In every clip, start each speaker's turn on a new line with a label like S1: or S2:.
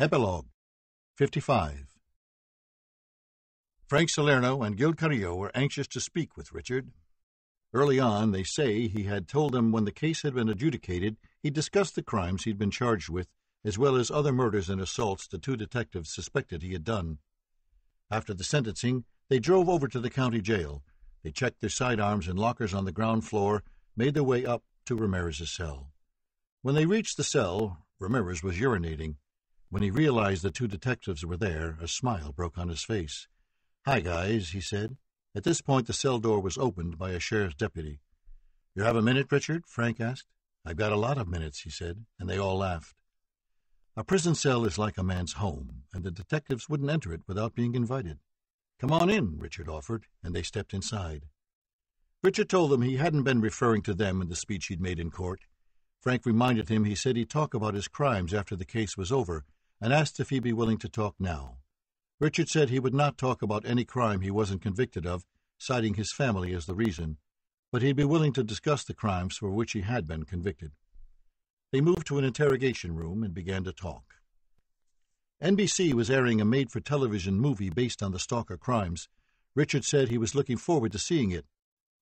S1: Epilogue 55 Frank Salerno and Gil Carrillo were anxious to speak with Richard. Early on, they say, he had told them when the case had been adjudicated, he discussed the crimes he'd been charged with, as well as other murders and assaults the two detectives suspected he had done. After the sentencing, they drove over to the county jail. They checked their sidearms and lockers on the ground floor, made their way up to Ramirez's cell. When they reached the cell, Ramirez was urinating. When he realized the two detectives were there, a smile broke on his face. Hi, guys, he said. At this point, the cell door was opened by a sheriff's deputy. You have a minute, Richard? Frank asked. I've got a lot of minutes, he said, and they all laughed. A prison cell is like a man's home, and the detectives wouldn't enter it without being invited. Come on in, Richard offered, and they stepped inside. Richard told them he hadn't been referring to them in the speech he'd made in court. Frank reminded him he said he'd talk about his crimes after the case was over, and asked if he'd be willing to talk now. Richard said he would not talk about any crime he wasn't convicted of, citing his family as the reason, but he'd be willing to discuss the crimes for which he had been convicted. They moved to an interrogation room and began to talk. NBC was airing a made for television movie based on the Stalker crimes. Richard said he was looking forward to seeing it.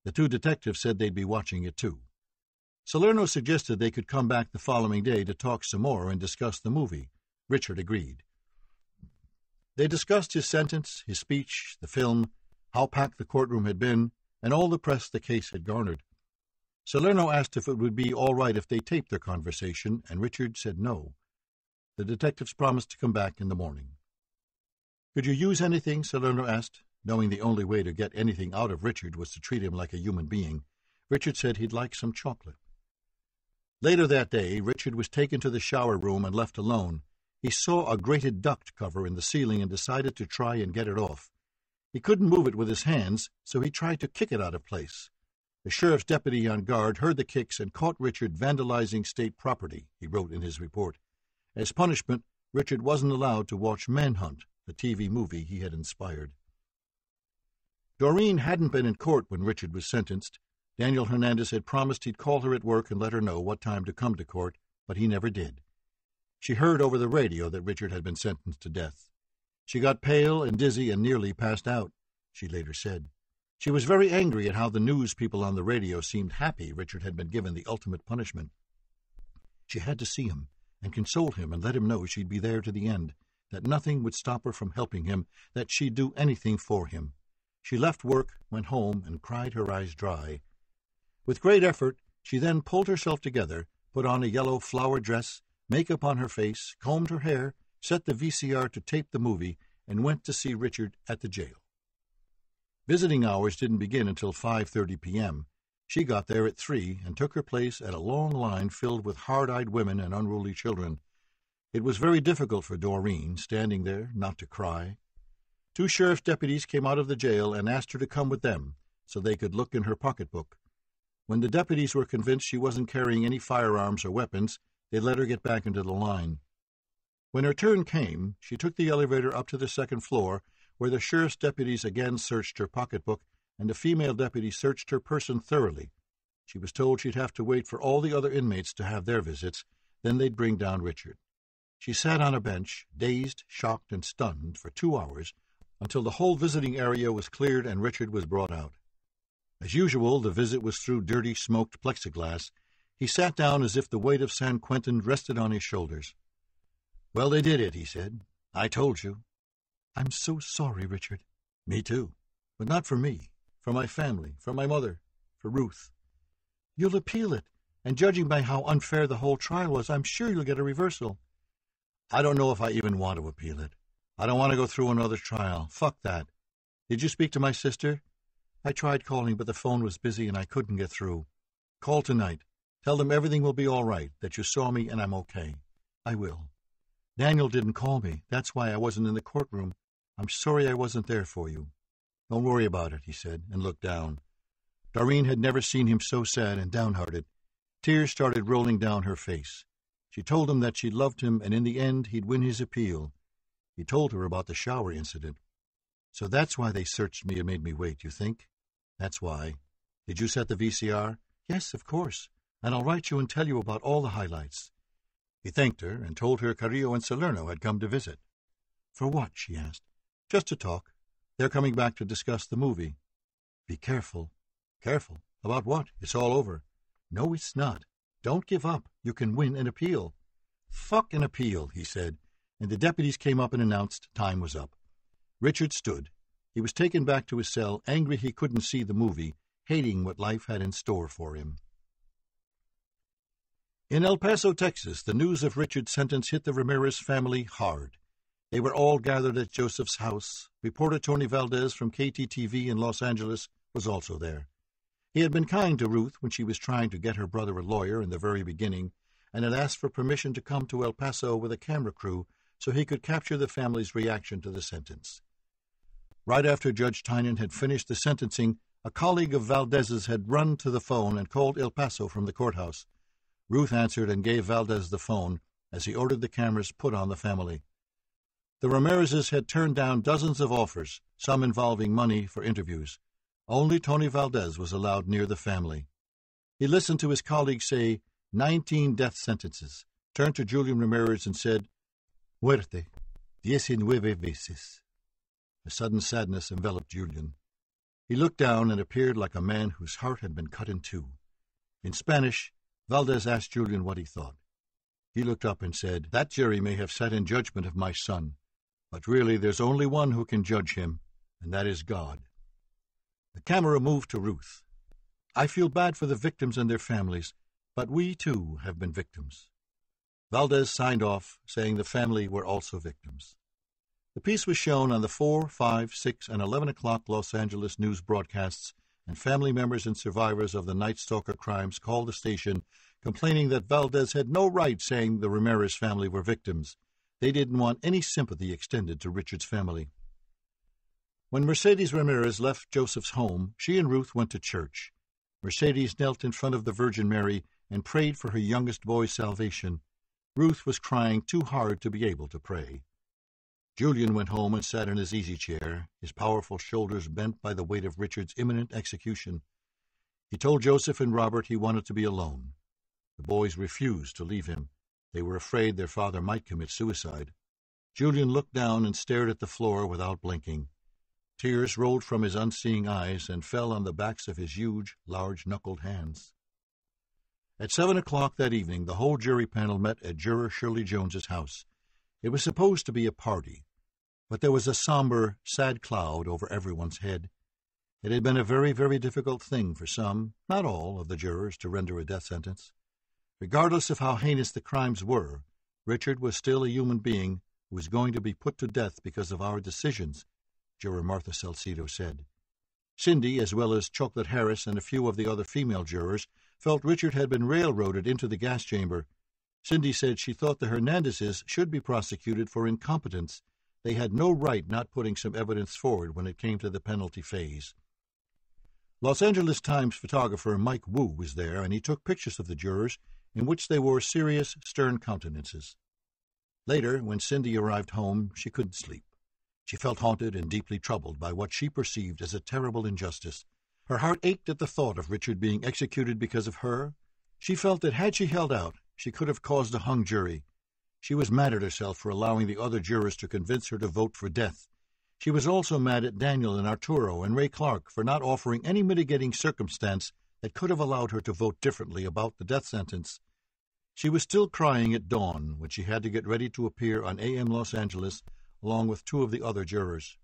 S1: The two detectives said they'd be watching it too. Salerno suggested they could come back the following day to talk some more and discuss the movie. Richard agreed. They discussed his sentence, his speech, the film, how packed the courtroom had been, and all the press the case had garnered. Salerno asked if it would be all right if they taped their conversation, and Richard said no. The detectives promised to come back in the morning. Could you use anything? Salerno asked, knowing the only way to get anything out of Richard was to treat him like a human being. Richard said he'd like some chocolate. Later that day, Richard was taken to the shower room and left alone. He saw a grated duct cover in the ceiling and decided to try and get it off. He couldn't move it with his hands, so he tried to kick it out of place. The sheriff's deputy on guard heard the kicks and caught Richard vandalizing state property, he wrote in his report. As punishment, Richard wasn't allowed to watch Manhunt, the TV movie he had inspired. Doreen hadn't been in court when Richard was sentenced. Daniel Hernandez had promised he'd call her at work and let her know what time to come to court, but he never did. She heard over the radio that Richard had been sentenced to death. She got pale and dizzy and nearly passed out, she later said. She was very angry at how the news people on the radio seemed happy Richard had been given the ultimate punishment. She had to see him and console him and let him know she'd be there to the end, that nothing would stop her from helping him, that she'd do anything for him. She left work, went home, and cried her eyes dry. With great effort, she then pulled herself together, put on a yellow flower dress, makeup on her face, combed her hair, set the VCR to tape the movie, and went to see Richard at the jail. Visiting hours didn't begin until 5:30 p.m. She got there at 3 and took her place at a long line filled with hard-eyed women and unruly children. It was very difficult for Doreen, standing there, not to cry. Two sheriff's deputies came out of the jail and asked her to come with them so they could look in her pocketbook. When the deputies were convinced she wasn't carrying any firearms or weapons, they let her get back into the line. When her turn came, she took the elevator up to the second floor, where the sheriff's deputies again searched her pocketbook, and a female deputy searched her person thoroughly. She was told she'd have to wait for all the other inmates to have their visits, then they'd bring down Richard. She sat on a bench, dazed, shocked, and stunned, for two hours, until the whole visiting area was cleared and Richard was brought out. As usual, the visit was through dirty, smoked plexiglass. He sat down as if the weight of San Quentin rested on his shoulders. Well, they did it, he said. I told you. I'm so sorry, Richard. Me too. But not for me. For my family. For my mother. For Ruth. You'll appeal it, and judging by how unfair the whole trial was, I'm sure you'll get a reversal. I don't know if I even want to appeal it. I don't want to go through another trial. Fuck that. Did you speak to my sister? I tried calling, but the phone was busy and I couldn't get through. Call tonight. Tell them everything will be all right, that you saw me and I'm okay. I will. Daniel didn't call me. That's why I wasn't in the courtroom. I'm sorry I wasn't there for you. Don't worry about it, he said, and looked down. Doreen had never seen him so sad and downhearted. Tears started rolling down her face. She told him that she loved him, and in the end he'd win his appeal. He told her about the shower incident. So that's why they searched me and made me wait, you think? That's why. Did you set the VCR? Yes, of course. And I'll write you and tell you about all the highlights. He thanked her and told her Carrillo and Salerno had come to visit. For what? she asked. Just to talk. They're coming back to discuss the movie. Be careful. Careful? About what? It's all over. No, it's not. Don't give up. You can win an appeal. Fuck an appeal, he said, and the deputies came up and announced time was up. Richard stood. He was taken back to his cell, angry he couldn't see the movie, hating what life had in store for him. In El Paso, Texas, the news of Richard's sentence hit the Ramirez family hard. They were all gathered at Joseph's house. Reporter Tony Valdez from KTTV in Los Angeles was also there. He had been kind to Ruth when she was trying to get her brother a lawyer in the very beginning, and had asked for permission to come to El Paso with a camera crew so he could capture the family's reaction to the sentence. Right after Judge Tynan had finished the sentencing, a colleague of Valdez's had run to the phone and called El Paso from the courthouse. Ruth answered and gave Valdez the phone as he ordered the cameras put on the family. The Ramirezes had turned down dozens of offers, some involving money for interviews. Only Tony Valdez was allowed near the family. He listened to his colleague say nineteen death sentences, turned to Julian Ramirez and said, Muerte, diecinueve veces. A sudden sadness enveloped Julian. He looked down and appeared like a man whose heart had been cut in two. In Spanish, Valdez asked Julian what he thought. He looked up and said, That jury may have sat in judgment of my son, but really there's only one who can judge him, and that is God. The camera moved to Ruth. I feel bad for the victims and their families, but we, too, have been victims. Valdez signed off, saying the family were also victims. The piece was shown on the 4, 5, 6, and 11 o'clock Los Angeles news broadcasts, and family members and survivors of the Night Stalker crimes called the station, complaining that Valdez had no right saying the Ramirez family were victims. They didn't want any sympathy extended to Richard's family. When Mercedes Ramirez left Joseph's home, she and Ruth went to church. Mercedes knelt in front of the Virgin Mary and prayed for her youngest boy's salvation. Ruth was crying too hard to be able to pray. Julian went home and sat in his easy chair, his powerful shoulders bent by the weight of Richard's imminent execution. He told Joseph and Robert he wanted to be alone. The boys refused to leave him. They were afraid their father might commit suicide. Julian looked down and stared at the floor without blinking. Tears rolled from his unseeing eyes and fell on the backs of his huge, large-knuckled hands. At seven o'clock that evening, the whole jury panel met at juror Shirley Jones's house. It was supposed to be a party, but there was a somber, sad cloud over everyone's head. It had been a very, very difficult thing for some, not all, of the jurors to render a death sentence. Regardless of how heinous the crimes were, Richard was still a human being who was going to be put to death because of our decisions Juror Martha Salcido said. Cindy, as well as Chocolate Harris and a few of the other female jurors, felt Richard had been railroaded into the gas chamber. Cindy said she thought the Hernandezes should be prosecuted for incompetence. They had no right not putting some evidence forward when it came to the penalty phase. Los Angeles Times photographer Mike Wu was there, and he took pictures of the jurors in which they wore serious, stern countenances. Later, when Cindy arrived home, she couldn't sleep. She felt haunted and deeply troubled by what she perceived as a terrible injustice. Her heart ached at the thought of Richard being executed because of her. She felt that had she held out, she could have caused a hung jury. She was mad at herself for allowing the other jurors to convince her to vote for death. She was also mad at Daniel and Arturo and Ray Clark for not offering any mitigating circumstance that could have allowed her to vote differently about the death sentence. She was still crying at dawn when she had to get ready to appear on AM Los Angeles along with two of the other jurors.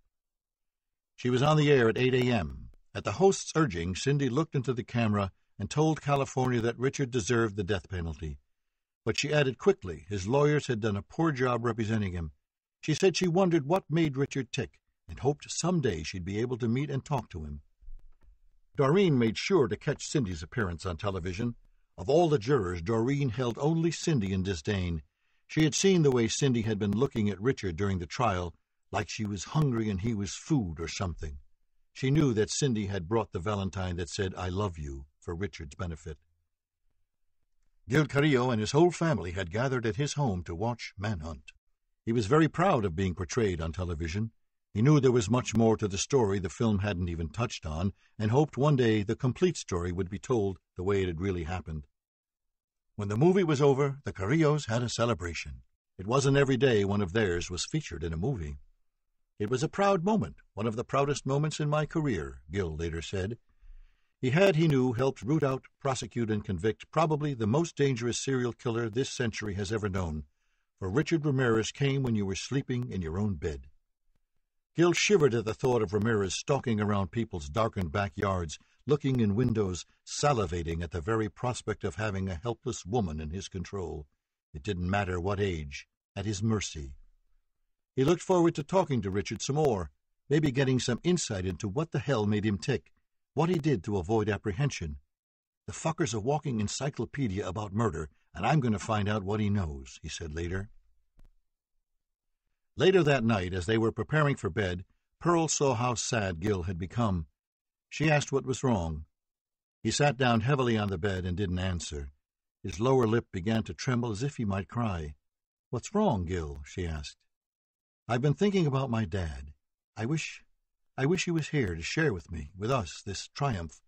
S1: She was on the air at 8 a.m. At the host's urging, Cindy looked into the camera and told California that Richard deserved the death penalty. But she added quickly his lawyers had done a poor job representing him. She said she wondered what made Richard tick and hoped some day she'd be able to meet and talk to him. Doreen made sure to catch Cindy's appearance on television. Of all the jurors, Doreen held only Cindy in disdain. She had seen the way Cindy had been looking at Richard during the trial, like she was hungry and he was food or something. She knew that Cindy had brought the valentine that said, I love you, for Richard's benefit. Gil Carrillo and his whole family had gathered at his home to watch Manhunt. He was very proud of being portrayed on television. He knew there was much more to the story the film hadn't even touched on, and hoped one day the complete story would be told the way it had really happened. When the movie was over, the Carrillos had a celebration. It wasn't every day one of theirs was featured in a movie. It was a proud moment, one of the proudest moments in my career, Gil later said. He had, he knew, helped root out, prosecute, and convict probably the most dangerous serial killer this century has ever known, for Richard Ramirez came when you were sleeping in your own bed. Gil shivered at the thought of Ramirez stalking around people's darkened backyards, looking in windows, salivating at the very prospect of having a helpless woman in his control. It didn't matter what age, at his mercy. He looked forward to talking to Richard some more, maybe getting some insight into what the hell made him tick, what he did to avoid apprehension. The fucker's a walking encyclopedia about murder, and I'm going to find out what he knows, he said later. Later that night, as they were preparing for bed, Pearl saw how sad Gil had become. She asked what was wrong. He sat down heavily on the bed and didn't answer. His lower lip began to tremble as if he might cry. What's wrong, Gil? she asked. I've been thinking about my dad. I wish I wish he was here to share with me, with us, this triumph.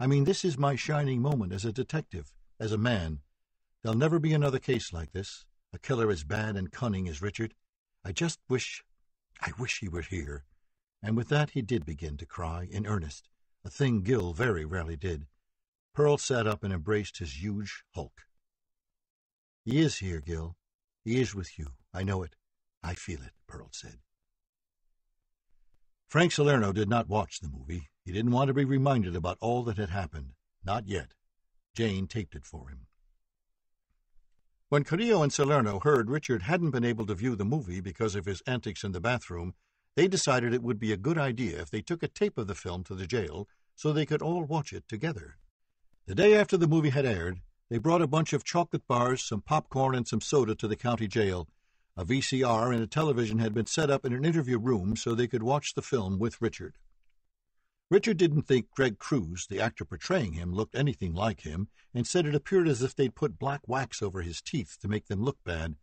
S1: I mean, this is my shining moment as a detective, as a man. There'll never be another case like this, a killer as bad and cunning as Richard. I just wish I wish he were here. And with that he did begin to cry, in earnest a thing Gil very rarely did. Pearl sat up and embraced his huge hulk. He is here, Gil. He is with you. I know it. I feel it, Pearl said. Frank Salerno did not watch the movie. He didn't want to be reminded about all that had happened. Not yet. Jane taped it for him. When Carrillo and Salerno heard Richard hadn't been able to view the movie because of his antics in the bathroom, they decided it would be a good idea if they took a tape of the film to the jail so they could all watch it together. The day after the movie had aired, they brought a bunch of chocolate bars, some popcorn, and some soda to the county jail. A VCR and a television had been set up in an interview room so they could watch the film with Richard. Richard didn't think Greg Cruz, the actor portraying him, looked anything like him, and said it appeared as if they'd put black wax over his teeth to make them look bad.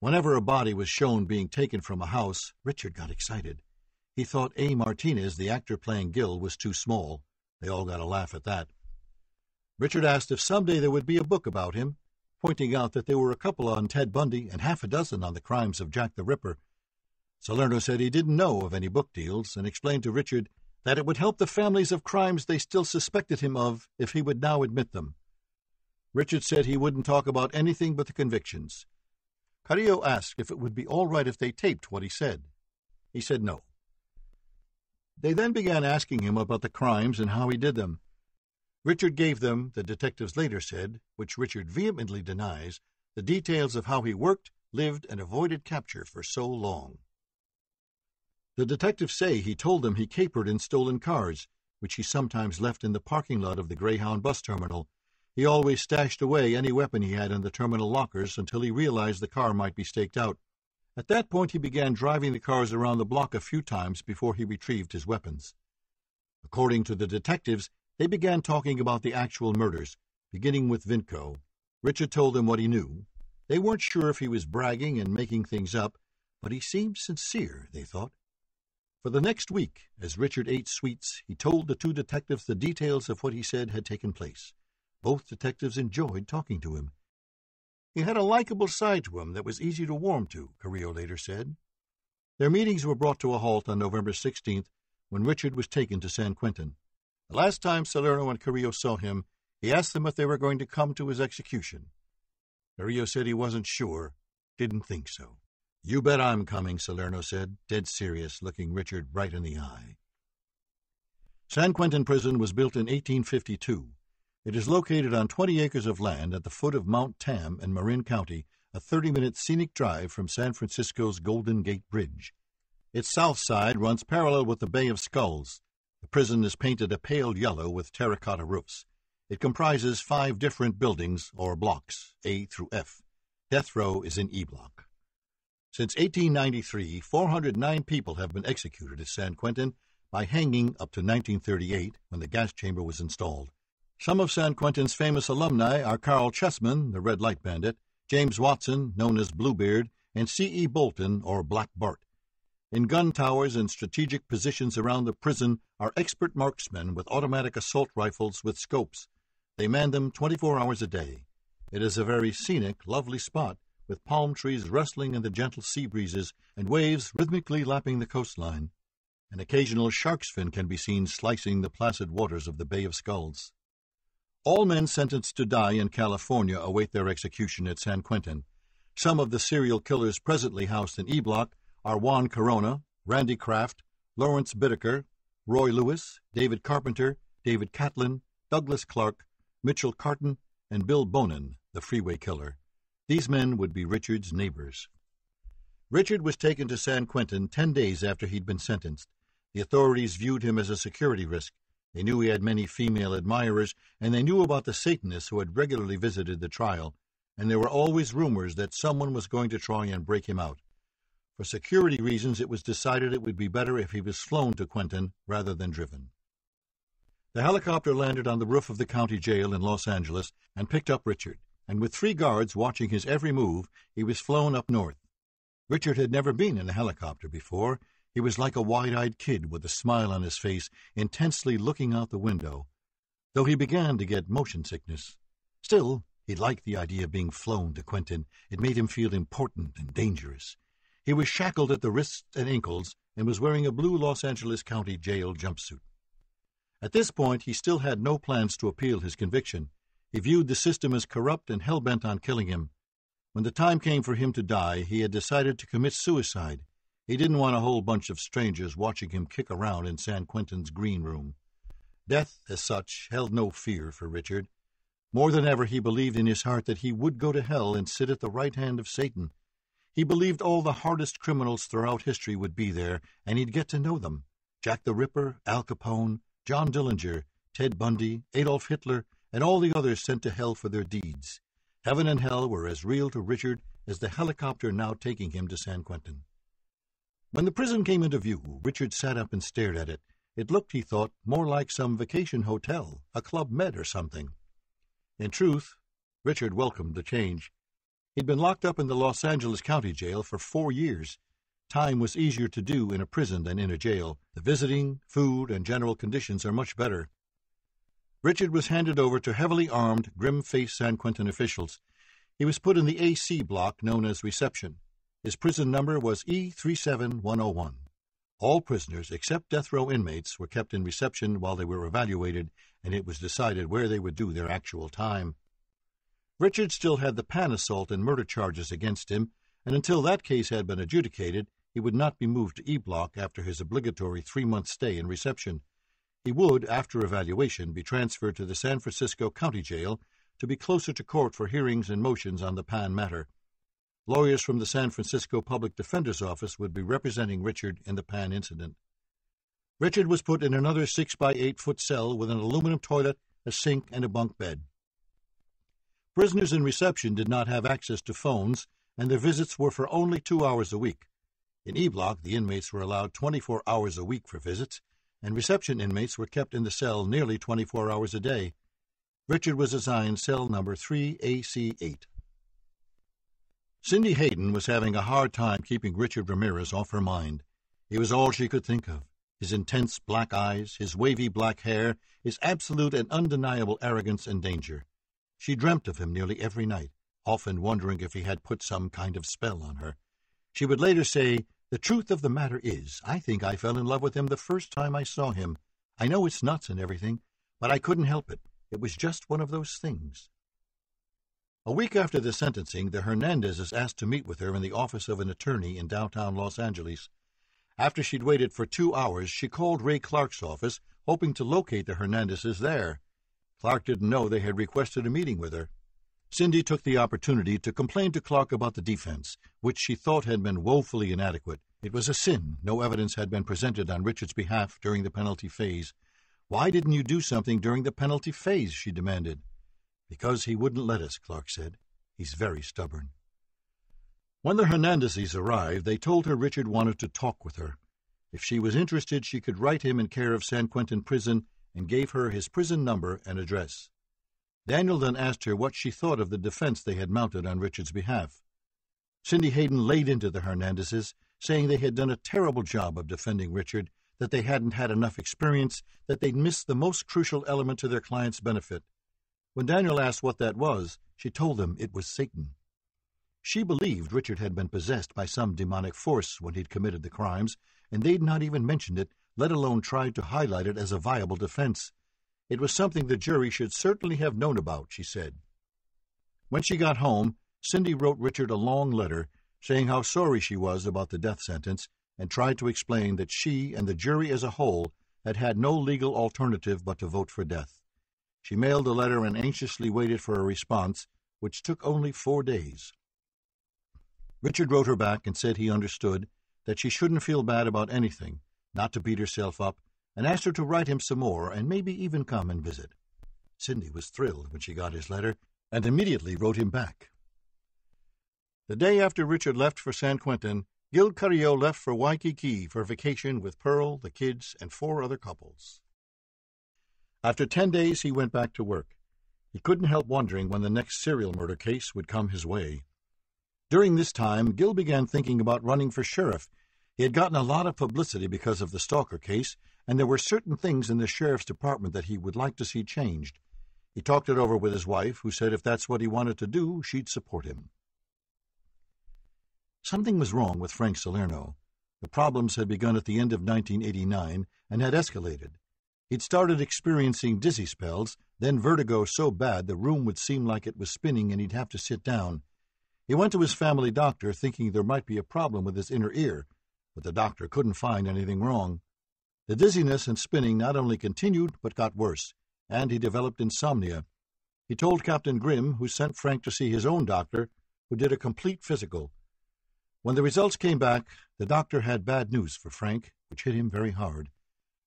S1: Whenever a body was shown being taken from a house, Richard got excited. He thought A. Martinez, the actor playing Gil, was too small. They all got a laugh at that. Richard asked if someday there would be a book about him, pointing out that there were a couple on Ted Bundy and half a dozen on the crimes of Jack the Ripper. Salerno said he didn't know of any book deals and explained to Richard that it would help the families of crimes they still suspected him of if he would now admit them. Richard said he wouldn't talk about anything but the convictions. Carrillo asked if it would be all right if they taped what he said. He said no. They then began asking him about the crimes and how he did them. Richard gave them, the detectives later said, which Richard vehemently denies, the details of how he worked, lived, and avoided capture for so long. The detectives say he told them he capered in stolen cars, which he sometimes left in the parking lot of the Greyhound bus terminal, he always stashed away any weapon he had in the terminal lockers until he realized the car might be staked out. At that point, he began driving the cars around the block a few times before he retrieved his weapons. According to the detectives, they began talking about the actual murders, beginning with Vincow. Richard told them what he knew. They weren't sure if he was bragging and making things up, but he seemed sincere, they thought. For the next week, as Richard ate sweets, he told the two detectives the details of what he said had taken place. Both detectives enjoyed talking to him. He had a likable side to him that was easy to warm to, Carrillo later said. Their meetings were brought to a halt on November 16th when Richard was taken to San Quentin. The last time Salerno and Carrillo saw him, he asked them if they were going to come to his execution. Carrillo said he wasn't sure, didn't think so. You bet I'm coming, Salerno said, dead serious, looking Richard right in the eye. San Quentin Prison was built in 1852 it is located on 20 acres of land at the foot of Mount Tam in Marin County, a 30 minute scenic drive from San Francisco's Golden Gate Bridge. Its south side runs parallel with the Bay of Skulls. The prison is painted a pale yellow with terracotta roofs. It comprises five different buildings or blocks, A through F. Death row is in E block. Since 1893, 409 people have been executed at San Quentin by hanging up to 1938 when the gas chamber was installed. Some of San Quentin's famous alumni are Carl Chessman, the Red Light Bandit, James Watson, known as Bluebeard, and C.E. Bolton, or Black Bart. In gun towers and strategic positions around the prison are expert marksmen with automatic assault rifles with scopes. They man them 24 hours a day. It is a very scenic, lovely spot, with palm trees rustling in the gentle sea breezes and waves rhythmically lapping the coastline. An occasional shark's fin can be seen slicing the placid waters of the Bay of Skulls. All men sentenced to die in California await their execution at San Quentin. Some of the serial killers presently housed in E Block are Juan Corona, Randy Kraft, Lawrence Bittaker, Roy Lewis, David Carpenter, David Catlin, Douglas Clark, Mitchell Carton, and Bill Bonin, the freeway killer. These men would be Richard's neighbors. Richard was taken to San Quentin ten days after he'd been sentenced. The authorities viewed him as a security risk. They knew he had many female admirers, and they knew about the Satanists who had regularly visited the trial, and there were always rumors that someone was going to try and break him out. For security reasons, it was decided it would be better if he was flown to Quentin rather than driven. The helicopter landed on the roof of the county jail in Los Angeles and picked up Richard, and with three guards watching his every move, he was flown up north. Richard had never been in a helicopter before. He was like a wide eyed kid with a smile on his face, intensely looking out the window, though he began to get motion sickness. Still, he liked the idea of being flown to Quentin. It made him feel important and dangerous. He was shackled at the wrists and ankles and was wearing a blue Los Angeles County jail jumpsuit. At this point, he still had no plans to appeal his conviction. He viewed the system as corrupt and hell bent on killing him. When the time came for him to die, he had decided to commit suicide. He didn't want a whole bunch of strangers watching him kick around in San Quentin's green room. Death, as such, held no fear for Richard. More than ever, he believed in his heart that he would go to hell and sit at the right hand of Satan. He believed all the hardest criminals throughout history would be there, and he'd get to know them. Jack the Ripper, Al Capone, John Dillinger, Ted Bundy, Adolf Hitler, and all the others sent to hell for their deeds. Heaven and hell were as real to Richard as the helicopter now taking him to San Quentin. When the prison came into view, Richard sat up and stared at it. It looked, he thought, more like some vacation hotel, a Club Med or something. In truth, Richard welcomed the change. He'd been locked up in the Los Angeles County Jail for four years. Time was easier to do in a prison than in a jail. The visiting, food, and general conditions are much better. Richard was handed over to heavily armed, grim faced San Quentin officials. He was put in the AC block known as reception. His prison number was E37101. All prisoners, except death row inmates, were kept in reception while they were evaluated, and it was decided where they would do their actual time. Richard still had the Pan assault and murder charges against him, and until that case had been adjudicated, he would not be moved to E Block after his obligatory three month stay in reception. He would, after evaluation, be transferred to the San Francisco County Jail to be closer to court for hearings and motions on the Pan matter. Lawyers from the San Francisco Public Defender's Office would be representing Richard in the Pan incident. Richard was put in another six by eight foot cell with an aluminum toilet, a sink, and a bunk bed. Prisoners in reception did not have access to phones, and their visits were for only two hours a week. In E Block, the inmates were allowed 24 hours a week for visits, and reception inmates were kept in the cell nearly 24 hours a day. Richard was assigned cell number 3AC8. Cindy Haden was having a hard time keeping Richard Ramirez off her mind. He was all she could think of his intense black eyes, his wavy black hair, his absolute and undeniable arrogance and danger. She dreamt of him nearly every night, often wondering if he had put some kind of spell on her. She would later say, The truth of the matter is, I think I fell in love with him the first time I saw him. I know it's nuts and everything, but I couldn't help it. It was just one of those things. A week after the sentencing, the Hernandezes asked to meet with her in the office of an attorney in downtown Los Angeles. After she'd waited for two hours, she called Ray Clark's office, hoping to locate the Hernandezes there. Clark didn't know they had requested a meeting with her. Cindy took the opportunity to complain to Clark about the defense, which she thought had been woefully inadequate. It was a sin no evidence had been presented on Richard's behalf during the penalty phase. Why didn't you do something during the penalty phase? she demanded. Because he wouldn't let us, Clark said. He's very stubborn. When the Hernandezes arrived, they told her Richard wanted to talk with her. If she was interested, she could write him in care of San Quentin Prison and gave her his prison number and address. Daniel then asked her what she thought of the defense they had mounted on Richard's behalf. Cindy Haden laid into the Hernandezes, saying they had done a terrible job of defending Richard, that they hadn't had enough experience, that they'd missed the most crucial element to their client's benefit. When Daniel asked what that was, She told them it was Satan. She believed Richard had been possessed by some demonic force when he'd committed the crimes, and they'd not even mentioned it, let alone tried to highlight it as a viable defense. It was something the jury should certainly have known about, she said. When she got home, Cindy wrote Richard a long letter saying how sorry she was about the death sentence and tried to explain that she and the jury as a whole had had no legal alternative but to vote for death. She mailed the letter and anxiously waited for a response, which took only four days. Richard wrote her back and said he understood, that she shouldn't feel bad about anything, not to beat herself up, and asked her to write him some more and maybe even come and visit. Cindy was thrilled when she got his letter and immediately wrote him back. The day after Richard left for San Quentin, Gil Carrillo left for Waikiki for vacation with Pearl, the kids, and four other couples. After ten days, he went back to work. He couldn't help wondering when the next serial murder case would come his way. During this time, Gil began thinking about running for sheriff. He had gotten a lot of publicity because of the Stalker case, and there were certain things in the sheriff's department that he would like to see changed. He talked it over with his wife, who said if that's what he wanted to do, she'd support him. Something was wrong with Frank Salerno. The problems had begun at the end of 1989 and had escalated. He'd started experiencing dizzy spells, then vertigo so bad the room would seem like it was spinning and he'd have to sit down. He went to his family doctor thinking there might be a problem with his inner ear, but the doctor couldn't find anything wrong. The dizziness and spinning not only continued, but got worse, and he developed insomnia. He told Captain Grimm, who sent Frank to see his own doctor, who did a complete physical. When the results came back, the doctor had bad news for Frank, which hit him very hard.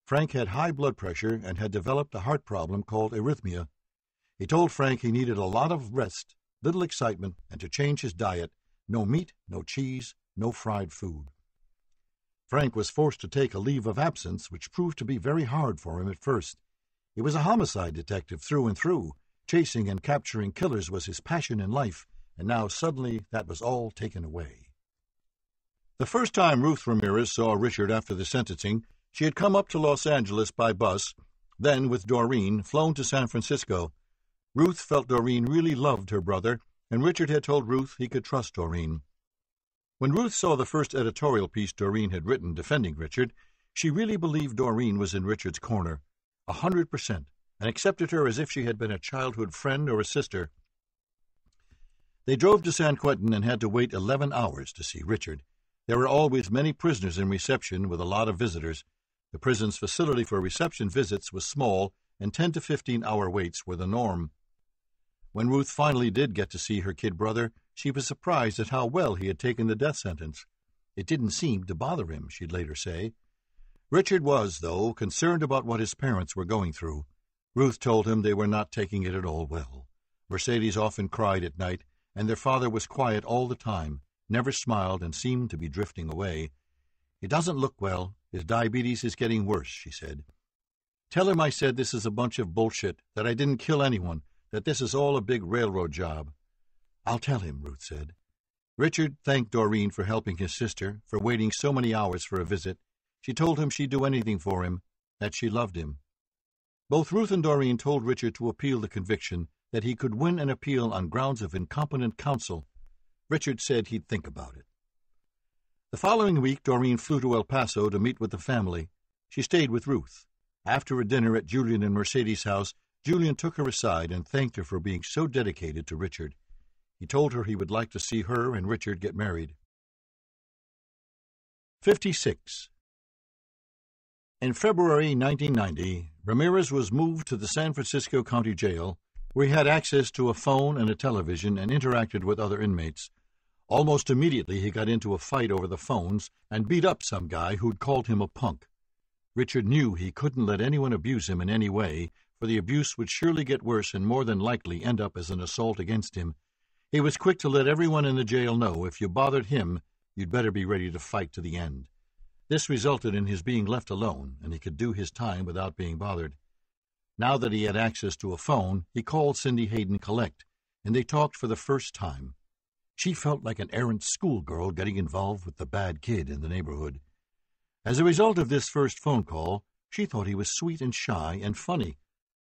S1: Frank had high blood pressure and had developed a heart problem called arrhythmia. He told Frank he needed a lot of rest little excitement, and to change his diet no meat, no cheese, no fried food. Frank was forced to take a leave of absence, which proved to be very hard for him at first. He was a homicide detective through and through. Chasing and capturing killers was his passion in life, and now suddenly that was all taken away. The first time Ruth Ramirez saw Richard after the sentencing, she had come up to Los Angeles by bus, then, with Doreen, flown to San Francisco. Ruth felt Doreen really loved her brother, and Richard had told Ruth he could trust Doreen. When Ruth saw the first editorial piece Doreen had written defending Richard, she really believed Doreen was in Richard's corner, a hundred percent, and accepted her as if she had been a childhood friend or a sister. They drove to San Quentin and had to wait eleven hours to see Richard. There were always many prisoners in reception with a lot of visitors. The prison's facility for reception visits was small, and ten to fifteen hour waits were the norm. When Ruth finally did get to see her kid brother, she was surprised at how well he had taken the death sentence. It didn't seem to bother him, she'd later say. Richard was, though, concerned about what his parents were going through. Ruth told him they were not taking it at all well. Mercedes often cried at night, and their father was quiet all the time, never smiled, and seemed to be drifting away. He doesn't look well. His diabetes is getting worse, she said. Tell him I said this is a bunch of bullshit, that I didn't kill anyone, that this is all a big railroad job. I'll tell him, Ruth said. Richard thanked Doreen for helping his sister, for waiting so many hours for a visit. She told him she'd do anything for him, that she loved him. Both Ruth and Doreen told Richard to appeal the conviction, that he could win an appeal on grounds of incompetent counsel. Richard said he'd think about it. The following week, Doreen flew to El Paso to meet with the family. She stayed with Ruth. After a dinner at Julian and Mercedes' house, Julian took her aside and thanked her for being so dedicated to Richard. He told her he would like to see her and Richard get married. 56. In February 1990, Ramirez was moved to the San Francisco County Jail, where he had access to a phone and a television and interacted with other inmates. Almost immediately, he got into a fight over the phones and beat up some guy who'd called him a punk. Richard knew he couldn't let anyone abuse him in any way, for the abuse would surely get worse and more than likely end up as an assault against him. He was quick to let everyone in the jail know if you bothered him, you'd better be ready to fight to the end. This resulted in his being left alone, and he could do his time without being bothered. Now that he had access to a phone, he called Cindy Haden Collect, and they talked for the first time. She felt like an errant schoolgirl getting involved with the bad kid in the neighborhood. As a result of this first phone call, she thought he was sweet and shy and funny,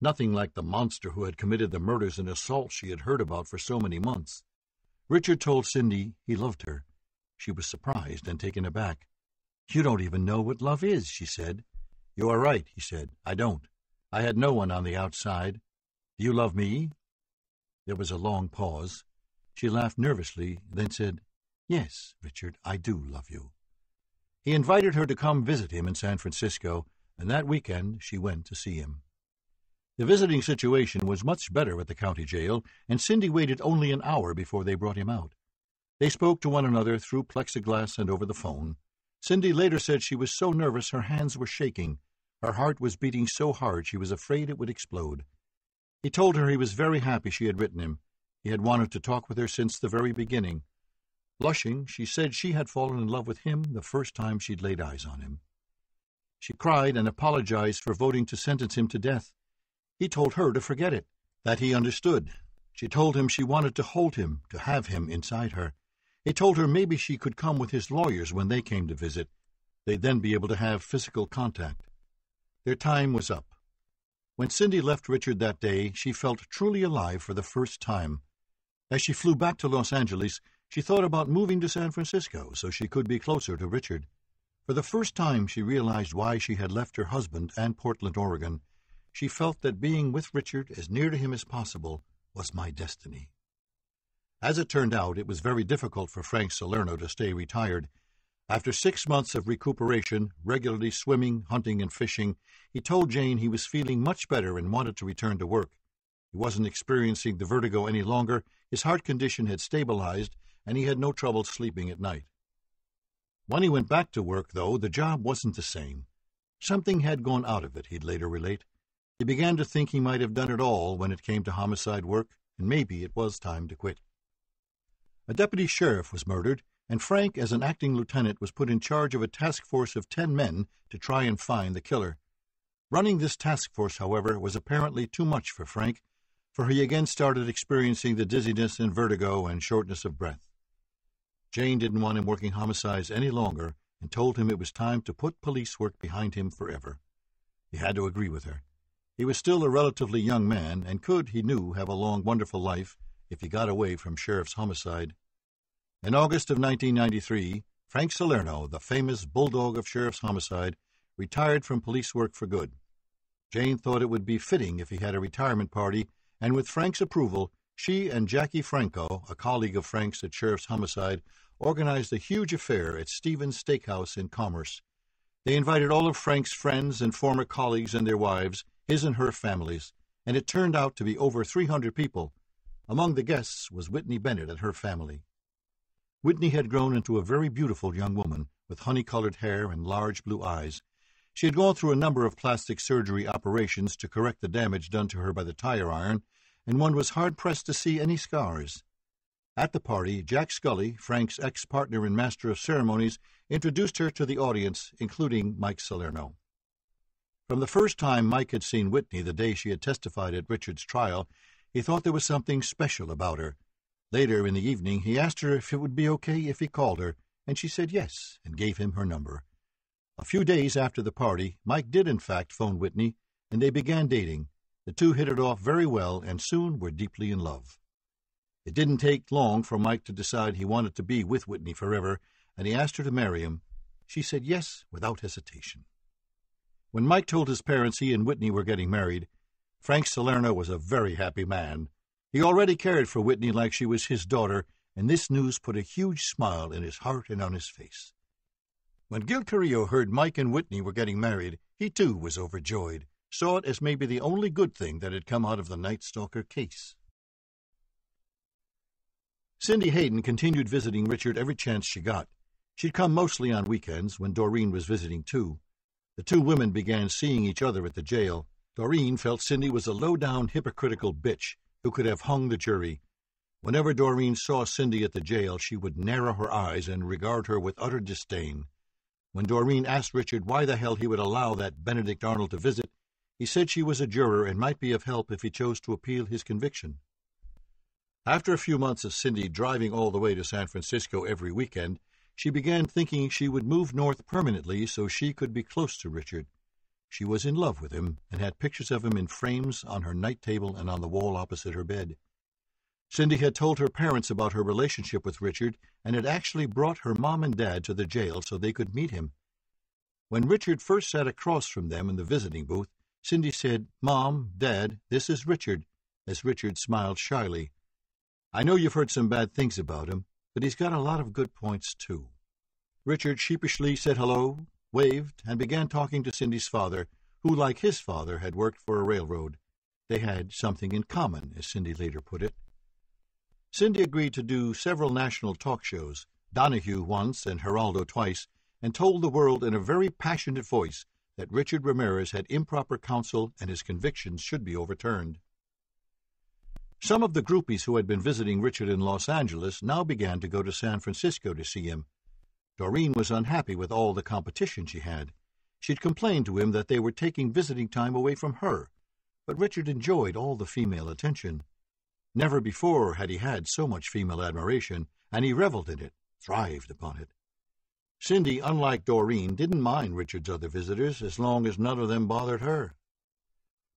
S1: nothing like the monster who had committed the murders and assaults she had heard about for so many months. Richard told Cindy he loved her. She was surprised and taken aback. You don't even know what love is, she said. You are right, he said. I don't. I had no one on the outside. Do you love me? There was a long pause. She laughed nervously, then said, Yes, Richard, I do love you. He invited her to come visit him in San Francisco, and that weekend she went to see him. The visiting situation was much better at the county jail, and Cindy waited only an hour before they brought him out. They spoke to one another through plexiglass and over the phone. Cindy later said she was so nervous her hands were shaking. Her heart was beating so hard she was afraid it would explode. He told her he was very happy she had written him. He had wanted to talk with her since the very beginning. Blushing, she said she had fallen in love with him the first time she'd laid eyes on him. She cried and apologized for voting to sentence him to death. He told her to forget it, that he understood. She told him she wanted to hold him, to have him inside her. He told her maybe she could come with his lawyers when they came to visit. They'd then be able to have physical contact. Their time was up. When Cindy left Richard that day, she felt truly alive for the first time. As she flew back to Los Angeles, she thought about moving to San Francisco so she could be closer to Richard. For the first time, she realized why she had left her husband and Portland, Oregon, she felt that being with Richard as near to him as possible was my destiny. As it turned out, it was very difficult for Frank Salerno to stay retired. After six months of recuperation, regularly swimming, hunting, and fishing, he told Jane he was feeling much better and wanted to return to work. He wasn't experiencing the vertigo any longer, his heart condition had stabilized, and he had no trouble sleeping at night. When he went back to work, though, the job wasn't the same. Something had gone out of it, he'd later relate. He began to think he might have done it all when it came to homicide work, and maybe it was time to quit. A deputy sheriff was murdered, and Frank, as an acting lieutenant, was put in charge of a task force of ten men to try and find the killer. Running this task force, however, was apparently too much for Frank, for he again started experiencing the dizziness and vertigo and shortness of breath. Jane didn't want him working homicides any longer and told him it was time to put police work behind him forever. He had to agree with her. He was still a relatively young man, and could, he knew, have a long, wonderful life if he got away from sheriff's homicide. In August of 1993, Frank Salerno, the famous bulldog of sheriff's homicide, retired from police work for good. Jane thought it would be fitting if he had a retirement party, and with Frank's approval, she and Jackie Franco, a colleague of Frank's at Sheriff's Homicide, organized a huge affair at Stevens Steakhouse in Commerce. They invited all of Frank's friends and former colleagues and their wives, his and her families, and it turned out to be over 300 people. Among the guests was Whitney Bennett and her family. Whitney had grown into a very beautiful young woman with honey colored hair and large blue eyes. She had gone through a number of plastic surgery operations to correct the damage done to her by the tire iron, and one was hard pressed to see any scars. At the party, Jack Scully, Frank's ex partner and master of ceremonies, introduced her to the audience, including Mike Salerno. From the first time Mike had seen Whitney the day she had testified at Richard's trial, he thought there was something special about her. Later in the evening, he asked her if it would be okay if he called her, and she said yes and gave him her number. A few days after the party, Mike did in fact phone Whitney, and they began dating. The two hit it off very well and soon were deeply in love. It didn't take long for Mike to decide he wanted to be with Whitney forever, and he asked her to marry him. She said yes without hesitation. When Mike told his parents he and Whitney were getting married, Frank Salerno was a very happy man. He already cared for Whitney like she was his daughter, and this news put a huge smile in his heart and on his face. When Gil Carrillo heard Mike and Whitney were getting married, he too was overjoyed, saw it as maybe the only good thing that had come out of the Night Stalker case. Cindy Haden continued visiting Richard every chance she got. She'd come mostly on weekends when Doreen was visiting too. The two women began seeing each other at the jail. Doreen felt Cindy was a low-down, hypocritical bitch who could have hung the jury. Whenever Doreen saw Cindy at the jail, she would narrow her eyes and regard her with utter disdain. When Doreen asked Richard why the hell he would allow that Benedict Arnold to visit, he said she was a juror and might be of help if he chose to appeal his conviction. After a few months of Cindy driving all the way to San Francisco every weekend, she began thinking she would move north permanently so she could be close to Richard. She was in love with him and had pictures of him in frames on her night table and on the wall opposite her bed. Cindy had told her parents about her relationship with Richard and had actually brought her mom and dad to the jail so they could meet him. When Richard first sat across from them in the visiting booth, Cindy said, Mom, Dad, this is Richard, as Richard smiled shyly. I know you've heard some bad things about him, but he's got a lot of good points, too. Richard sheepishly said hello, waved, and began talking to Cindy's father, who, like his father, had worked for a railroad. They had something in common, as Cindy later put it. Cindy agreed to do several national talk shows, Donahue once and Geraldo twice, and told the world in a very passionate voice that Richard Ramirez had improper counsel and his convictions should be overturned. Some of the groupies who had been visiting Richard in Los Angeles now began to go to San Francisco to see him. Doreen was unhappy with all the competition she had. She'd complained to him that they were taking visiting time away from her, but Richard enjoyed all the female attention. Never before had he had so much female admiration, and he reveled in it, thrived upon it. Cindy, unlike Doreen, didn't mind Richard's other visitors as long as none of them bothered her.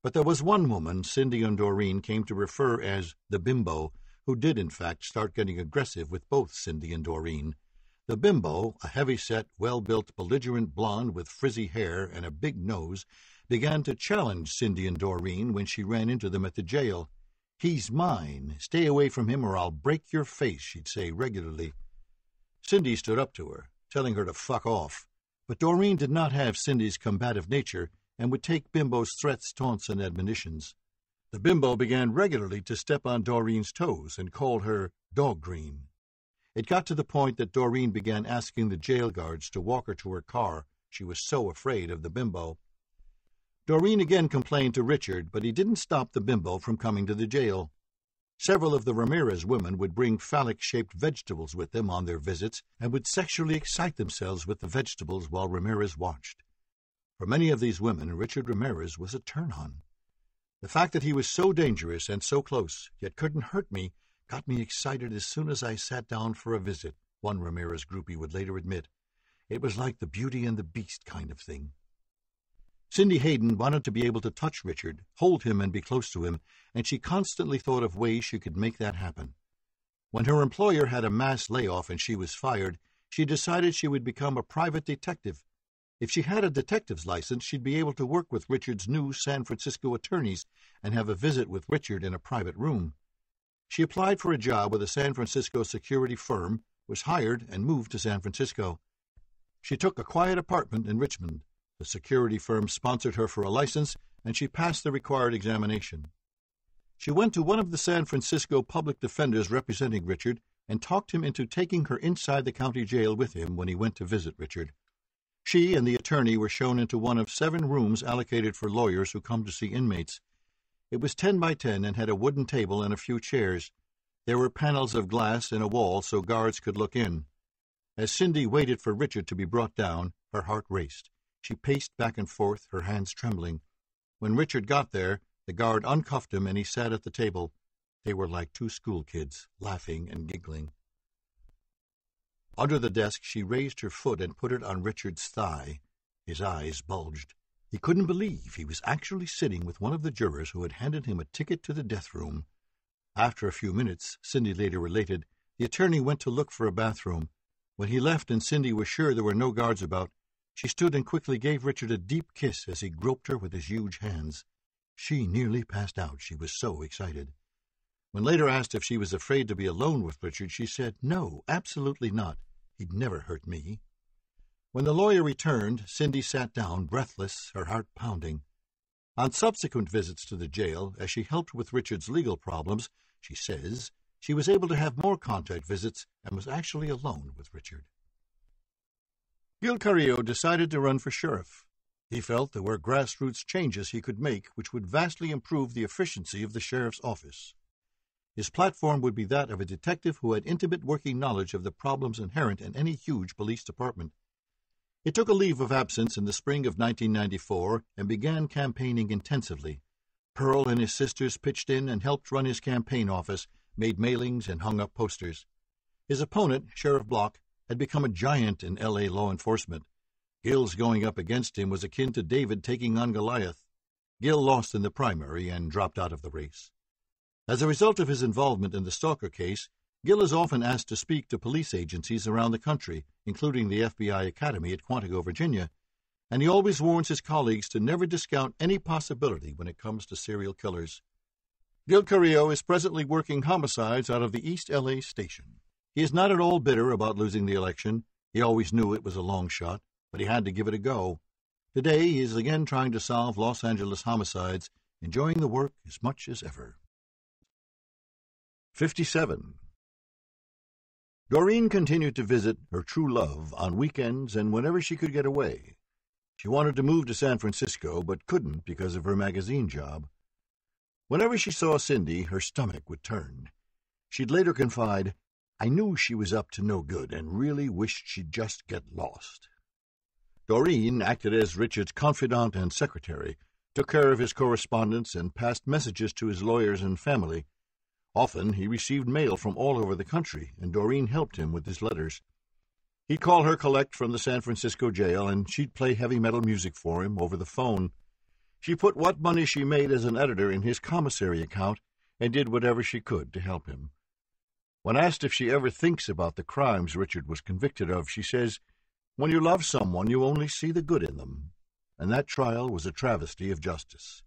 S1: But there was one woman Cindy and Doreen came to refer as the bimbo, who did in fact start getting aggressive with both Cindy and Doreen. The bimbo, a heavy-set, well-built, belligerent blonde with frizzy hair and a big nose, began to challenge Cindy and Doreen when she ran into them at the jail. He's mine. Stay away from him or I'll break your face, she'd say regularly. Cindy stood up to her, telling her to fuck off. But Doreen did not have Cindy's combative nature and would take Bimbo's threats, taunts, and admonitions. The Bimbo began regularly to step on Doreen's toes and called her Dog Green. It got to the point that Doreen began asking the jail guards to walk her to her car. She was so afraid of the Bimbo. Doreen again complained to Richard, but he didn't stop the bimbo from coming to the jail. Several of the Ramirez women would bring phallic-shaped vegetables with them on their visits and would sexually excite themselves with the vegetables while Ramirez watched. For many of these women, Richard Ramirez was a turn-on. The fact that he was so dangerous and so close, yet couldn't hurt me, got me excited as soon as I sat down for a visit, one Ramirez groupie would later admit. It was like the Beauty and the Beast kind of thing. Cindy Haden wanted to be able to touch Richard, hold him, and be close to him, and she constantly thought of ways she could make that happen. When her employer had a mass layoff and she was fired, she decided she would become a private detective. If she had a detective's license, she'd be able to work with Richard's new San Francisco attorneys and have a visit with Richard in a private room. She applied for a job with a San Francisco security firm, was hired, and moved to San Francisco. She took a quiet apartment in Richmond. The security firm sponsored her for a license, and she passed the required examination. She went to one of the San Francisco public defenders representing Richard and talked him into taking her inside the county jail with him when he went to visit Richard. She and the attorney were shown into one of seven rooms allocated for lawyers who come to see inmates. It was ten by ten and had a wooden table and a few chairs. There were panels of glass in a wall so guards could look in. As Cindy waited for Richard to be brought down, her heart raced. She paced back and forth, her hands trembling. When Richard got there, the guard uncuffed him and he sat at the table. They were like two school kids, laughing and giggling. Under the desk, she raised her foot and put it on Richard's thigh. His eyes bulged. He couldn't believe he was actually sitting with one of the jurors who had handed him a ticket to the death room. After a few minutes, Cindy later related, the attorney went to look for a bathroom. When he left and Cindy was sure there were no guards about, she stood and quickly gave Richard a deep kiss as he groped her with his huge hands. She nearly passed out, she was so excited. When later asked if she was afraid to be alone with Richard, she said, No, absolutely not. He'd never hurt me. When the lawyer returned, Cindy sat down, breathless, her heart pounding. On subsequent visits to the jail, as she helped with Richard's legal problems, she says, she was able to have more contact visits and was actually alone with Richard. Gil Carrillo decided to run for sheriff. He felt there were grassroots changes he could make which would vastly improve the efficiency of the sheriff's office. His platform would be that of a detective who had intimate working knowledge of the problems inherent in any huge police department. He took a leave of absence in the spring of 1994 and began campaigning intensively. Pearl and his sisters pitched in and helped run his campaign office, made mailings, and hung up posters. His opponent, Sheriff Block, had become a giant in L.A. law enforcement. Gil's going up against him was akin to David taking on Goliath. Gill lost in the primary and dropped out of the race. As a result of his involvement in the Stalker case, Gil is often asked to speak to police agencies around the country, including the FBI Academy at Quantico, Virginia, and he always warns his colleagues to never discount any possibility when it comes to serial killers. Gil Carrillo is presently working homicides out of the East LA station. He is not at all bitter about losing the election. He always knew it was a long shot, but he had to give it a go. Today he is again trying to solve Los Angeles homicides, enjoying the work as much as ever. 57. Doreen continued to visit her true love on weekends and whenever she could get away. She wanted to move to San Francisco, but couldn't because of her magazine job. Whenever she saw Cindy, her stomach would turn. She'd later confide, I knew she was up to no good and really wished she'd just get lost. Doreen acted as Richard's confidant and secretary, took care of his correspondence, and passed messages to his lawyers and family. Often he received mail from all over the country, and Doreen helped him with his letters. He'd call her collect from the San Francisco jail, and she'd play heavy metal music for him over the phone. She put what money she made as an editor in his commissary account and did whatever she could to help him. When asked if she ever thinks about the crimes Richard was convicted of, she says, When you love someone, you only see the good in them. And that trial was a travesty of justice.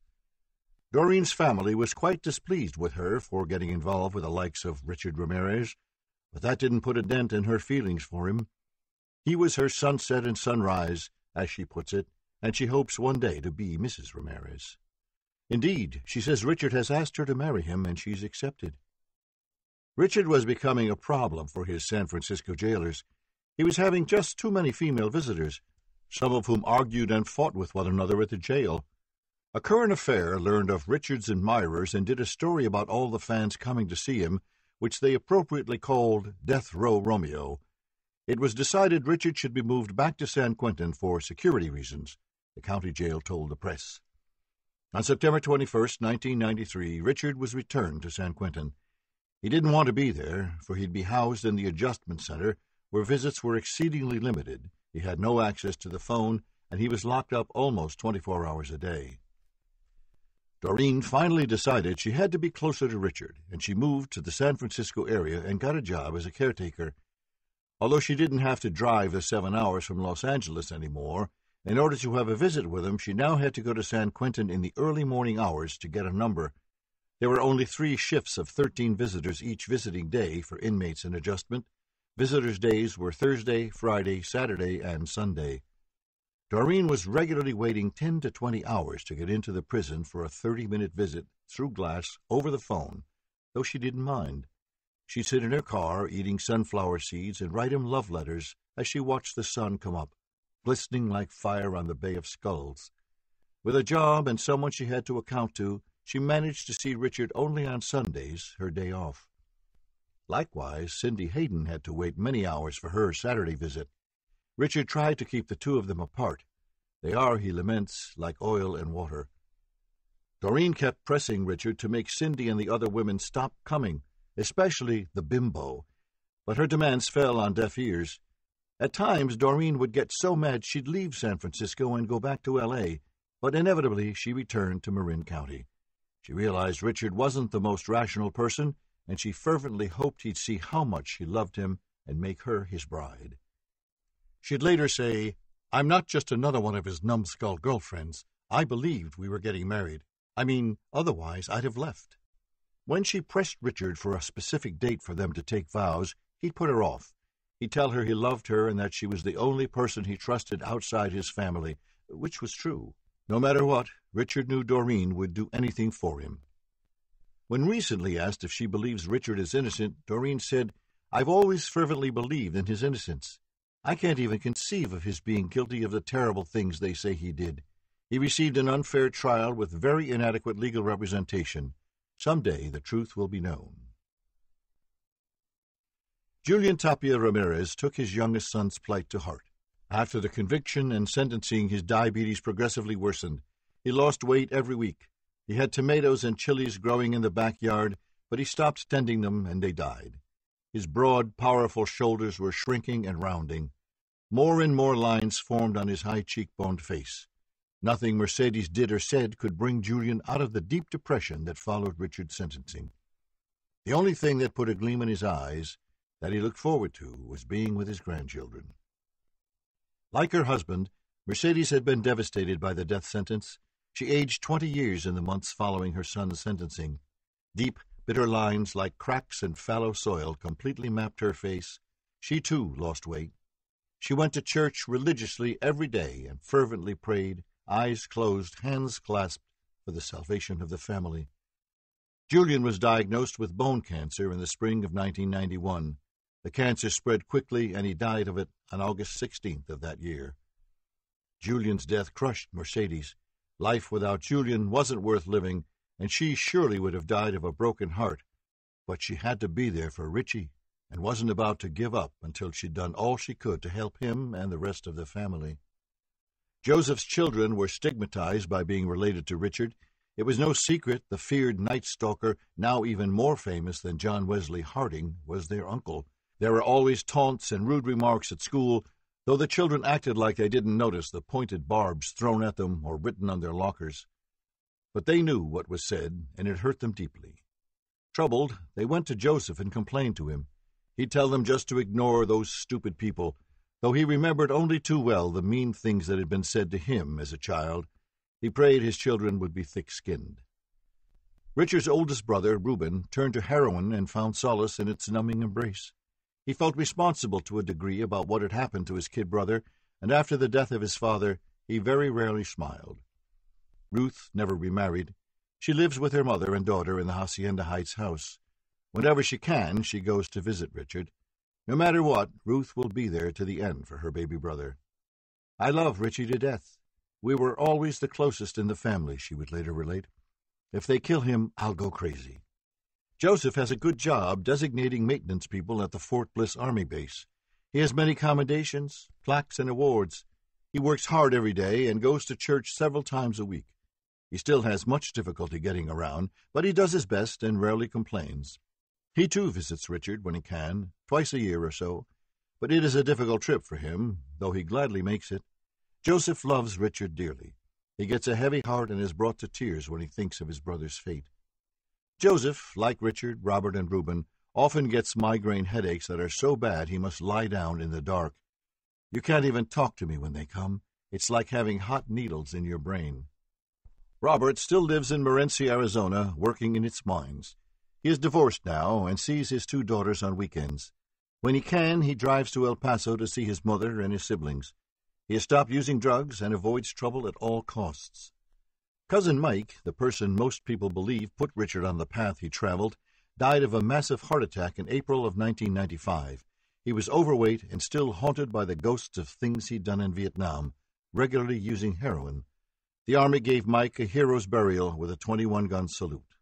S1: Doreen's family was quite displeased with her for getting involved with the likes of Richard Ramirez, but that didn't put a dent in her feelings for him. He was her sunset and sunrise, as she puts it, and she hopes one day to be Mrs. Ramirez. Indeed, she says Richard has asked her to marry him, and she's accepted. Richard was becoming a problem for his San Francisco jailers. He was having just too many female visitors, some of whom argued and fought with one another at the jail. A current affair learned of Richard's admirers and did a story about all the fans coming to see him, which they appropriately called Death Row Romeo, it was decided Richard should be moved back to San Quentin for security reasons, the county jail told the press. On September 21, 1993, Richard was returned to San Quentin. He didn't want to be there, for he'd be housed in the adjustment center, where visits were exceedingly limited. He had no access to the phone, and he was locked up almost 24 hours a day. Doreen finally decided she had to be closer to Richard, and she moved to the San Francisco area and got a job as a caretaker Although she didn't have to drive the seven hours from Los Angeles anymore, in order to have a visit with him, she now had to go to San Quentin in the early morning hours to get a number. There were only three shifts of 13 visitors each visiting day for inmates in adjustment. Visitors' days were Thursday, Friday, Saturday, and Sunday. Doreen was regularly waiting 10 to 20 hours to get into the prison for a 30 minute visit through glass over the phone, though she didn't mind. She'd sit in her car eating sunflower seeds and write him love letters as she watched the sun come up, glistening like fire on the Bay of Skulls. With a job and someone she had to account to, she managed to see Richard only on Sundays, her day off. Likewise, Cindy Haden had to wait many hours for her Saturday visit. Richard tried to keep the two of them apart. They are, he laments, like oil and water. Doreen kept pressing Richard to make Cindy and the other women stop coming, especially the bimbo, but her demands fell on deaf ears. At times, Doreen would get so mad she'd leave San Francisco and go back to L.A., but inevitably she returned to Marin County. She realized Richard wasn't the most rational person, and she fervently hoped he'd see how much she loved him and make her his bride. She'd later say, I'm not just another one of his numbskull girlfriends. I believed we were getting married. I mean, otherwise I'd have left. When she pressed Richard for a specific date for them to take vows, he'd put her off. He'd tell her he loved her and that she was the only person he trusted outside his family, which was true. No matter what, Richard knew Doreen would do anything for him. When recently asked if she believes Richard is innocent, Doreen said, I've always fervently believed in his innocence. I can't even conceive of his being guilty of the terrible things they say he did. He received an unfair trial with very inadequate legal representation. Some day the truth will be known. Julian Tapia Ramirez took his youngest son's plight to heart. After the conviction and sentencing, his diabetes progressively worsened. He lost weight every week. He had tomatoes and chilies growing in the backyard, but he stopped tending them and they died. His broad, powerful shoulders were shrinking and rounding. More and more lines formed on his high cheekboned face. Nothing Mercedes did or said could bring Julian out of the deep depression that followed Richard's sentencing. The only thing that put a gleam in his eyes that he looked forward to was being with his grandchildren. Like her husband, Mercedes had been devastated by the death sentence. She aged twenty years in the months following her son's sentencing. Deep, bitter lines like cracks in fallow soil completely mapped her face. She, too, lost weight. She went to church religiously every day and fervently prayed, eyes closed, hands clasped, for the salvation of the family. Julian was diagnosed with bone cancer in the spring of 1991. The cancer spread quickly, and he died of it on August 16th of that year. Julian's death crushed Mercedes. Life without Julian wasn't worth living, and she surely would have died of a broken heart. But she had to be there for Richie, and wasn't about to give up until she'd done all she could to help him and the rest of the family. Joseph's children were stigmatized by being related to Richard. It was no secret the feared night stalker, now even more famous than John Wesley Hardin, was their uncle. There were always taunts and rude remarks at school, though the children acted like they didn't notice the pointed barbs thrown at them or written on their lockers. But they knew what was said, and it hurt them deeply. Troubled, they went to Joseph and complained to him. He'd tell them just to ignore those stupid people, though he remembered only too well the mean things that had been said to him as a child. He prayed his children would be thick skinned. Richard's oldest brother, Reuben, turned to heroin and found solace in its numbing embrace. He felt responsible to a degree about what had happened to his kid brother, and after the death of his father, he very rarely smiled. Ruth never remarried. She lives with her mother and daughter in the Hacienda Heights house. Whenever she can, she goes to visit Richard. No matter what, Ruth will be there to the end for her baby brother. I love Richie to death. We were always the closest in the family, she would later relate. If they kill him, I'll go crazy. Joseph has a good job designating maintenance people at the Fort Bliss Army Base. He has many commendations, plaques, and awards. He works hard every day and goes to church several times a week. He still has much difficulty getting around, but he does his best and rarely complains. He too visits Richard when he can, twice a year or so, but it is a difficult trip for him, though he gladly makes it. Joseph loves Richard dearly. He gets a heavy heart and is brought to tears when he thinks of his brother's fate. Joseph, like Richard, Robert, and Reuben, often gets migraine headaches that are so bad he must lie down in the dark. You can't even talk to me when they come. It's like having hot needles in your brain. Robert still lives in Morenci, Arizona, working in its mines. He is divorced now and sees his two daughters on weekends. When he can, he drives to El Paso to see his mother and his siblings. He has stopped using drugs and avoids trouble at all costs. Cousin Mike, the person most people believe put Richard on the path he traveled, died of a massive heart attack in April of 1995. He was overweight and still haunted by the ghosts of things he'd done in Vietnam, regularly using heroin. The Army gave Mike a hero's burial with a 21 gun salute.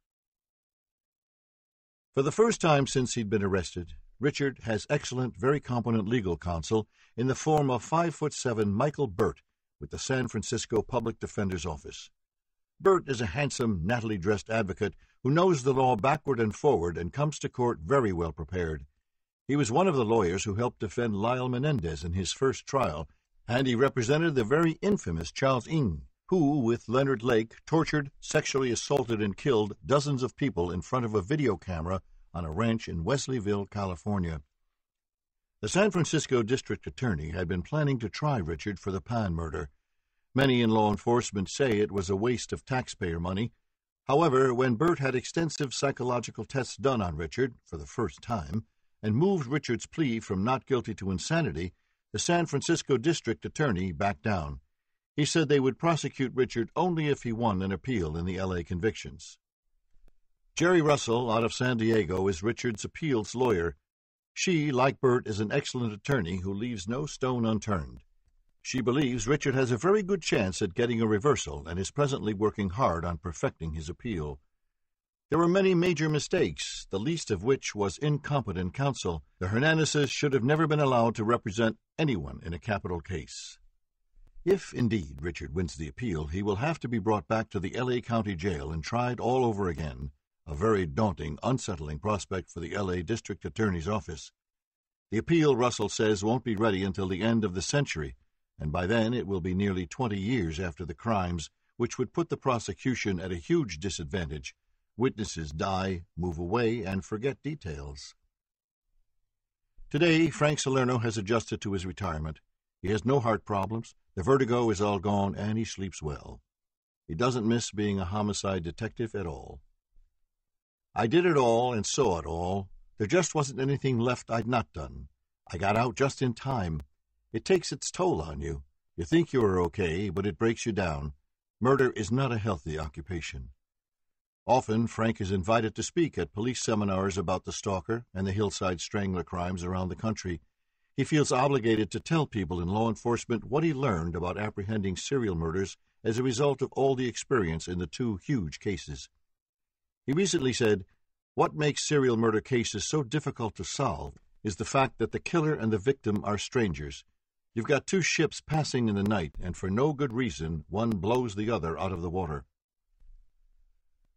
S1: For the first time since he'd been arrested, Richard has excellent, very competent legal counsel in the form of five foot seven Michael Burt with the San Francisco Public Defender's Office. Burt is a handsome, nattily dressed advocate who knows the law backward and forward and comes to court very well prepared. He was one of the lawyers who helped defend Lyle Menendez in his first trial, and he represented the very infamous Charles Ng, who, with Leonard Lake, tortured, sexually assaulted, and killed dozens of people in front of a video camera on a ranch in Wilseyville, California. The San Francisco district attorney had been planning to try Richard for the Pan murder, Many in law enforcement say it was a waste of taxpayer money. However, when Burt had extensive psychological tests done on Richard for the first time and moved Richard's plea from not guilty to insanity, the San Francisco district attorney backed down. He said they would prosecute Richard only if he won an appeal in the L.A. convictions. Jerry Russell, out of San Diego, is Richard's appeals lawyer. She, like Burt, is an excellent attorney who leaves no stone unturned. She believes Richard has a very good chance at getting a reversal and is presently working hard on perfecting his appeal. There were many major mistakes, the least of which was incompetent counsel. The Hernandezes should have never been allowed to represent anyone in a capital case. If, indeed, Richard wins the appeal, he will have to be brought back to the L.A. County Jail and tried all over again, a very daunting, unsettling prospect for the L.A. District Attorney's Office. The appeal, Russell says, won't be ready until the end of the century, and by then it will be nearly 20 years after the crimes, which would put the prosecution at a huge disadvantage. Witnesses die, move away, and forget details. Today, Frank Salerno has adjusted to his retirement. He has no heart problems, the vertigo is all gone, and he sleeps well. He doesn't miss being a homicide detective at all. I did it all and saw it all. There just wasn't anything left I'd not done. I got out just in time. It takes its toll on you. You think you are okay, but it breaks you down. Murder is not a healthy occupation. Often, Frank is invited to speak at police seminars about the stalker and the hillside strangler crimes around the country. He feels obligated to tell people in law enforcement what he learned about apprehending serial murders as a result of all the experience in the two huge cases. He recently said, What makes serial murder cases so difficult to solve is the fact that the killer and the victim are strangers. You've got two ships passing in the night, and for no good reason, one blows the other out of the water.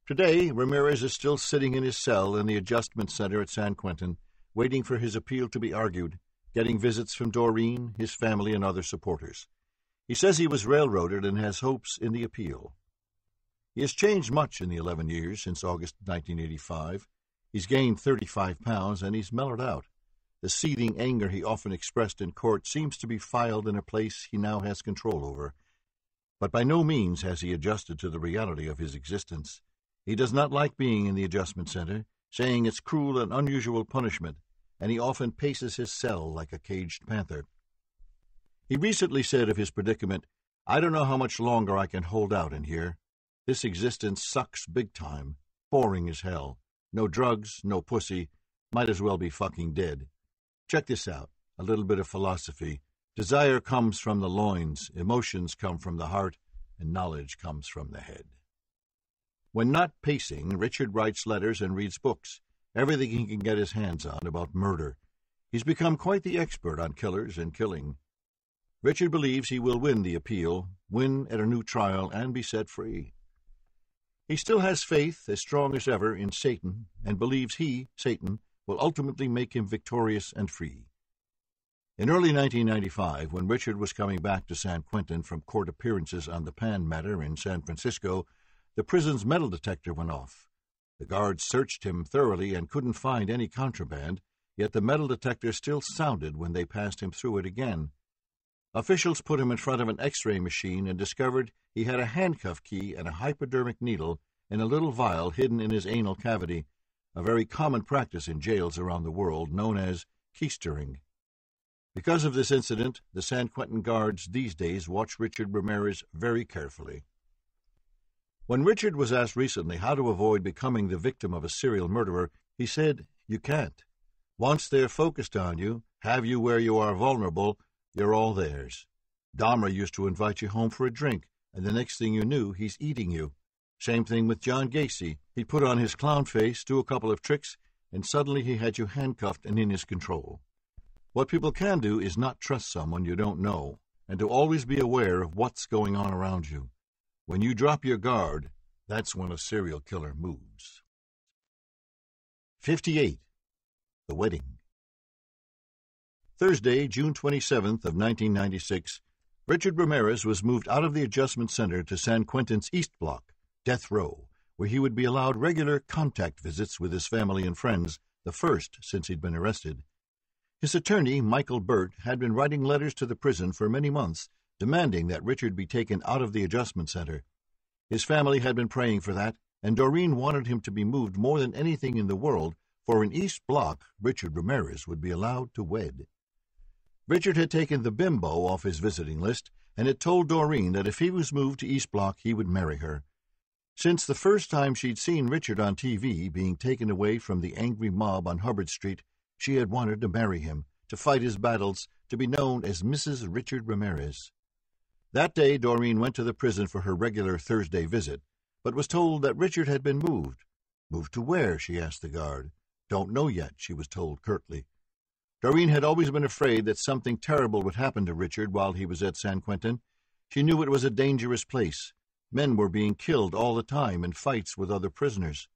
S1: Today, Ramirez is still sitting in his cell in the adjustment center at San Quentin, waiting for his appeal to be argued, getting visits from Doreen, his family, and other supporters. He says he was railroaded and has hopes in the appeal. He has changed much in the 11 years since August 1985. He's gained 35 pounds and he's mellowed out. The seething anger he often expressed in court seems to be filed in a place he now has control over. But by no means has he adjusted to the reality of his existence. He does not like being in the adjustment center, saying it's cruel and unusual punishment, and he often paces his cell like a caged panther. He recently said of his predicament, I don't know how much longer I can hold out in here. This existence sucks big time, boring as hell. No drugs, no pussy, might as well be fucking dead. Check this out a little bit of philosophy. Desire comes from the loins, emotions come from the heart, and knowledge comes from the head. When not pacing, Richard writes letters and reads books, everything he can get his hands on about murder. He's become quite the expert on killers and killing. Richard believes he will win the appeal, win at a new trial, and be set free. He still has faith, as strong as ever, in Satan, and believes he, Satan, will ultimately make him victorious and free. In early 1995, when Richard was coming back to San Quentin from court appearances on the Pan matter in San Francisco, the prison's metal detector went off. The guards searched him thoroughly and couldn't find any contraband, yet the metal detector still sounded when they passed him through it again. Officials put him in front of an x ray machine and discovered he had a handcuff key and a hypodermic needle in a little vial hidden in his anal cavity, a very common practice in jails around the world known as keistering. Because of this incident, the San Quentin guards these days watch Richard Ramirez very carefully. When Richard was asked recently how to avoid becoming the victim of a serial murderer, he said, You can't. Once they're focused on you, have you where you are vulnerable, you're all theirs. Dahmer used to invite you home for a drink, and the next thing you knew, he's eating you. Same thing with John Gacy. He'd put on his clown face, do a couple of tricks, and suddenly he had you handcuffed and in his control. What people can do is not trust someone you don't know, and to always be aware of what's going on around you. When you drop your guard, that's when a serial killer moves. 58. The Wedding. Thursday, June 27th of 1996, Richard Ramirez was moved out of the adjustment center to San Quentin's East Block, Death Row, where he would be allowed regular contact visits with his family and friends, the first since he'd been arrested. His attorney, Michael Burt, had been writing letters to the prison for many months, demanding that Richard be taken out of the adjustment center. His family had been praying for that, and Doreen wanted him to be moved more than anything in the world, for in East Block Richard Ramirez would be allowed to wed. Richard had taken the bimbo off his visiting list and had told Doreen that if he was moved to East Block he would marry her. Since the first time she'd seen Richard on TV being taken away from the angry mob on Hubbard Street, she had wanted to marry him, to fight his battles, to be known as Mrs. Richard Ramirez. That day Doreen went to the prison for her regular Thursday visit, but was told that Richard had been moved. Moved to where? she asked the guard. Don't know yet, she was told curtly. Doreen had always been afraid that something terrible would happen to Richard while he was at San Quentin. She knew it was a dangerous place. Men were being killed all the time in fights with other prisoners.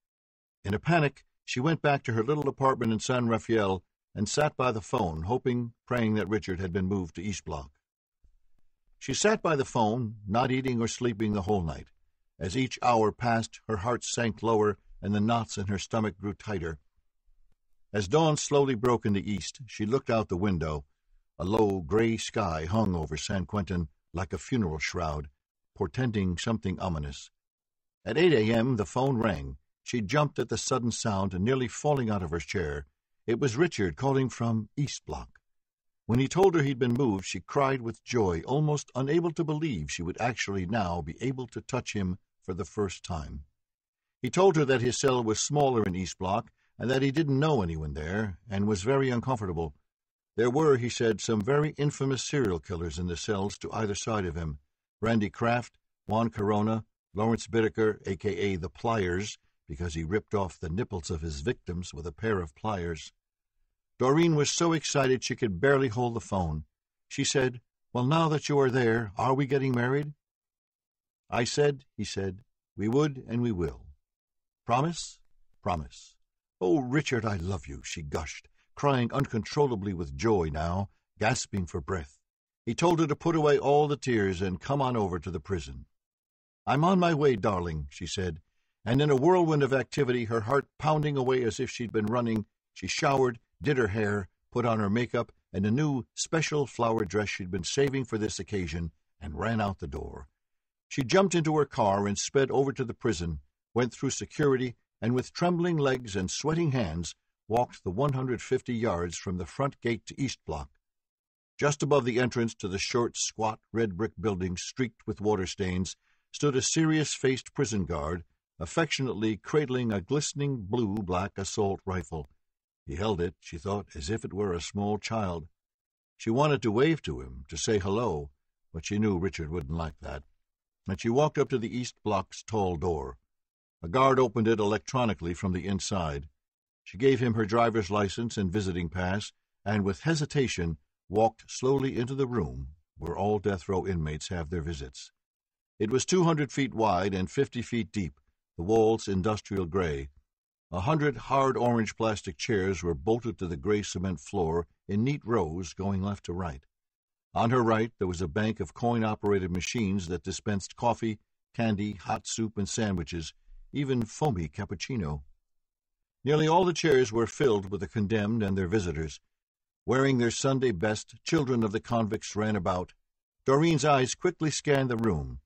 S1: In a panic, she went back to her little apartment in San Rafael and sat by the phone, hoping, praying that Richard had been moved to East Block. She sat by the phone, not eating or sleeping the whole night. As each hour passed, her heart sank lower and the knots in her stomach grew tighter. As dawn slowly broke in the east, she looked out the window. A low gray sky hung over San Quentin like a funeral shroud, portending something ominous. At 8 a.m., the phone rang. She jumped at the sudden sound nearly falling out of her chair. It was Richard calling from East Block. When he told her he'd been moved, she cried with joy, almost unable to believe she would actually now be able to touch him for the first time. He told her that his cell was smaller in East Block and that he didn't know anyone there and was very uncomfortable. There were, he said, some very infamous serial killers in the cells to either side of him Randy Kraft, Juan Corona, Lawrence Bittaker, a.k.a. the Pliers, because he ripped off the nipples of his victims with a pair of pliers. Doreen was so excited she could barely hold the phone. She said, Well, now that you are there, are we getting married? I said, he said, we would and we will. Promise? Promise. Oh, Richard, I love you, she gushed, crying uncontrollably with joy now, gasping for breath. He told her to put away all the tears and come on over to the prison. I'm on my way, darling, she said, and in a whirlwind of activity, her heart pounding away as if she'd been running, she showered did her hair, put on her makeup and a new special flower dress she'd been saving for this occasion, and ran out the door. She jumped into her car and sped over to the prison, went through security, and with trembling legs and sweating hands, walked the 150 yards from the front gate to East Block. Just above the entrance to the short, squat, red brick building streaked with water stains stood a serious faced prison guard, affectionately cradling a glistening blue black assault rifle. He held it, she thought, as if it were a small child. She wanted to wave to him, to say hello, but she knew Richard wouldn't like that. And she walked up to the east block's tall door. A guard opened it electronically from the inside. She gave him her driver's license and visiting pass, and with hesitation walked slowly into the room where all death row inmates have their visits. It was two hundred feet wide and fifty feet deep, the walls industrial gray, a hundred hard orange plastic chairs were bolted to the gray cement floor in neat rows going left to right. On her right there was a bank of coin operated machines that dispensed coffee, candy, hot soup, and sandwiches, even foamy cappuccino. Nearly all the chairs were filled with the condemned and their visitors. Wearing their Sunday best, children of the convicts ran about. Doreen's eyes quickly scanned the room.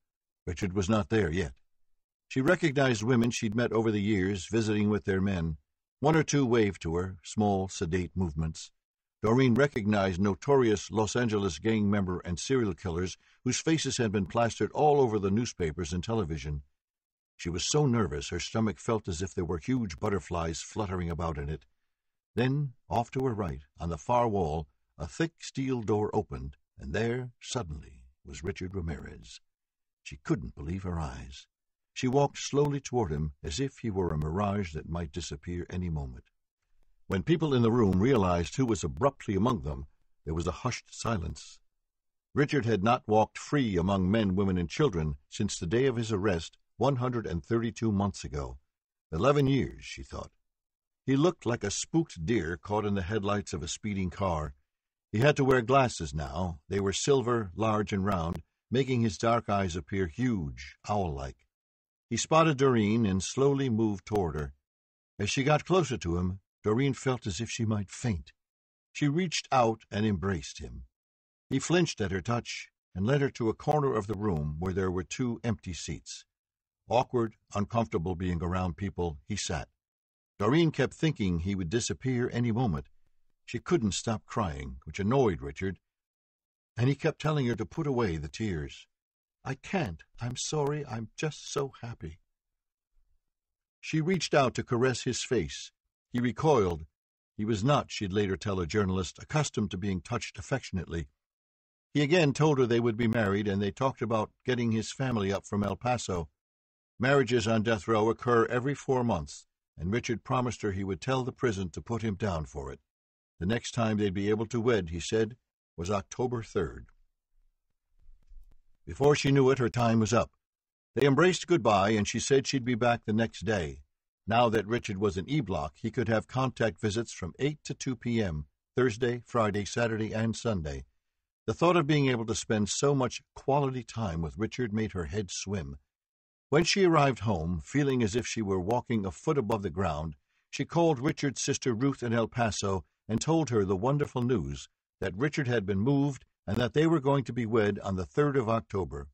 S1: Richard was not there yet. She recognized women she'd met over the years, visiting with their men. One or two waved to her, small, sedate movements. Doreen recognized notorious Los Angeles gang member and serial killers whose faces had been plastered all over the newspapers and television. She was so nervous her stomach felt as if there were huge butterflies fluttering about in it. Then, off to her right, on the far wall, a thick steel door opened, and there, suddenly, was Richard Ramirez. She couldn't believe her eyes. She walked slowly toward him as if he were a mirage that might disappear any moment. When people in the room realized who was abruptly among them, there was a hushed silence. Richard had not walked free among men, women, and children since the day of his arrest, one hundred and thirty-two months ago. Eleven years, she thought. He looked like a spooked deer caught in the headlights of a speeding car. He had to wear glasses now. They were silver, large, and round, making his dark eyes appear huge, owl-like. He spotted Doreen and slowly moved toward her. As she got closer to him, Doreen felt as if she might faint. She reached out and embraced him. He flinched at her touch and led her to a corner of the room where there were two empty seats. Awkward, uncomfortable being around people, he sat. Doreen kept thinking he would disappear any moment. She couldn't stop crying, which annoyed Richard, and he kept telling her to put away the tears. I can't. I'm sorry. I'm just so happy. She reached out to caress his face. He recoiled. He was not, she'd later tell a journalist, accustomed to being touched affectionately. He again told her they would be married, and they talked about getting his family up from El Paso. Marriages on death row occur every four months, and Richard promised her he would tell the prison to put him down for it. The next time they'd be able to wed, he said, was October 3rd. Before she knew it, her time was up. They embraced goodbye, and she said she'd be back the next day. Now that Richard was in E Block, he could have contact visits from 8 to 2 p.m., Thursday, Friday, Saturday, and Sunday. The thought of being able to spend so much quality time with Richard made her head swim. When she arrived home, feeling as if she were walking a foot above the ground, she called Richard's sister Ruth in El Paso and told her the wonderful news that Richard had been moved and that they were going to be wed on the 3rd of October.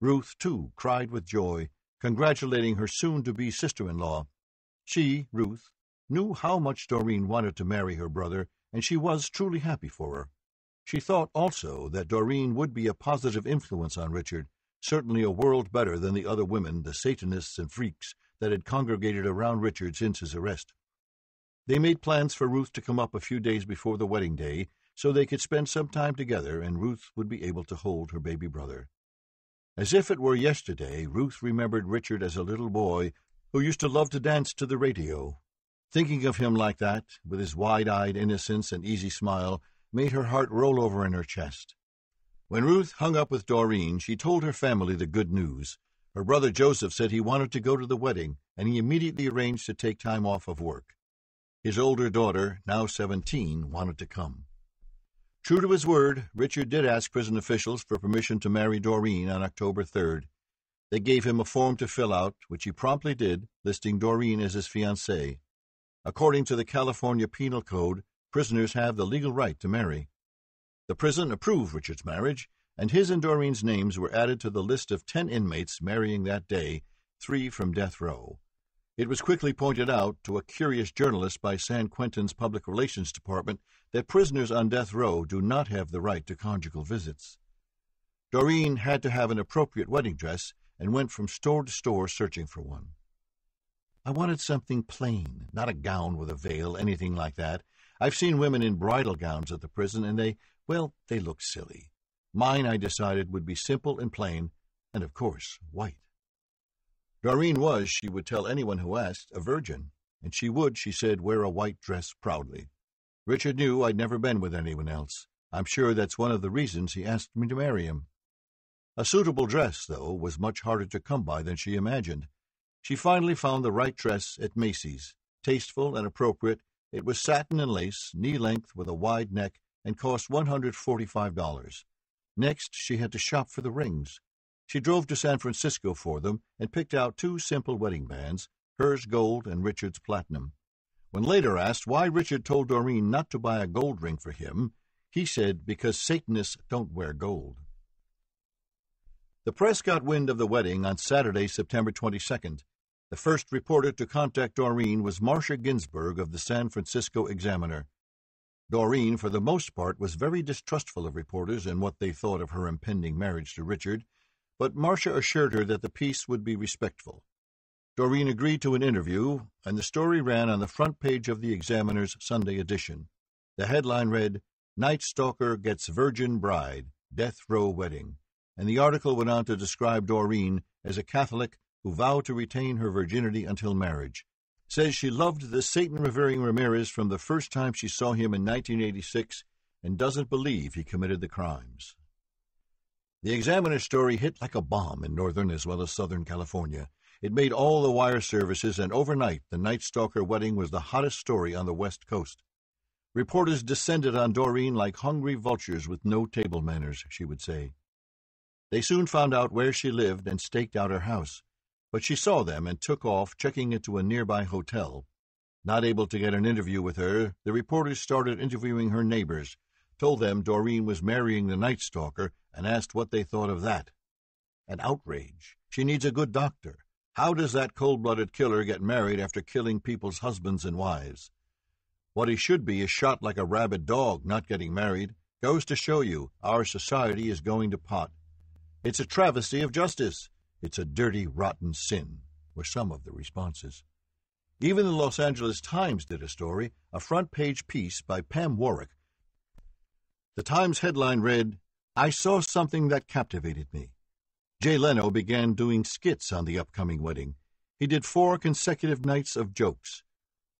S1: Ruth, too, cried with joy, congratulating her soon to be sister in law. She, Ruth, knew how much Doreen wanted to marry her brother, and she was truly happy for her. She thought also that Doreen would be a positive influence on Richard, certainly a world better than the other women, the Satanists and freaks, that had congregated around Richard since his arrest. They made plans for Ruth to come up a few days before the wedding day so they could spend some time together and Ruth would be able to hold her baby brother. As if it were yesterday, Ruth remembered Richard as a little boy who used to love to dance to the radio. Thinking of him like that, with his wide eyed innocence and easy smile, made her heart roll over in her chest. When Ruth hung up with Doreen, she told her family the good news. Her brother Joseph said he wanted to go to the wedding, and he immediately arranged to take time off of work. His older daughter, now seventeen, wanted to come. True to his word, Richard did ask prison officials for permission to marry Doreen on October 3rd. They gave him a form to fill out, which he promptly did, listing Doreen as his fiancée. According to the California Penal Code, prisoners have the legal right to marry. The prison approved Richard's marriage, and his and Doreen's names were added to the list of ten inmates marrying that day, three from death row. It was quickly pointed out to a curious journalist by San Quentin's Public Relations Department that prisoners on death row do not have the right to conjugal visits. Doreen had to have an appropriate wedding dress and went from store to store searching for one. I wanted something plain, not a gown with a veil, anything like that. I've seen women in bridal gowns at the prison, and they well, they looked silly. Mine, I decided, would be simple and plain, and of course, white. Doreen was, she would tell anyone who asked, a virgin, and she would, she said, wear a white dress proudly. Richard knew I'd never been with anyone else. I'm sure that's one of the reasons he asked me to marry him. A suitable dress, though, was much harder to come by than she imagined. She finally found the right dress at Macy's. Tasteful and appropriate, it was satin and lace, knee length with a wide neck, and cost $145. Next, she had to shop for the rings. She drove to San Francisco for them and picked out two simple wedding bands, hers gold and Richard's platinum. When later asked why Richard told Doreen not to buy a gold ring for him, he said because Satanists don't wear gold. The press got wind of the wedding on Saturday, September 22nd. The first reporter to contact Doreen was Marcia Ginsburg of the San Francisco Examiner. Doreen, for the most part, was very distrustful of reporters and what they thought of her impending marriage to Richard, but Marcia assured her that the piece would be respectful. Doreen agreed to an interview, and the story ran on the front page of the Examiner's Sunday edition. The headline read, Night Stalker Gets Virgin Bride, Death Row Wedding, and the article went on to describe Doreen as a Catholic who vowed to retain her virginity until marriage says she loved the Satan revering Ramirez from the first time she saw him in 1986 and doesn't believe he committed the crimes. The Examiner story hit like a bomb in northern as well as southern California. It made all the wire services, and overnight the Night Stalker wedding was the hottest story on the West Coast. Reporters descended on Doreen like hungry vultures with no table manners, she would say. They soon found out where she lived and staked out her house but she saw them and took off, checking into a nearby hotel. Not able to get an interview with her, the reporters started interviewing her neighbors, told them Doreen was marrying the Night Stalker, and asked what they thought of that. An outrage. She needs a good doctor. How does that cold blooded killer get married after killing people's husbands and wives? What he should be is shot like a rabid dog, not getting married. Goes to show you our society is going to pot. It's a travesty of justice. It's a dirty, rotten sin, were some of the responses. Even the Los Angeles Times did a story, a front page piece by Pam Warrick. The Times headline read, I saw something that captivated me. Jay Leno began doing skits on the upcoming wedding. He did four consecutive nights of jokes.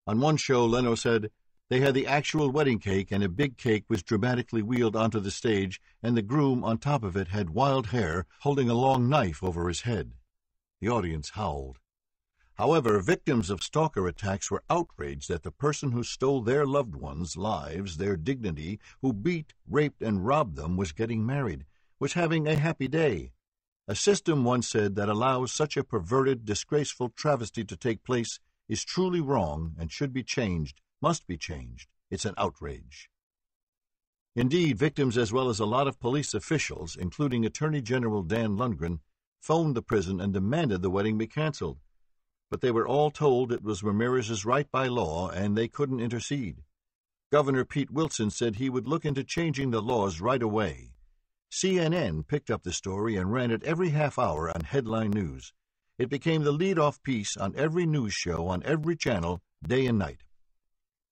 S1: On one show, Leno said, they had the actual wedding cake, and a big cake was dramatically wheeled onto the stage, and the groom on top of it had wild hair, holding a long knife over his head. The audience howled. However, victims of stalker attacks were outraged that the person who stole their loved ones' lives, their dignity, who beat, raped, and robbed them, was getting married, was having a happy day. A system, one said, that allows such a perverted, disgraceful travesty to take place is truly wrong and should be changed, must be changed. It's an outrage. Indeed, victims as well as a lot of police officials, including Attorney General Dan Lungren, phoned the prison and demanded the wedding be canceled but they were all told it was Ramirez's right by law and they couldn't intercede. Governor Pete Wilson said he would look into changing the laws right away. CNN picked up the story and ran it every half hour on headline news. It became the lead-off piece on every news show on every channel, day and night.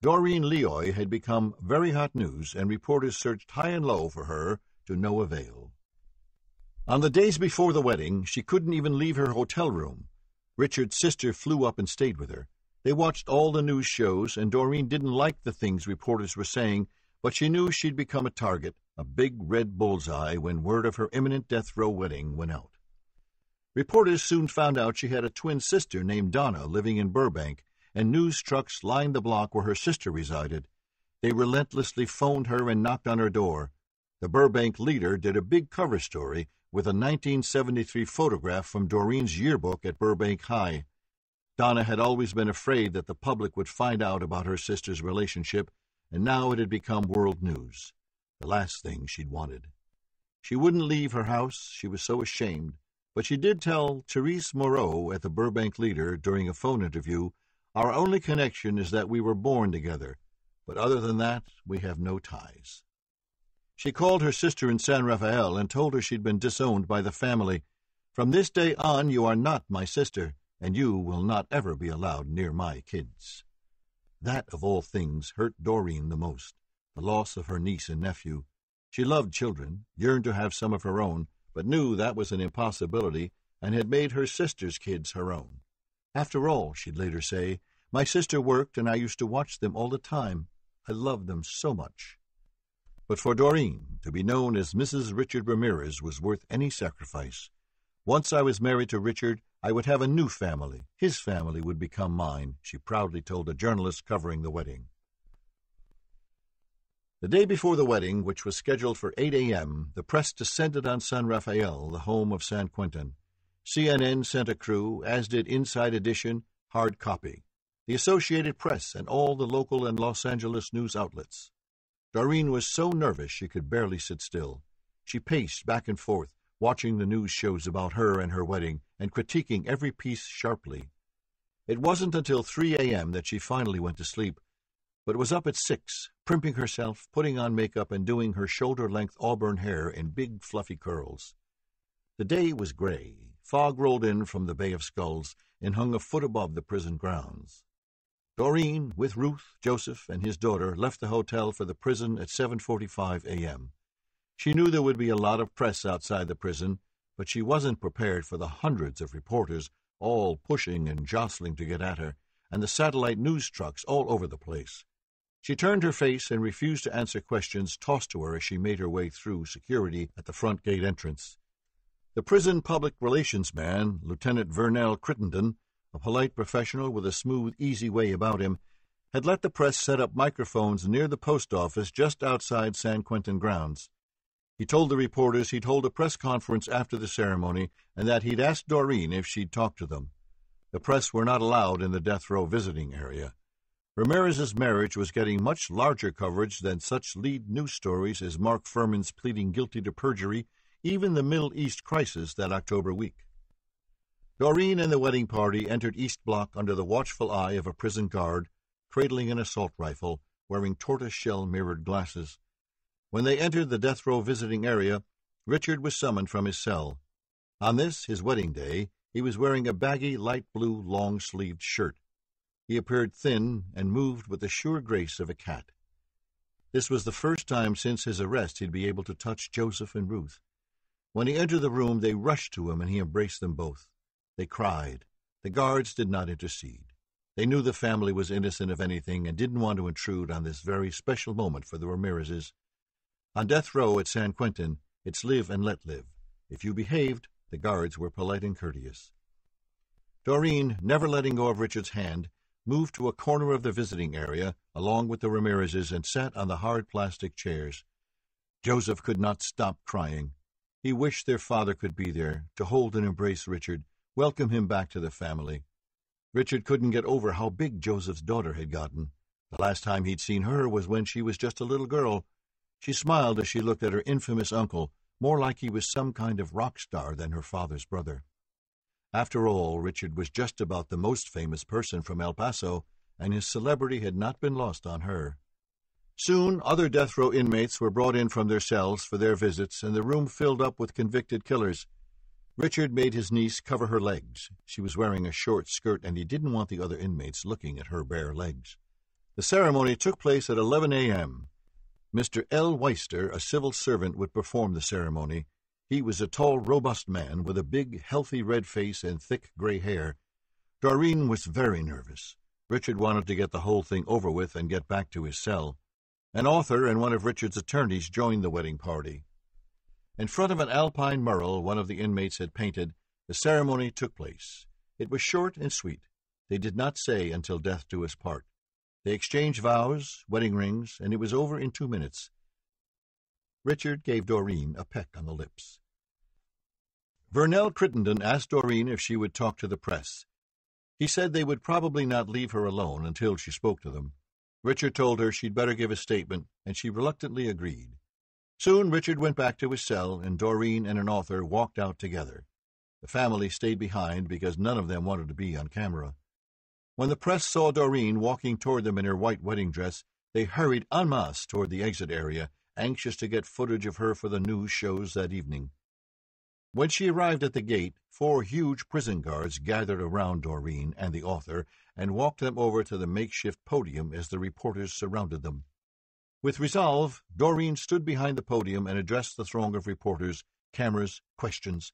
S1: Doreen Lioy had become very hot news, and reporters searched high and low for her to no avail. On the days before the wedding, she couldn't even leave her hotel room. Richard's sister flew up and stayed with her. They watched all the news shows, and Doreen didn't like the things reporters were saying, but she knew she'd become a target, a big red bullseye, when word of her imminent death row wedding went out. Reporters soon found out she had a twin sister named Donna living in Burbank, and news trucks lined the block where her sister resided. They relentlessly phoned her and knocked on her door. The Burbank Leader did a big cover story with a 1973 photograph from Doreen's yearbook at Burbank High. Donna had always been afraid that the public would find out about her sister's relationship, and now it had become world news. The last thing she'd wanted. She wouldn't leave her house, she was so ashamed, but she did tell Therese Moreau at the Burbank Leader during a phone interview, Our only connection is that we were born together, but other than that, we have no ties. She called her sister in San Rafael and told her she'd been disowned by the family. From this day on, you are not my sister, and you will not ever be allowed near my kids. That, of all things, hurt Doreen the most, the loss of her niece and nephew. She loved children, yearned to have some of her own, but knew that was an impossibility, and had made her sister's kids her own. After all, she'd later say, my sister worked, and I used to watch them all the time. I loved them so much. But for Doreen, to be known as Mrs. Richard Ramirez was worth any sacrifice. Once I was married to Richard, I would have a new family. His family would become mine, she proudly told a journalist covering the wedding. The day before the wedding, which was scheduled for 8 a.m., the press descended on San Rafael, the home of San Quentin. CNN sent a crew, as did Inside Edition, hard copy, the Associated Press, and all the local and Los Angeles news outlets. Doreen was so nervous she could barely sit still. She paced back and forth, watching the news shows about her and her wedding, and critiquing every piece sharply. It wasn't until 3 a.m. that she finally went to sleep, but was up at 6, primping herself, putting on makeup, and doing her shoulder-length auburn hair in big, fluffy curls. The day was gray. Fog rolled in from the Bay of Skulls and hung a foot above the prison grounds. Doreen, with Ruth, Joseph, and his daughter, left the hotel for the prison at 7.45 a.m. She knew there would be a lot of press outside the prison, but she wasn't prepared for the hundreds of reporters all pushing and jostling to get at her, and the satellite news trucks all over the place. She turned her face and refused to answer questions tossed to her as she made her way through security at the front gate entrance. The prison public relations man, Lieutenant Vernell Crittendon, a polite professional with a smooth, easy way about him, had let the press set up microphones near the post office just outside San Quentin grounds. He told the reporters he'd hold a press conference after the ceremony and that he'd asked Doreen if she'd talk to them. The press were not allowed in the death row visiting area. Ramirez's marriage was getting much larger coverage than such lead news stories as Mark Fuhrman's pleading guilty to perjury, even the Middle East crisis that October week. Doreen and the wedding party entered East Block under the watchful eye of a prison guard, cradling an assault rifle, wearing tortoise-shell mirrored glasses. When they entered the death row visiting area, Richard was summoned from his cell. On this, his wedding day, he was wearing a baggy light blue long-sleeved shirt. He appeared thin and moved with the sure grace of a cat. This was the first time since his arrest he'd be able to touch Joseph and Ruth. When he entered the room, they rushed to him and he embraced them both. They cried. The guards did not intercede. They knew the family was innocent of anything and didn't want to intrude on this very special moment for the Ramirezes. On death row at San Quentin, it's live and let live. If you behaved, the guards were polite and courteous. Doreen, never letting go of Richard's hand, moved to a corner of the visiting area, along with the Ramirezes, and sat on the hard plastic chairs. Joseph could not stop crying. He wished their father could be there, to hold and embrace Richard, welcome him back to the family. Richard couldn't get over how big Joseph's daughter had gotten. The last time he'd seen her was when she was just a little girl. She smiled as she looked at her infamous uncle, more like he was some kind of rock star than her father's brother. After all, Richard was just about the most famous person from El Paso, and his celebrity had not been lost on her. Soon other death row inmates were brought in from their cells for their visits, and the room filled up with convicted killers. Richard made his niece cover her legs. She was wearing a short skirt, and he didn't want the other inmates looking at her bare legs. The ceremony took place at 11 a.m. Mr. L. Weister, a civil servant, would perform the ceremony, he was a tall, robust man with a big, healthy red face and thick gray hair. Doreen was very nervous. Richard wanted to get the whole thing over with and get back to his cell. An author and one of Richard's attorneys joined the wedding party. In front of an alpine mural one of the inmates had painted, the ceremony took place. It was short and sweet. They did not say until death do us part. They exchanged vows, wedding rings, and it was over in two minutes. Richard gave Doreen a peck on the lips. Vernell Crittendon asked Doreen if she would talk to the press. He said they would probably not leave her alone until she spoke to them. Richard told her she'd better give a statement, and she reluctantly agreed. Soon Richard went back to his cell, and Doreen and an author walked out together. The family stayed behind because none of them wanted to be on camera. When the press saw Doreen walking toward them in her white wedding dress, they hurried en masse toward the exit area anxious to get footage of her for the news shows that evening. When she arrived at the gate, four huge prison guards gathered around Doreen and the author and walked them over to the makeshift podium as the reporters surrounded them. With resolve, Doreen stood behind the podium and addressed the throng of reporters, cameras, questions.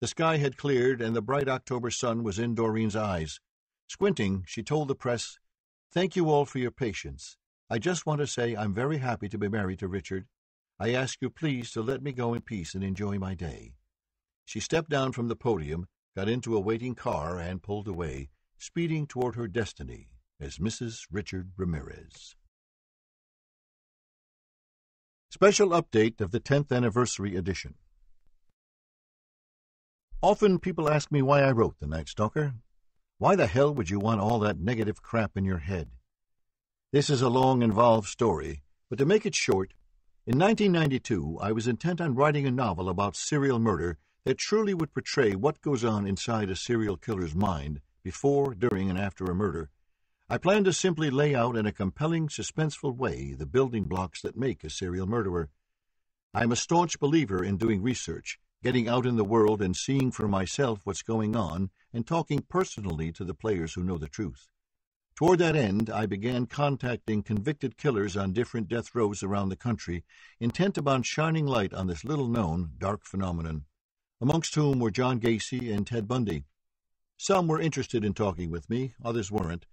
S1: The sky had cleared, and the bright October sun was in Doreen's eyes. Squinting, she told the press, Thank you all for your patience. I just want to say I'm very happy to be married to Richard. I ask you please to let me go in peace and enjoy my day. She stepped down from the podium, got into a waiting car, and pulled away, speeding toward her destiny as Mrs. Richard Ramirez. Special update of the 10th anniversary edition. Often people ask me why I wrote The Night Stalker. Why the hell would you want all that negative crap in your head? This is a long, involved story, but to make it short, in 1992 I was intent on writing a novel about serial murder that truly would portray what goes on inside a serial killer's mind before, during, and after a murder. I planned to simply lay out in a compelling, suspenseful way the building blocks that make a serial murderer. I am a staunch believer in doing research, getting out in the world and seeing for myself what's going on, and talking personally to the players who know the truth. Toward that end, I began contacting convicted killers on different death rows around the country, intent upon shining light on this little known dark phenomenon, amongst whom were John Gacy and Ted Bundy. Some were interested in talking with me, others weren't,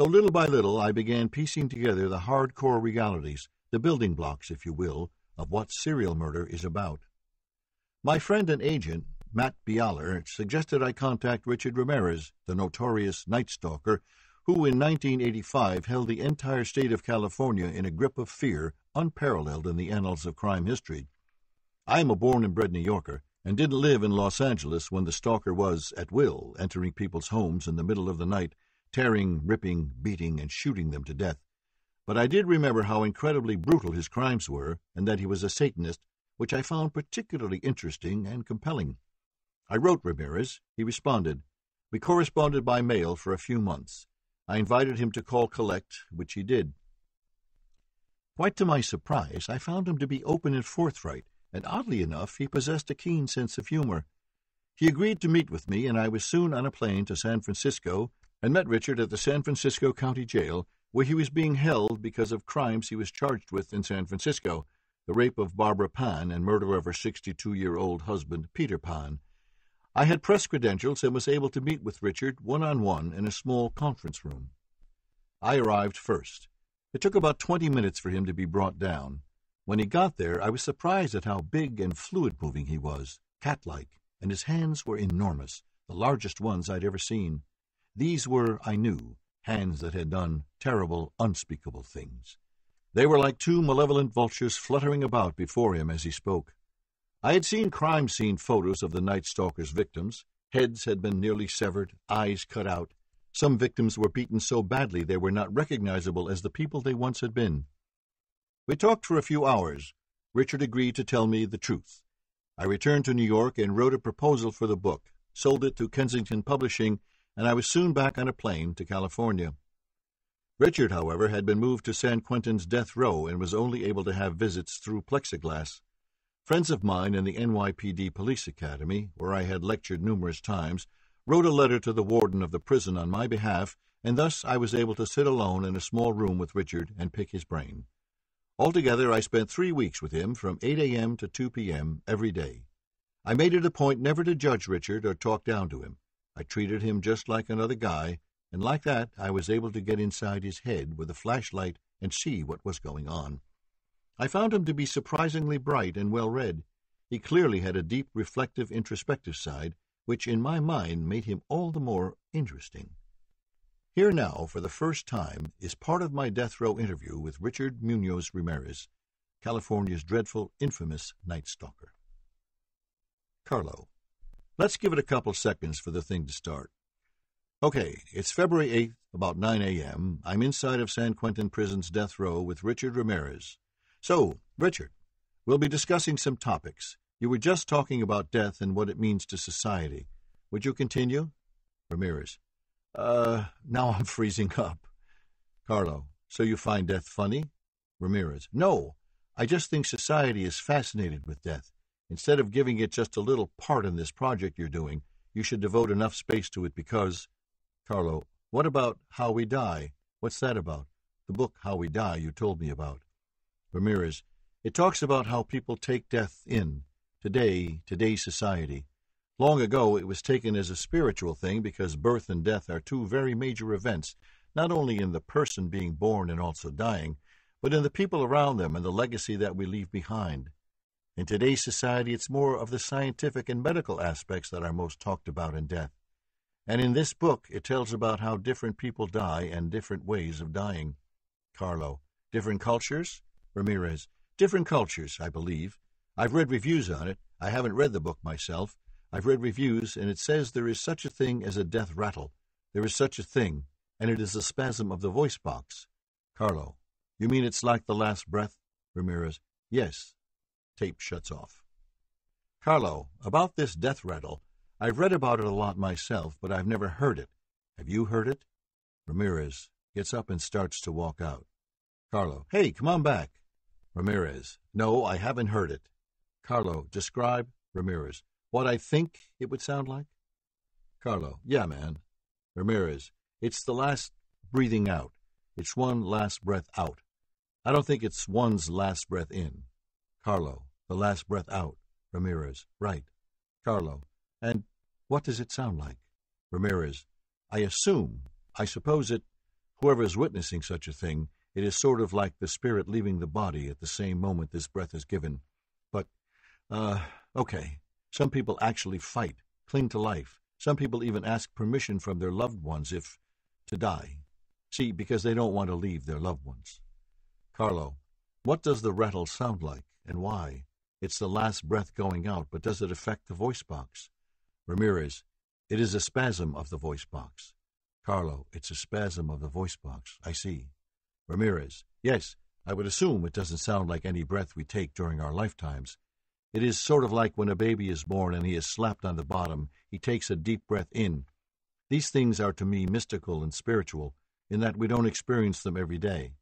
S1: though little by little I began piecing together the hardcore realities, the building blocks, if you will, of what serial murder is about. My friend and agent, Matt Bialer, suggested I contact Richard Ramirez, the notorious Night Stalker, who in 1985 held the entire state of California in a grip of fear unparalleled in the annals of crime history. I am a born and bred New Yorker, and didn't live in Los Angeles when the stalker was, at will, entering people's homes in the middle of the night, tearing, ripping, beating, and shooting them to death. But I did remember how incredibly brutal his crimes were, and that he was a Satanist, which I found particularly interesting and compelling. I wrote Ramirez. He responded. We corresponded by mail for a few months. I invited him to call collect, which he did. Quite to my surprise, I found him to be open and forthright, and oddly enough, he possessed a keen sense of humor. He agreed to meet with me, and I was soon on a plane to San Francisco and met Richard at the San Francisco County Jail, where he was being held because of crimes he was charged with in San Francisco the rape of Barbara Pan and murder of her 62 year old husband, Peter Pan, I had press credentials and was able to meet with Richard one on one in a small conference room. I arrived first. It took about twenty minutes for him to be brought down. When he got there, I was surprised at how big and fluid moving he was, cat like, and his hands were enormous, the largest ones I'd ever seen. These were, I knew, hands that had done terrible, unspeakable things. They were like two malevolent vultures fluttering about before him as he spoke. I had seen crime scene photos of the Night Stalker's victims. Heads had been nearly severed, eyes cut out. Some victims were beaten so badly they were not recognizable as the people they once had been. We talked for a few hours. Richard agreed to tell me the truth. I returned to New York and wrote a proposal for the book, sold it to Kensington Publishing, and I was soon back on a plane to California. Richard, however, had been moved to San Quentin's death row and was only able to have visits through plexiglass. Friends of mine in the NYPD Police Academy, where I had lectured numerous times, wrote a letter to the warden of the prison on my behalf, and thus I was able to sit alone in a small room with Richard and pick his brain. Altogether, I spent three weeks with him from 8 a.m. to 2 p.m. every day. I made it a point never to judge Richard or talk down to him. I treated him just like another guy, and like that I was able to get inside his head with a flashlight and see what was going on. I found him to be surprisingly bright and well read. He clearly had a deep, reflective, introspective side, which in my mind made him all the more interesting. Here now, for the first time, is part of my death row interview with Richard Munoz Ramirez, California's dreadful, infamous Night Stalker. Carlo. Let's give it a couple seconds for the thing to start. Okay, it's February 8th, about 9 a.m. I'm inside of San Quentin Prison's death row with Richard Ramirez. So, Richard, we'll be discussing some topics. You were just talking about death and what it means to society. Would you continue? Ramirez. Uh, now I'm freezing up. Carlo, so you find death funny? Ramirez, no. I just think society is fascinated with death. Instead of giving it just a little part in this project you're doing, you should devote enough space to it because. Carlo, what about How We Die? What's that about? The book How We Die you told me about. Ramirez, it talks about how people take death in. Today, today's society. Long ago, it was taken as a spiritual thing because birth and death are two very major events, not only in the person being born and also dying, but in the people around them and the legacy that we leave behind. In today's society, it's more of the scientific and medical aspects that are most talked about in death. And in this book, it tells about how different people die and different ways of dying. Carlo. Different cultures? Ramirez. Different cultures, I believe. I've read reviews on it. I haven't read the book myself, I've read reviews, and it says there is such a thing as a death rattle. There is such a thing, and it is a spasm of the voice box. Carlo. You mean it's like the last breath? Ramirez. Yes. Tape shuts off. Carlo, about this death rattle, I've read about it a lot myself, but I've never heard it. Have you heard it? Ramirez gets up and starts to walk out. Carlo. Hey, come on back. Ramirez. No, I haven't heard it. Carlo. Describe. Ramirez. What I think it would sound like? Carlo. Yeah, man. Ramirez. It's the last breathing out. It's one last breath out. I don't think it's one's last breath in. Carlo. The last breath out. Ramirez. Right. Carlo. And what does it sound like? Ramirez. I assume, I suppose it, whoever is witnessing such a thing, it is sort of like the spirit leaving the body at the same moment this breath is given. But, uh, okay. Some people actually fight, cling to life. Some people even ask permission from their loved ones if to die. See, because they don't want to leave their loved ones. Carlo, what does the rattle sound like and why? It's the last breath going out, but does it affect the voice box? Ramirez, it is a spasm of the voice box. Carlo, it's a spasm of the voice box. I see. Ramirez, yes, I would assume it doesn't sound like any breath we take during our lifetimes. It is sort of like when a baby is born and he is slapped on the bottom, he takes a deep breath in. These things are to me mystical and spiritual, in that we don't experience them every day.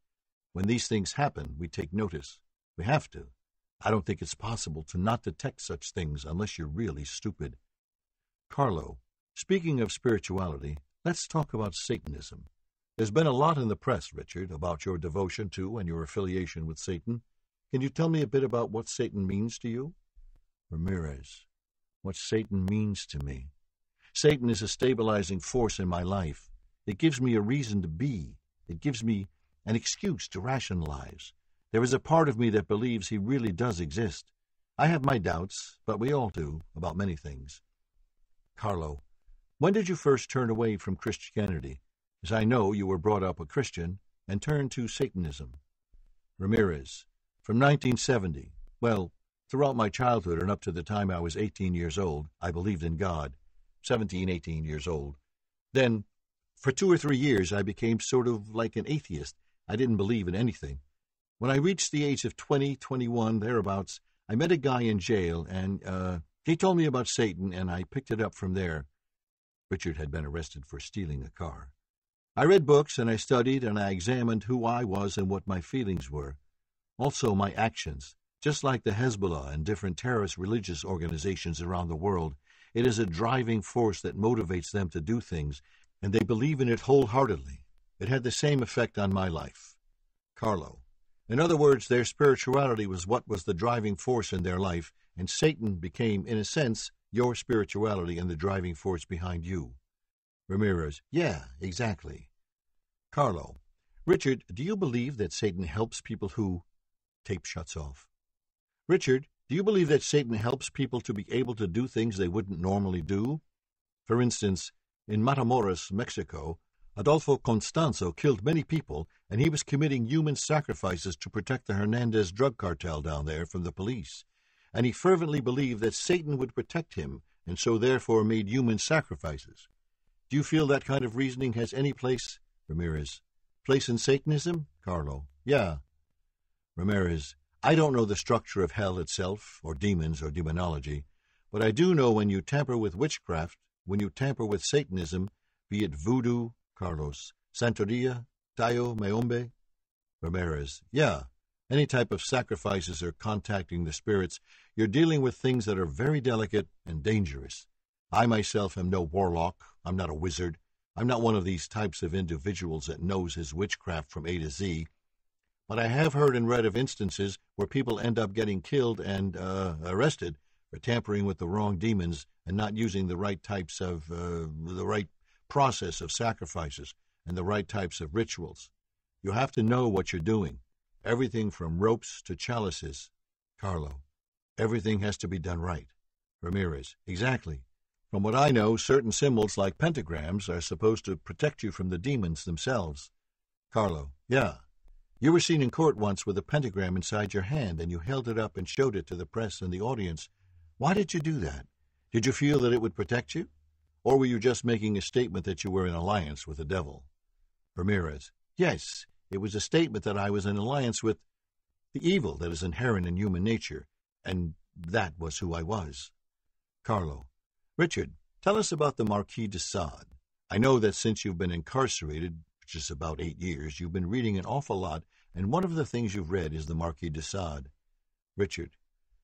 S1: When these things happen, we take notice. We have to. I don't think it's possible to not detect such things unless you're really stupid. Carlo, speaking of spirituality, let's talk about Satanism. There's been a lot in the press, Richard, about your devotion to and your affiliation with Satan. Can you tell me a bit about what Satan means to you? Ramirez. What Satan means to me. Satan is a stabilizing force in my life. It gives me a reason to be. It gives me an excuse to rationalize. There is a part of me that believes he really does exist. I have my doubts, but we all do, about many things. Carlo. When did you first turn away from Christianity? As I know you were brought up a Christian and turned to Satanism. Ramirez. From 1970. Well, throughout my childhood and up to the time I was 18 years old, I believed in God. 17, 18 years old. Then, for two or three years, I became sort of like an atheist. I didn't believe in anything. When I reached the age of 20, 21, thereabouts, I met a guy in jail, and uh, he told me about Satan, and I picked it up from there. Richard had been arrested for stealing a car. I read books, and I studied, and I examined who I was and what my feelings were. Also, my actions. Just like the Hezbollah and different terrorist religious organizations around the world, it is a driving force that motivates them to do things, and they believe in it wholeheartedly. It had the same effect on my life. Carlo. In other words, their spirituality was what was the driving force in their life, and Satan became, in a sense, your spirituality and the driving force behind you. Ramirez. Yeah, exactly. Carlo. Richard, do you believe that Satan helps people who. Tape shuts off. Richard, do you believe that Satan helps people to be able to do things they wouldn't normally do? For instance, in Matamoros, Mexico, Adolfo Constanzo killed many people, and he was committing human sacrifices to protect the Hernandez drug cartel down there from the police. And he fervently believed that Satan would protect him, and so therefore made human sacrifices. Do you feel that kind of reasoning has any place? Ramirez. Place in Satanism? Carlo. Yeah. Ramirez. I don't know the structure of hell itself, or demons, or demonology, but I do know when you tamper with witchcraft, when you tamper with Satanism, be it voodoo, Carlos. Santeria? Tayo? Mayombe? Ramirez. Yeah. Any type of sacrifices or contacting the spirits, you're dealing with things that are very delicate and dangerous. I myself am no warlock. I'm not a wizard. I'm not one of these types of individuals that knows his witchcraft from A to Z. But I have heard and read of instances where people end up getting killed and uh, arrested for tampering with the wrong demons and not using the right types of uh, the right process of sacrifices and the right types of rituals. You have to know what you're doing. Everything from ropes to chalices. Carlo. Everything has to be done right. Ramirez. Exactly. From what I know, certain symbols like pentagrams are supposed to protect you from the demons themselves. Carlo. Yeah. You were seen in court once with a pentagram inside your hand, and you held it up and showed it to the press and the audience. Why did you do that? Did you feel that it would protect you? Or were you just making a statement that you were in alliance with the devil? Ramirez. Yes, it was a statement that I was in alliance with the evil that is inherent in human nature, and that was who I was. Carlo. Richard, tell us about the Marquis de Sade. I know that since you've been incarcerated, which is about eight years, you've been reading an awful lot, and one of the things you've read is the Marquis de Sade. Richard.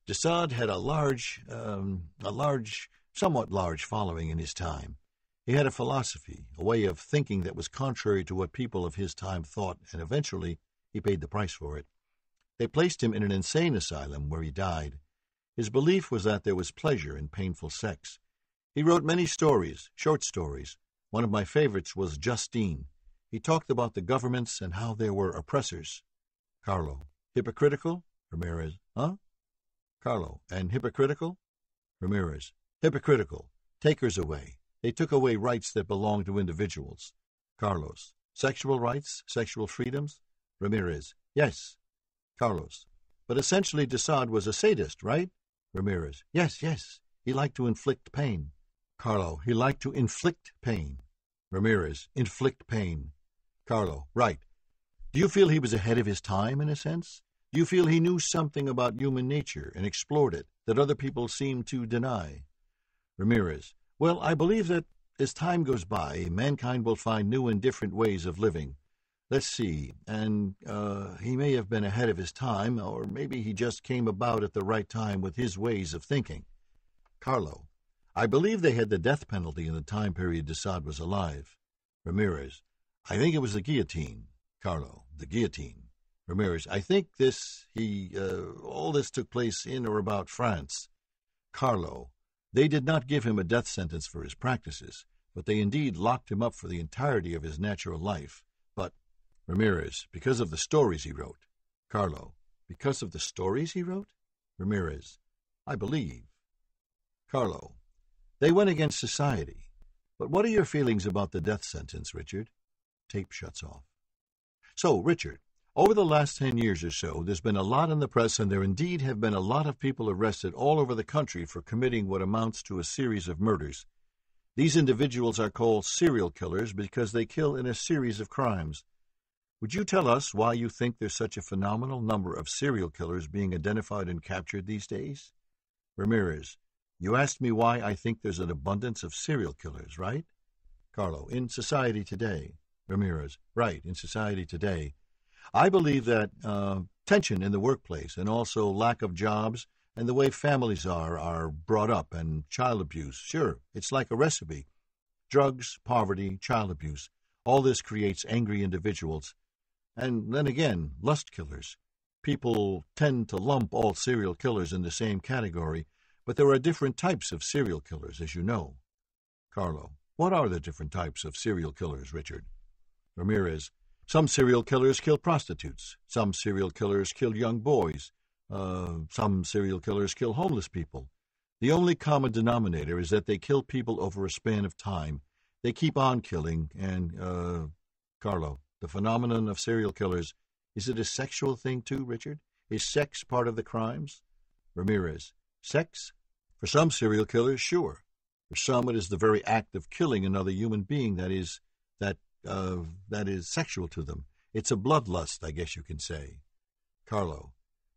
S1: De Sade had a large, um, a large somewhat large following in his time. He had a philosophy, a way of thinking that was contrary to what people of his time thought, and eventually he paid the price for it. They placed him in an insane asylum where he died. His belief was that there was pleasure in painful sex. He wrote many stories, short stories. One of my favorites was Justine. He talked about the governments and how there were oppressors. Carlo. Hypocritical? Ramirez. Huh? Carlo. And hypocritical? Ramirez. Hypocritical. Takers away. They took away rights that belonged to individuals. Carlos. Sexual rights? Sexual freedoms? Ramirez. Yes. Carlos. But essentially de was a sadist, right? Ramirez. Yes, yes. He liked to inflict pain. Carlo. He liked to inflict pain. Ramirez. Inflict pain. Carlo. Right. Do you feel he was ahead of his time, in a sense? Do you feel he knew something about human nature and explored it that other people seem to deny? Ramirez. Well, I believe that as time goes by, mankind will find new and different ways of living. Let's see, and uh, he may have been ahead of his time, or maybe he just came about at the right time with his ways of thinking. Carlo. I believe they had the death penalty in the time period de Sade was alive. Ramirez. I think it was the guillotine. Carlo. The guillotine. Ramirez. I think this, he, uh, all this took place in or about France. Carlo. They did not give him a death sentence for his practices, but they indeed locked him up for the entirety of his natural life. But Ramirez, because of the stories he wrote. Carlo, because of the stories he wrote? Ramirez, I believe. Carlo, they went against society. But what are your feelings about the death sentence, Richard? Tape shuts off. So, Richard, over the last 10 years or so, there's been a lot in the press, and there indeed have been a lot of people arrested all over the country for committing what amounts to a series of murders. These individuals are called serial killers because they kill in a series of crimes. Would you tell us why you think there's such a phenomenal number of serial killers being identified and captured these days? Ramirez, you asked me why I think there's an abundance of serial killers, right? Carlo, in society today. Ramirez, right, in society today. I believe that uh, tension in the workplace and also lack of jobs and the way families are are brought up and child abuse. Sure, it's like a recipe. Drugs, poverty, child abuse. All this creates angry individuals and then again, lust killers. People tend to lump all serial killers in the same category, but there are different types of serial killers, as you know. Carlo, what are the different types of serial killers, Richard? Ramirez, some serial killers kill prostitutes. Some serial killers kill young boys. Uh, some serial killers kill homeless people. The only common denominator is that they kill people over a span of time. They keep on killing, and, uh, Carlo, the phenomenon of serial killers, is it a sexual thing too, Richard? Is sex part of the crimes? Ramirez, sex? For some serial killers, sure. For some, it is the very act of killing another human being that is that uh, that is sexual to them. It's a bloodlust, I guess you can say. Carlo,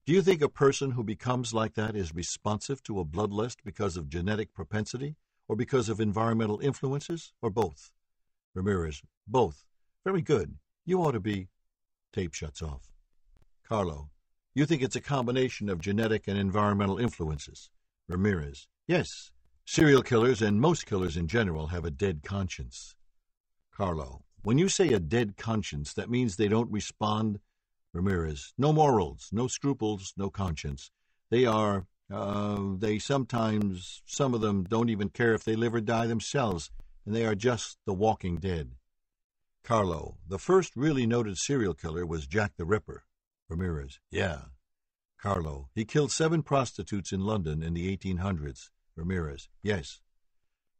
S1: do you think a person who becomes like that is responsive to a bloodlust because of genetic propensity, or because of environmental influences, or both? Ramirez, both. Very good. You ought to be. Tape shuts off. Carlo, you think it's a combination of genetic and environmental influences? Ramirez, yes. Serial killers and most killers in general have a dead conscience. Carlo, when you say a dead conscience, that means they don't respond. Ramirez, no morals, no scruples, no conscience. They are, uh, they sometimes, some of them don't even care if they live or die themselves, and they are just the walking dead. Carlo, the first really noted serial killer was Jack the Ripper. Ramirez, yeah. Carlo, he killed seven prostitutes in London in the 1800s. Ramirez, yes.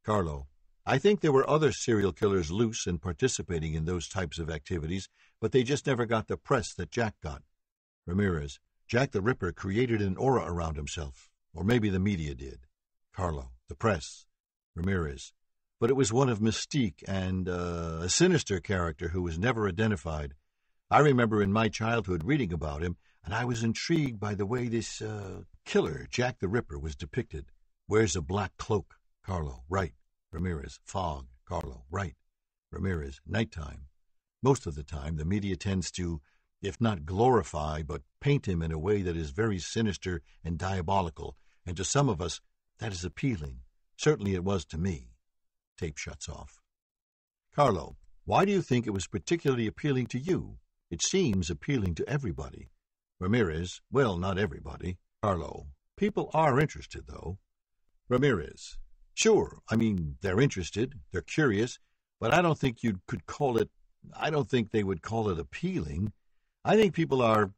S1: Carlo, I think there were other serial killers loose and participating in those types of activities, but they just never got the press that Jack got. Ramirez, Jack the Ripper created an aura around himself, or maybe the media did. Carlo, the press. Ramirez, but it was one of mystique and uh, a sinister character who was never identified. I remember in my childhood reading about him, and I was intrigued by the way this uh, killer, Jack the Ripper, was depicted. Wears a black cloak. Carlo, right. Ramirez, fog. Carlo, right. Ramirez, nighttime. Most of the time, the media tends to, if not glorify, but paint him in a way that is very sinister and diabolical, and to some of us, that is appealing. Certainly it was to me. Tape shuts off. Carlo, why do you think it was particularly appealing to you? It seems appealing to everybody. Ramirez, well, not everybody. Carlo, people are interested, though. Ramirez, sure, I mean, they're interested, they're curious, but I don't think you could call it, I don't think they would call it appealing. I think people are,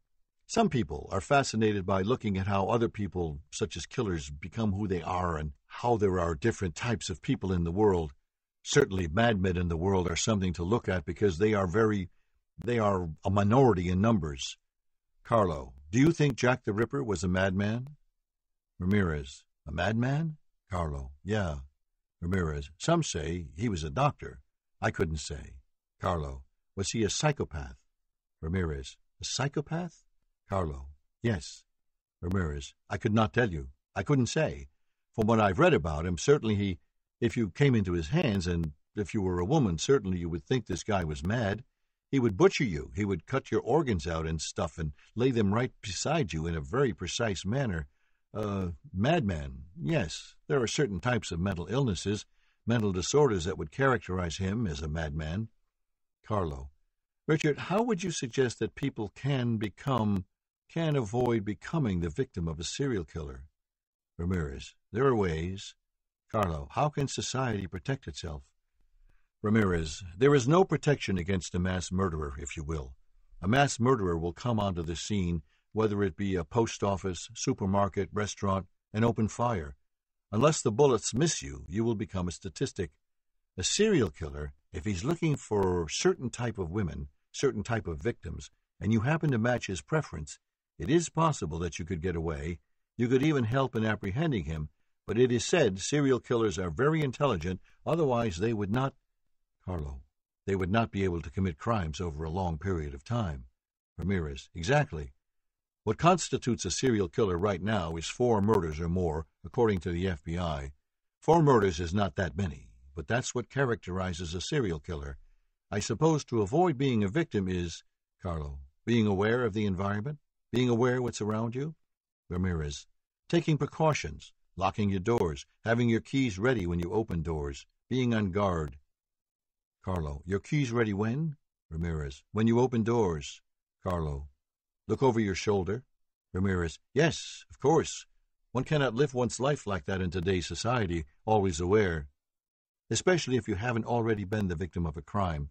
S1: some people are fascinated by looking at how other people, such as killers, become who they are and how there are different types of people in the world. Certainly, madmen in the world are something to look at because they are very, they are a minority in numbers. Carlo, do you think Jack the Ripper was a madman? Ramirez, a madman? Carlo, yeah. Ramirez, some say he was a doctor. I couldn't say. Carlo, was he a psychopath? Ramirez, a psychopath? Carlo, yes. Ramirez, I could not tell you. I couldn't say. From what I've read about him, certainly he, if you came into his hands, and if you were a woman, certainly you would think this guy was mad. He would butcher you. He would cut your organs out and stuff and lay them right beside you in a very precise manner. Uh, madman, yes, there are certain types of mental illnesses, mental disorders that would characterize him as a madman. Carlo, Richard, how would you suggest that people can become, can avoid becoming the victim of a serial killer? Ramirez, there are ways. Carlo, how can society protect itself? Ramirez, there is no protection against a mass murderer, if you will. A mass murderer will come onto the scene, whether it be a post office, supermarket, restaurant, and open fire. Unless the bullets miss you, you will become a statistic. A serial killer, if he's looking for certain type of women, certain type of victims, and you happen to match his preference, it is possible that you could get away. You could even help in apprehending him, but it is said serial killers are very intelligent, otherwise they would not. Carlo, they would not be able to commit crimes over a long period of time. Ramirez, exactly. What constitutes a serial killer right now is four murders or more, according to the FBI. Four murders is not that many, but that's what characterizes a serial killer. I suppose to avoid being a victim is, Carlo, being aware of the environment, being aware what's around you? Ramirez, taking precautions, locking your doors, having your keys ready when you open doors, being on guard. Carlo, your keys ready when? Ramirez, when you open doors. Carlo, look over your shoulder. Ramirez, yes, of course. One cannot live one's life like that in today's society, always aware. Especially if you haven't already been the victim of a crime.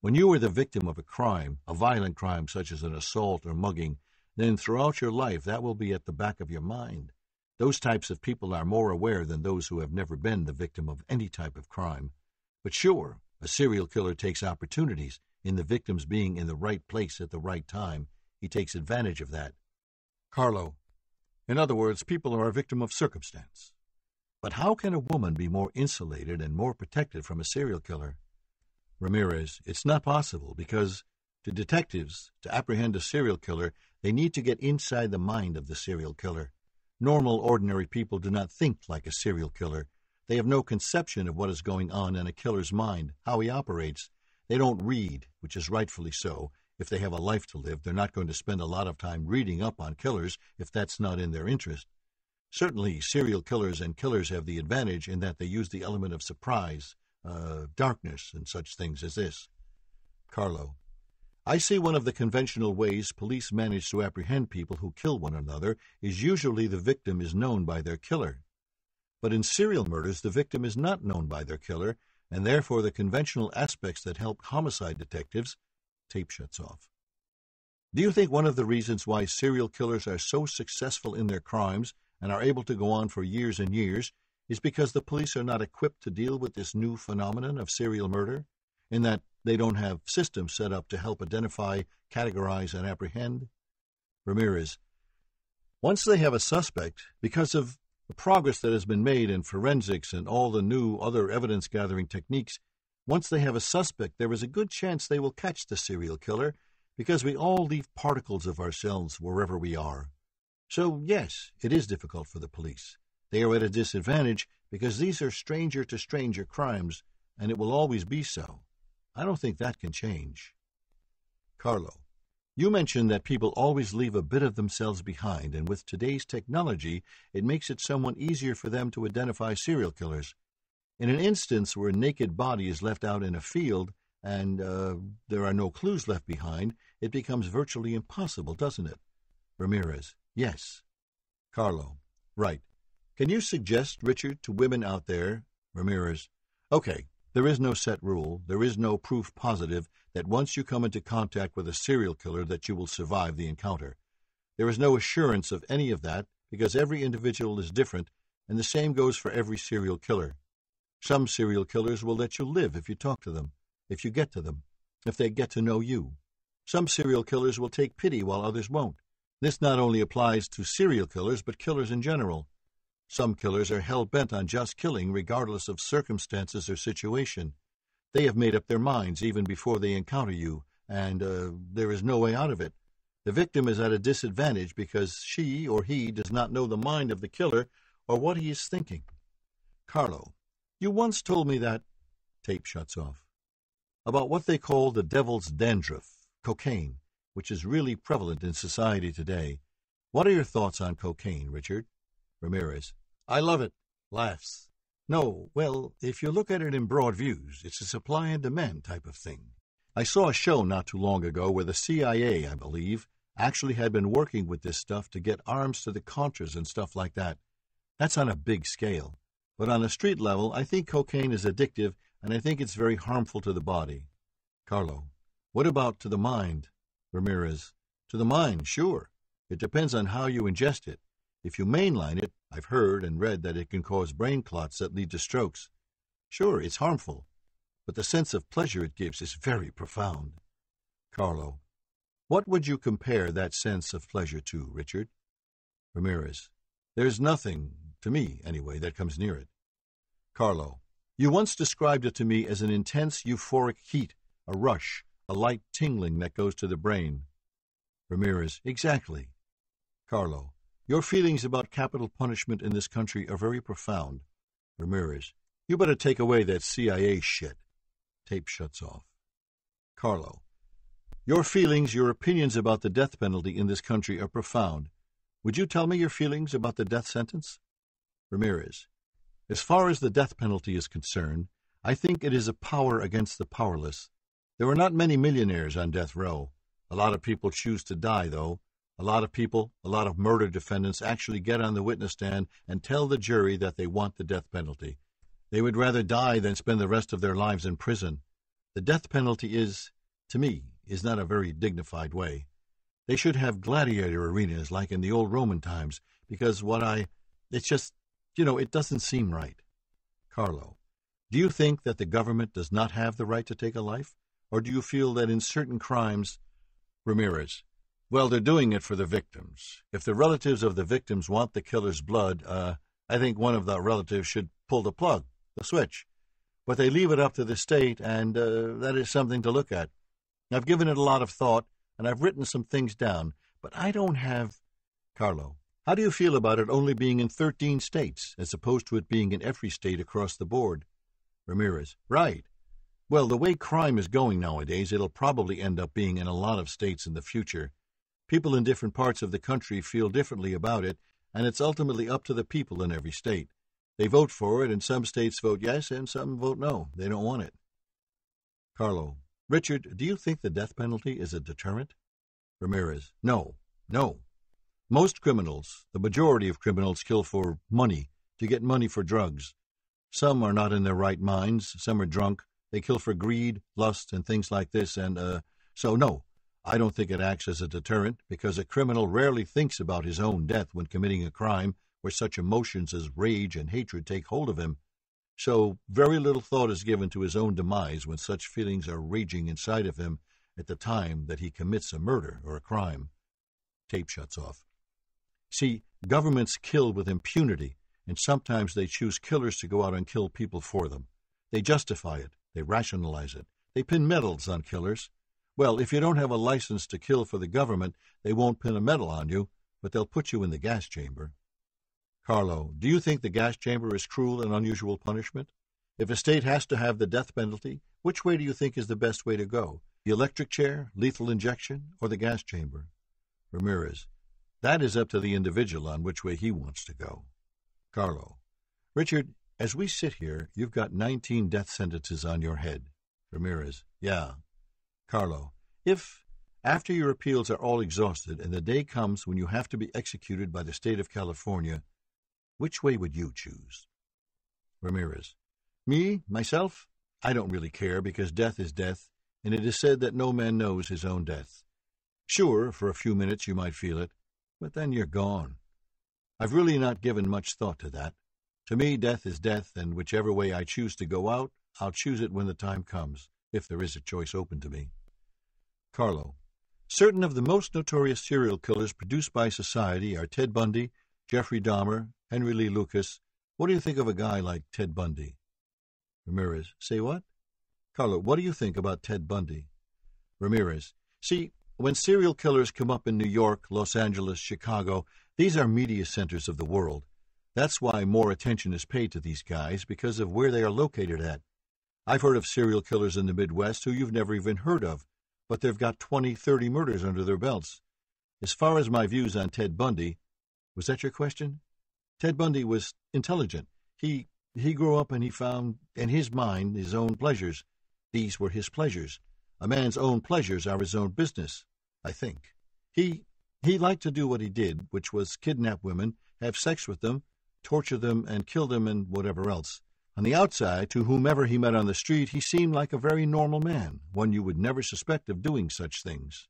S1: When you are the victim of a crime, a violent crime such as an assault or mugging, then throughout your life that will be at the back of your mind. Those types of people are more aware than those who have never been the victim of any type of crime. But sure, a serial killer takes opportunities in the victim's being in the right place at the right time. He takes advantage of that. Carlo. In other words, people are a victim of circumstance. But how can a woman be more insulated and more protected from a serial killer? Ramirez, it's not possible because to detectives, to apprehend a serial killer, they need to get inside the mind of the serial killer. Normal, ordinary people do not think like a serial killer. They have no conception of what is going on in a killer's mind, how he operates. They don't read, which is rightfully so. If they have a life to live, they're not going to spend a lot of time reading up on killers if that's not in their interest. Certainly, serial killers and killers have the advantage in that they use the element of surprise, uh, darkness, and such things as this. Carlo. I see one of the conventional ways police manage to apprehend people who kill one another is usually the victim is known by their killer. But in serial murders, the victim is not known by their killer, and therefore the conventional aspects that help homicide detectives tape shuts off. Do you think one of the reasons why serial killers are so successful in their crimes and are able to go on for years and years is because the police are not equipped to deal with this new phenomenon of serial murder? In that they don't have systems set up to help identify, categorize, and apprehend? Ramirez. Once they have a suspect, because of the progress that has been made in forensics and all the new other evidence gathering techniques, once they have a suspect, there is a good chance they will catch the serial killer because we all leave particles of ourselves wherever we are. So, yes, it is difficult for the police. They are at a disadvantage because these are stranger to stranger crimes, and it will always be so. I don't think that can change. Carlo, you mentioned that people always leave a bit of themselves behind, and with today's technology, it makes it somewhat easier for them to identify serial killers. In an instance where a naked body is left out in a field and uh, there are no clues left behind, it becomes virtually impossible, doesn't it? Ramirez, yes. Carlo, right. Can you suggest, Richard, to women out there? Ramirez, okay, there is no set rule, there is no proof positive that once you come into contact with a serial killer that you will survive the encounter. There is no assurance of any of that because every individual is different, and the same goes for every serial killer. Some serial killers will let you live if you talk to them, if you get to them, if they get to know you. Some serial killers will take pity while others won't. This not only applies to serial killers, but killers in general. Some killers are hell bent on just killing regardless of circumstances or situation. They have made up their minds even before they encounter you, and uh, there is no way out of it. The victim is at a disadvantage because she or he does not know the mind of the killer or what he is thinking. Carlo, you once told me that. Tape shuts off. About what they call the devil's dandruff, cocaine, which is really prevalent in society today. What are your thoughts on cocaine, Richard? Ramirez. I love it. Laughs. No, well, if you look at it in broad views, it's a supply and demand type of thing. I saw a show not too long ago where the CIA, I believe, actually had been working with this stuff to get arms to the Contras and stuff like that. That's on a big scale. But on a street level, I think cocaine is addictive, and I think it's very harmful to the body. Carlo. What about to the mind? Ramirez. To the mind, sure. It depends on how you ingest it. If you mainline it, I've heard and read that it can cause brain clots that lead to strokes. Sure, it's harmful, but the sense of pleasure it gives is very profound. Carlo. What would you compare that sense of pleasure to, Richard? Ramirez. There's nothing, to me anyway, that comes near it. Carlo. You once described it to me as an intense euphoric heat, a rush, a light tingling that goes to the brain. Ramirez. Exactly. Carlo. Your feelings about capital punishment in this country are very profound. Ramirez. You better take away that CIA shit. Tape shuts off. Carlo. Your feelings, your opinions about the death penalty in this country are profound. Would you tell me your feelings about the death sentence? Ramirez. As far as the death penalty is concerned, I think it is a power against the powerless. There are not many millionaires on death row. A lot of people choose to die, though. A lot of people, a lot of murder defendants actually get on the witness stand and tell the jury that they want the death penalty. They would rather die than spend the rest of their lives in prison. The death penalty is, to me, is not a very dignified way. They should have gladiator arenas like in the old Roman times, because what I. It's just, you know, it doesn't seem right. Carlo, do you think that the government does not have the right to take a life? Or do you feel that in certain crimes. Ramirez, well, they're doing it for the victims. If the relatives of the victims want the killer's blood, uh, I think one of the relatives should pull the plug, the switch. But they leave it up to the state, and uh, that is something to look at. I've given it a lot of thought, and I've written some things down, but I don't have. Carlo, how do you feel about it only being in 13 states, as opposed to it being in every state across the board? Ramirez, right. Well, the way crime is going nowadays, it'll probably end up being in a lot of states in the future. People in different parts of the country feel differently about it, and it's ultimately up to the people in every state. They vote for it, and some states vote yes, and some vote no. They don't want it. Carlo, Richard, do you think the death penalty is a deterrent? Ramirez, no, no. Most criminals, the majority of criminals, kill for money, to get money for drugs. Some are not in their right minds, some are drunk. They kill for greed, lust, and things like this, and, uh, so no, I don't think it acts as a deterrent, because a criminal rarely thinks about his own death when committing a crime where such emotions as rage and hatred take hold of him. So very little thought is given to his own demise when such feelings are raging inside of him at the time that he commits a murder or a crime. Tape shuts off. See, governments kill with impunity, and sometimes they choose killers to go out and kill people for them. They justify it, they rationalize it, they pin medals on killers. Well, if you don't have a license to kill for the government, they won't pin a medal on you, but they'll put you in the gas chamber. Carlo, do you think the gas chamber is cruel and unusual punishment? If a state has to have the death penalty, which way do you think is the best way to go? The electric chair, lethal injection, or the gas chamber? Ramirez, that is up to the individual on which way he wants to go. Carlo, Richard, as we sit here, you've got 19 death sentences on your head. Ramirez, yeah. Carlo, if, after your appeals are all exhausted and the day comes when you have to be executed by the state of California, which way would you choose? Ramirez. Me, myself? I don't really care because death is death, and it is said that no man knows his own death. Sure, for a few minutes you might feel it, but then you're gone. I've really not given much thought to that. To me, death is death, and whichever way I choose to go out, I'll choose it when the time comes, if there is a choice open to me. Carlo. Certain of the most notorious serial killers produced by society are Ted Bundy, Jeffrey Dahmer, Henry Lee Lucas. What do you think of a guy like Ted Bundy? Ramirez. Say what? Carlo, what do you think about Ted Bundy? Ramirez. See, when serial killers come up in New York, Los Angeles, Chicago, these are media centers of the world. That's why more attention is paid to these guys, because of where they are located at. I've heard of serial killers in the Midwest who you've never even heard of, but they've got twenty, thirty murders under their belts. As far as my views on Ted Bundy, was that your question? Ted Bundy was intelligent. He he grew up and he found in his mind his own pleasures. These were his pleasures. A man's own pleasures are his own business, I think. He he liked to do what he did, which was kidnap women, have sex with them, torture them, and kill them, and whatever else. On the outside, to whomever he met on the street, he seemed like a very normal man, one you would never suspect of doing such things.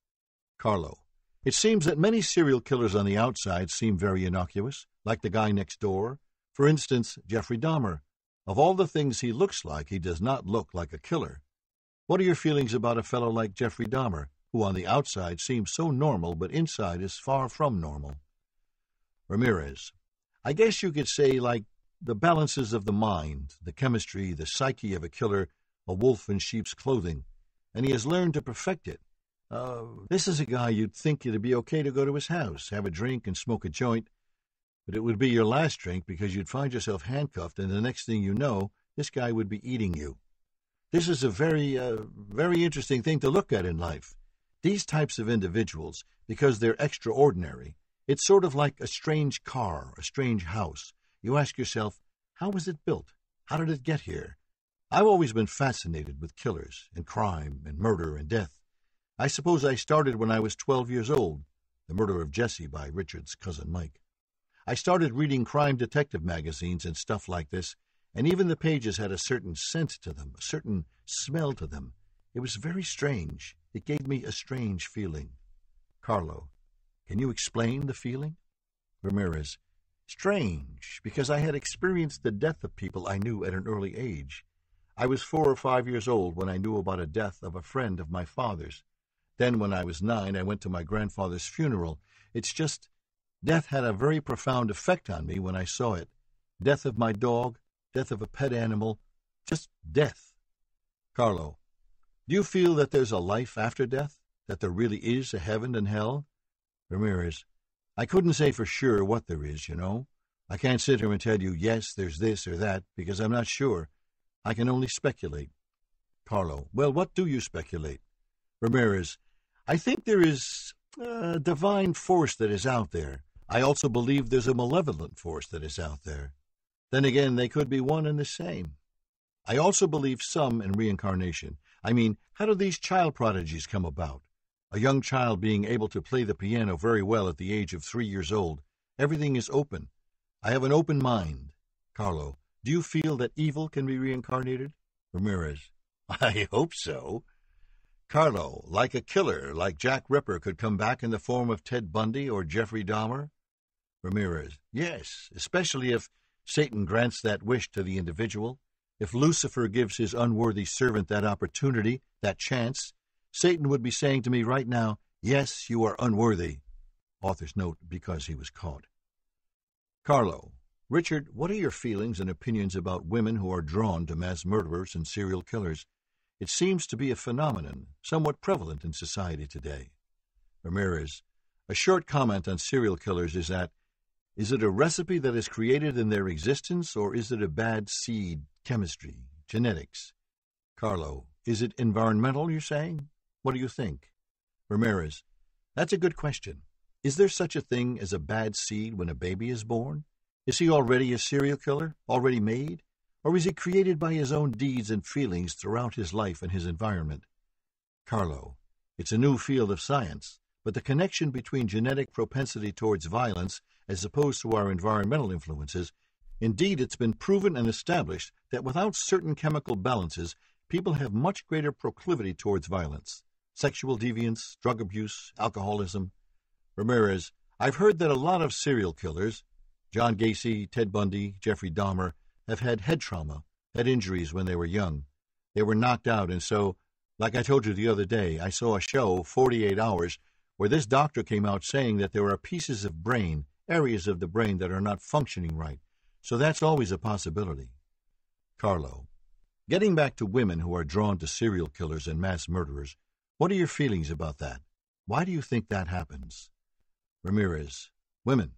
S1: Carlo. It seems that many serial killers on the outside seem very innocuous, like the guy next door. For instance, Jeffrey Dahmer. Of all the things he looks like, he does not look like a killer. What are your feelings about a fellow like Jeffrey Dahmer, who on the outside seems so normal but inside is far from normal? Ramirez. I guess you could say like the balances of the mind, the chemistry, the psyche of a killer, a wolf in sheep's clothing, and he has learned to perfect it. Uh, this is a guy you'd think it'd be okay to go to his house, have a drink, and smoke a joint, but it would be your last drink because you'd find yourself handcuffed, and the next thing you know, this guy would be eating you. This is a very, uh, very interesting thing to look at in life. These types of individuals, because they're extraordinary, it's sort of like a strange car, a strange house. You ask yourself, how was it built? How did it get here? I've always been fascinated with killers and crime and murder and death. I suppose I started when I was 12 years old, The Murder of Jesse by Richard's cousin Mike. I started reading crime detective magazines and stuff like this, and even the pages had a certain scent to them, a certain smell to them. It was very strange. It gave me a strange feeling. Carlo, can you explain the feeling? Ramirez, strange, because I had experienced the death of people I knew at an early age. I was four or five years old when I knew about a death of a friend of my father's. Then, when I was nine, I went to my grandfather's funeral. It's just Death had a very profound effect on me when I saw it. Death of my dog, death of a pet animal, just death. Carlo, do you feel that there's a life after death? That there really is a heaven and hell? Ramirez, I couldn't say for sure what there is, you know. I can't sit here and tell you, yes, there's this or that, because I'm not sure. I can only speculate. Carlo, well, what do you speculate? Ramirez, I think there is a divine force that is out there I also believe there's a malevolent force that is out there. Then again, they could be one and the same. I also believe some in reincarnation. I mean, how do these child prodigies come about? A young child being able to play the piano very well at the age of three years old. Everything is open. I have an open mind. Carlo, do you feel that evil can be reincarnated? Ramirez, I hope so. Carlo, like a killer, like Jack Ripper, could come back in the form of Ted Bundy or Jeffrey Dahmer? Ramirez. Yes, especially if Satan grants that wish to the individual. If Lucifer gives his unworthy servant that opportunity, that chance, Satan would be saying to me right now, Yes, you are unworthy. Author's note, because he was caught. Carlo. Richard, what are your feelings and opinions about women who are drawn to mass murderers and serial killers? It seems to be a phenomenon somewhat prevalent in society today. Ramirez. A short comment on serial killers is that is it a recipe that is created in their existence, or is it a bad seed, chemistry, genetics? Carlo, is it environmental, you're saying? What do you think? Ramirez, that's a good question. Is there such a thing as a bad seed when a baby is born? Is he already a serial killer, already made? Or is he created by his own deeds and feelings throughout his life and his environment? Carlo, it's a new field of science, but the connection between genetic propensity towards violence as opposed to our environmental influences. Indeed, it's been proven and established that without certain chemical balances, people have much greater proclivity towards violence. Sexual deviance, drug abuse, alcoholism. Ramirez, I've heard that a lot of serial killers, John Gacy, Ted Bundy, Jeffrey Dahmer, have had head trauma, head injuries when they were young. They were knocked out, and so, like I told you the other day, I saw a show, 48 Hours, where this doctor came out saying that there are pieces of brain areas of the brain that are not functioning right. So that's always a possibility. Carlo. Getting back to women who are drawn to serial killers and mass murderers, what are your feelings about that? Why do you think that happens? Ramirez. Women.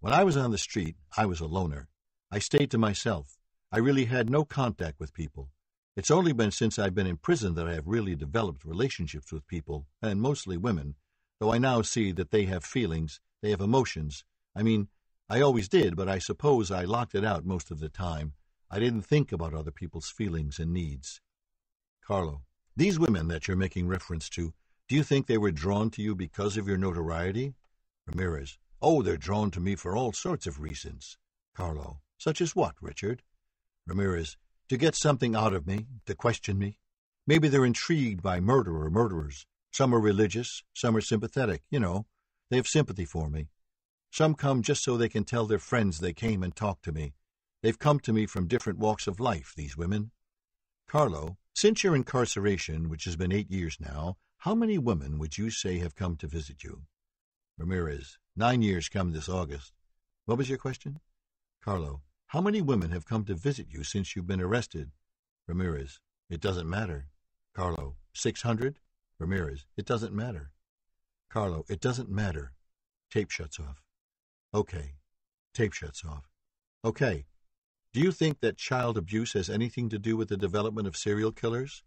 S1: When I was on the street, I was a loner. I stayed to myself. I really had no contact with people. It's only been since I've been in prison that I have really developed relationships with people, and mostly women, though I now see that they have feelings, they have emotions, I mean, I always did, but I suppose I locked it out most of the time. I didn't think about other people's feelings and needs. Carlo, these women that you're making reference to, do you think they were drawn to you because of your notoriety? Ramirez, oh, they're drawn to me for all sorts of reasons. Carlo, such as what, Richard? Ramirez, to get something out of me, to question me. Maybe they're intrigued by murder or murderers. Some are religious, some are sympathetic, you know. They have sympathy for me. Some come just so they can tell their friends they came and talked to me. They've come to me from different walks of life, these women. Carlo, since your incarceration, which has been eight years now, how many women would you say have come to visit you? Ramirez, nine years come this August. What was your question? Carlo, how many women have come to visit you since you've been arrested? Ramirez, it doesn't matter. Carlo, six hundred? Ramirez, it doesn't matter. Carlo, it doesn't matter. Tape shuts off. Okay. Tape shuts off. Okay. Do you think that child abuse has anything to do with the development of serial killers?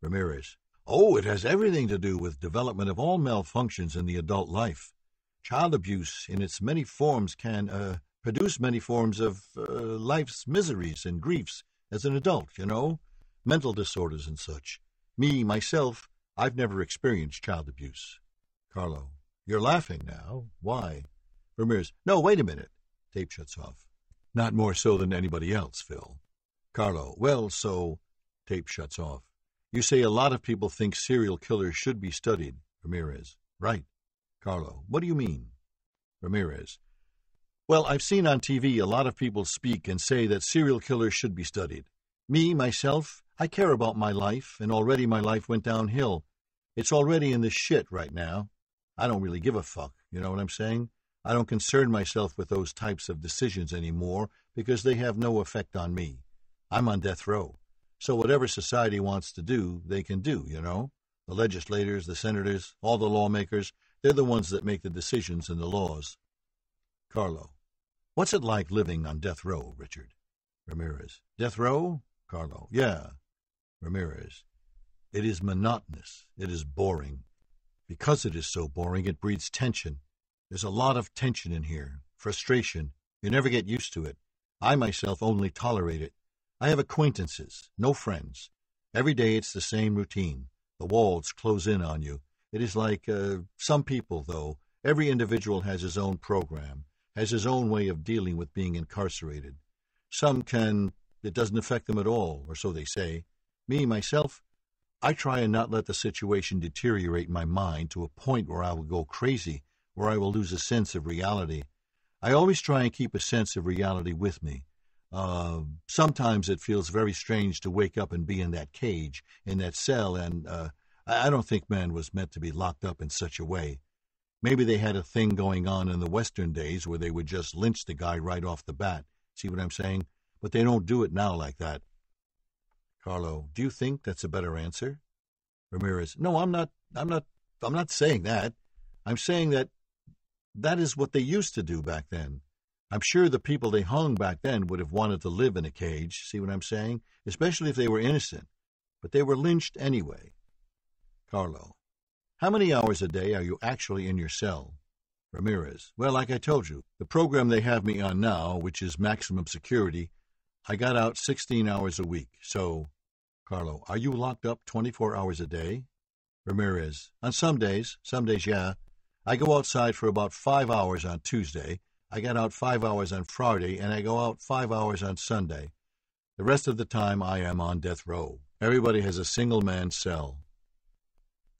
S1: Ramirez. Oh, it has everything to do with development of all malfunctions in the adult life. Child abuse in its many forms can uh, produce many forms of uh, life's miseries and griefs as an adult, you know, mental disorders and such. Me, myself, I've never experienced child abuse. Carlo. You're laughing now. Why? Ramirez. No, wait a minute. Tape shuts off. Not more so than anybody else, Phil. Carlo. Well, so. Tape shuts off. You say a lot of people think serial killers should be studied. Ramirez. Right. Carlo. What do you mean? Ramirez. Well, I've seen on TV a lot of people speak and say that serial killers should be studied. Me, myself, I care about my life, and already my life went downhill. It's already in the shit right now. I don't really give a fuck, you know what I'm saying? I don't concern myself with those types of decisions anymore because they have no effect on me. I'm on death row. So whatever society wants to do, they can do, you know? The legislators, the senators, all the lawmakers, they're the ones that make the decisions and the laws. Carlo. What's it like living on death row, Richard? Ramirez. Death row? Carlo. Yeah. Ramirez. It is monotonous. It is boring. Because it is so boring, it breeds tension. There's a lot of tension in here, frustration. You never get used to it. I myself only tolerate it. I have acquaintances, no friends. Every day it's the same routine. The walls close in on you. It is like uh, some people, though. Every individual has his own program, has his own way of dealing with being incarcerated. Some can, it doesn't affect them at all, or so they say. Me, myself, I try and not let the situation deteriorate my mind to a point where I will go crazy where I will lose a sense of reality. I always try and keep a sense of reality with me. Uh, sometimes it feels very strange to wake up and be in that cage, in that cell, and uh, I don't think man was meant to be locked up in such a way. Maybe they had a thing going on in the Western days where they would just lynch the guy right off the bat. See what I'm saying? But they don't do it now like that. Carlo, do you think that's a better answer? Ramirez, no, I'm not. I'm not. I'm not saying that. I'm saying that that is what they used to do back then. I'm sure the people they hung back then would have wanted to live in a cage, see what I'm saying? Especially if they were innocent. But they were lynched anyway. Carlo. How many hours a day are you actually in your cell? Ramirez. Well, like I told you, the program they have me on now, which is maximum security, I got out 16 hours a week. So, Carlo, are you locked up 24 hours a day? Ramirez. On some days. Some days, yeah. I go outside for about five hours on Tuesday. I get out five hours on Friday, and I go out five hours on Sunday. The rest of the time I am on death row. Everybody has a single man cell.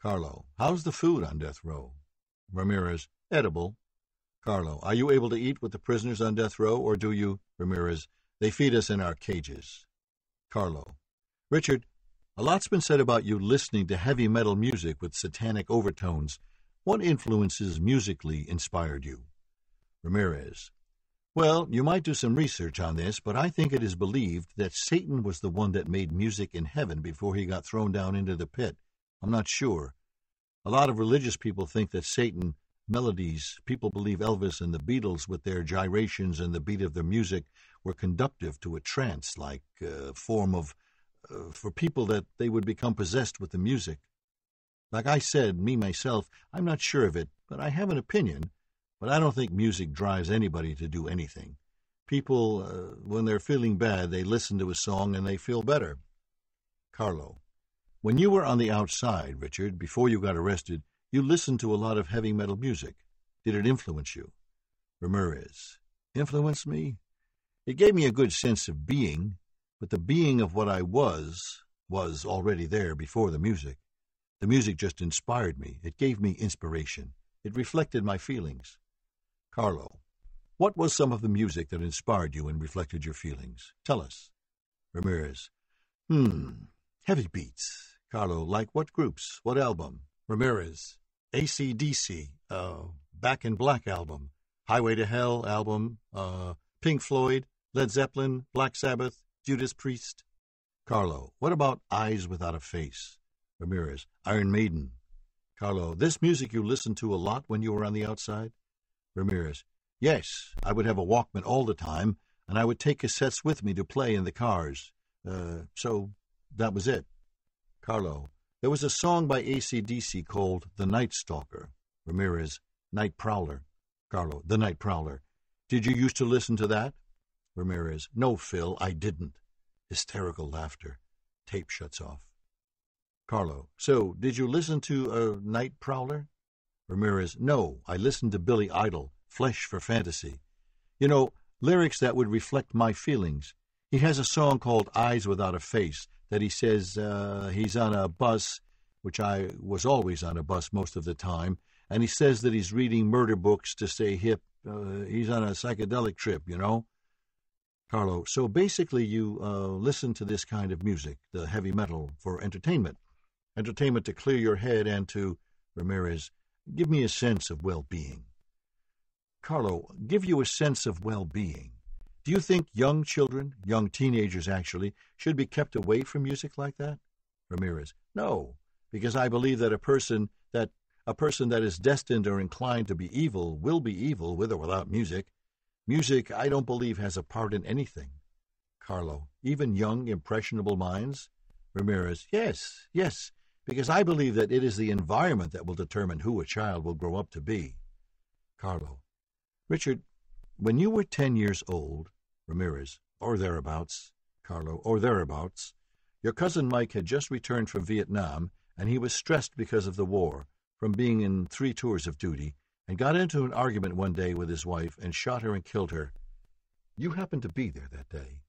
S1: Carlo, how's the food on death row? Ramirez, edible. Carlo, are you able to eat with the prisoners on death row, or do you? Ramirez, they feed us in our cages. Carlo, Richard, a lot's been said about you listening to heavy metal music with satanic overtones. What influences musically inspired you? Ramirez. Well, you might do some research on this, but I think it is believed that Satan was the one that made music in heaven before he got thrown down into the pit. I'm not sure. A lot of religious people think that Satan melodies, people believe Elvis and the Beatles with their gyrations and the beat of their music were conductive to a trance like uh, form of uh, for people that they would become possessed with the music. Like I said, me myself, I'm not sure of it, but I have an opinion. But I don't think music drives anybody to do anything. People, uh, when they're feeling bad, they listen to a song and they feel better. Carlo. When you were on the outside, Richard, before you got arrested, you listened to a lot of heavy metal music. Did it influence you? Ramirez. Influence me? It gave me a good sense of being, but the being of what I was was already there before the music. The music just inspired me. It gave me inspiration. It reflected my feelings. Carlo. What was some of the music that inspired you and reflected your feelings? Tell us. Ramirez. Hmm. Heavy beats. Carlo. Like what groups? What album? Ramirez. AC/DC. Uh, Back in Black album. Highway to Hell album. Uh, Pink Floyd. Led Zeppelin. Black Sabbath. Judas Priest. Carlo. What about Eyes Without a Face? Ramirez. Iron Maiden. Carlo. This music you listened to a lot when you were on the outside? Ramirez. Yes, I would have a Walkman all the time, and I would take cassettes with me to play in the cars. Uh, so that was it. Carlo. There was a song by AC/DC called The Night Stalker. Ramirez. Night Prowler. Carlo. The Night Prowler. Did you used to listen to that? Ramirez. No, Phil, I didn't. Hysterical laughter. Tape shuts off. Carlo. So, did you listen to a Night Prowler? Ramirez. No, I listened to Billy Idol, Flesh for Fantasy. You know, lyrics that would reflect my feelings. He has a song called Eyes Without a Face that he says uh, he's on a bus, which I was always on a bus most of the time, and he says that he's reading murder books to stay hip. Uh, he's on a psychedelic trip, you know. Carlo, so basically you uh, listen to this kind of music, the heavy metal, for entertainment. Entertainment to clear your head and to, Ramirez, give me a sense of well-being. Carlo, give you a sense of well-being. Do you think young children, young teenagers actually, should be kept away from music like that? Ramirez, no, because I believe that a person that a person that is destined or inclined to be evil will be evil with or without music. Music, I don't believe, has a part in anything. Carlo, even young, impressionable minds? Ramirez, yes, yes, because I believe that it is the environment that will determine who a child will grow up to be. Carlo, Richard, when you were ten years old, Ramirez, or thereabouts, Carlo, or thereabouts, your cousin Mike had just returned from Vietnam, and he was stressed because of the war, from being in three tours of duty, and got into an argument one day with his wife and shot her and killed her. You happened to be there that day.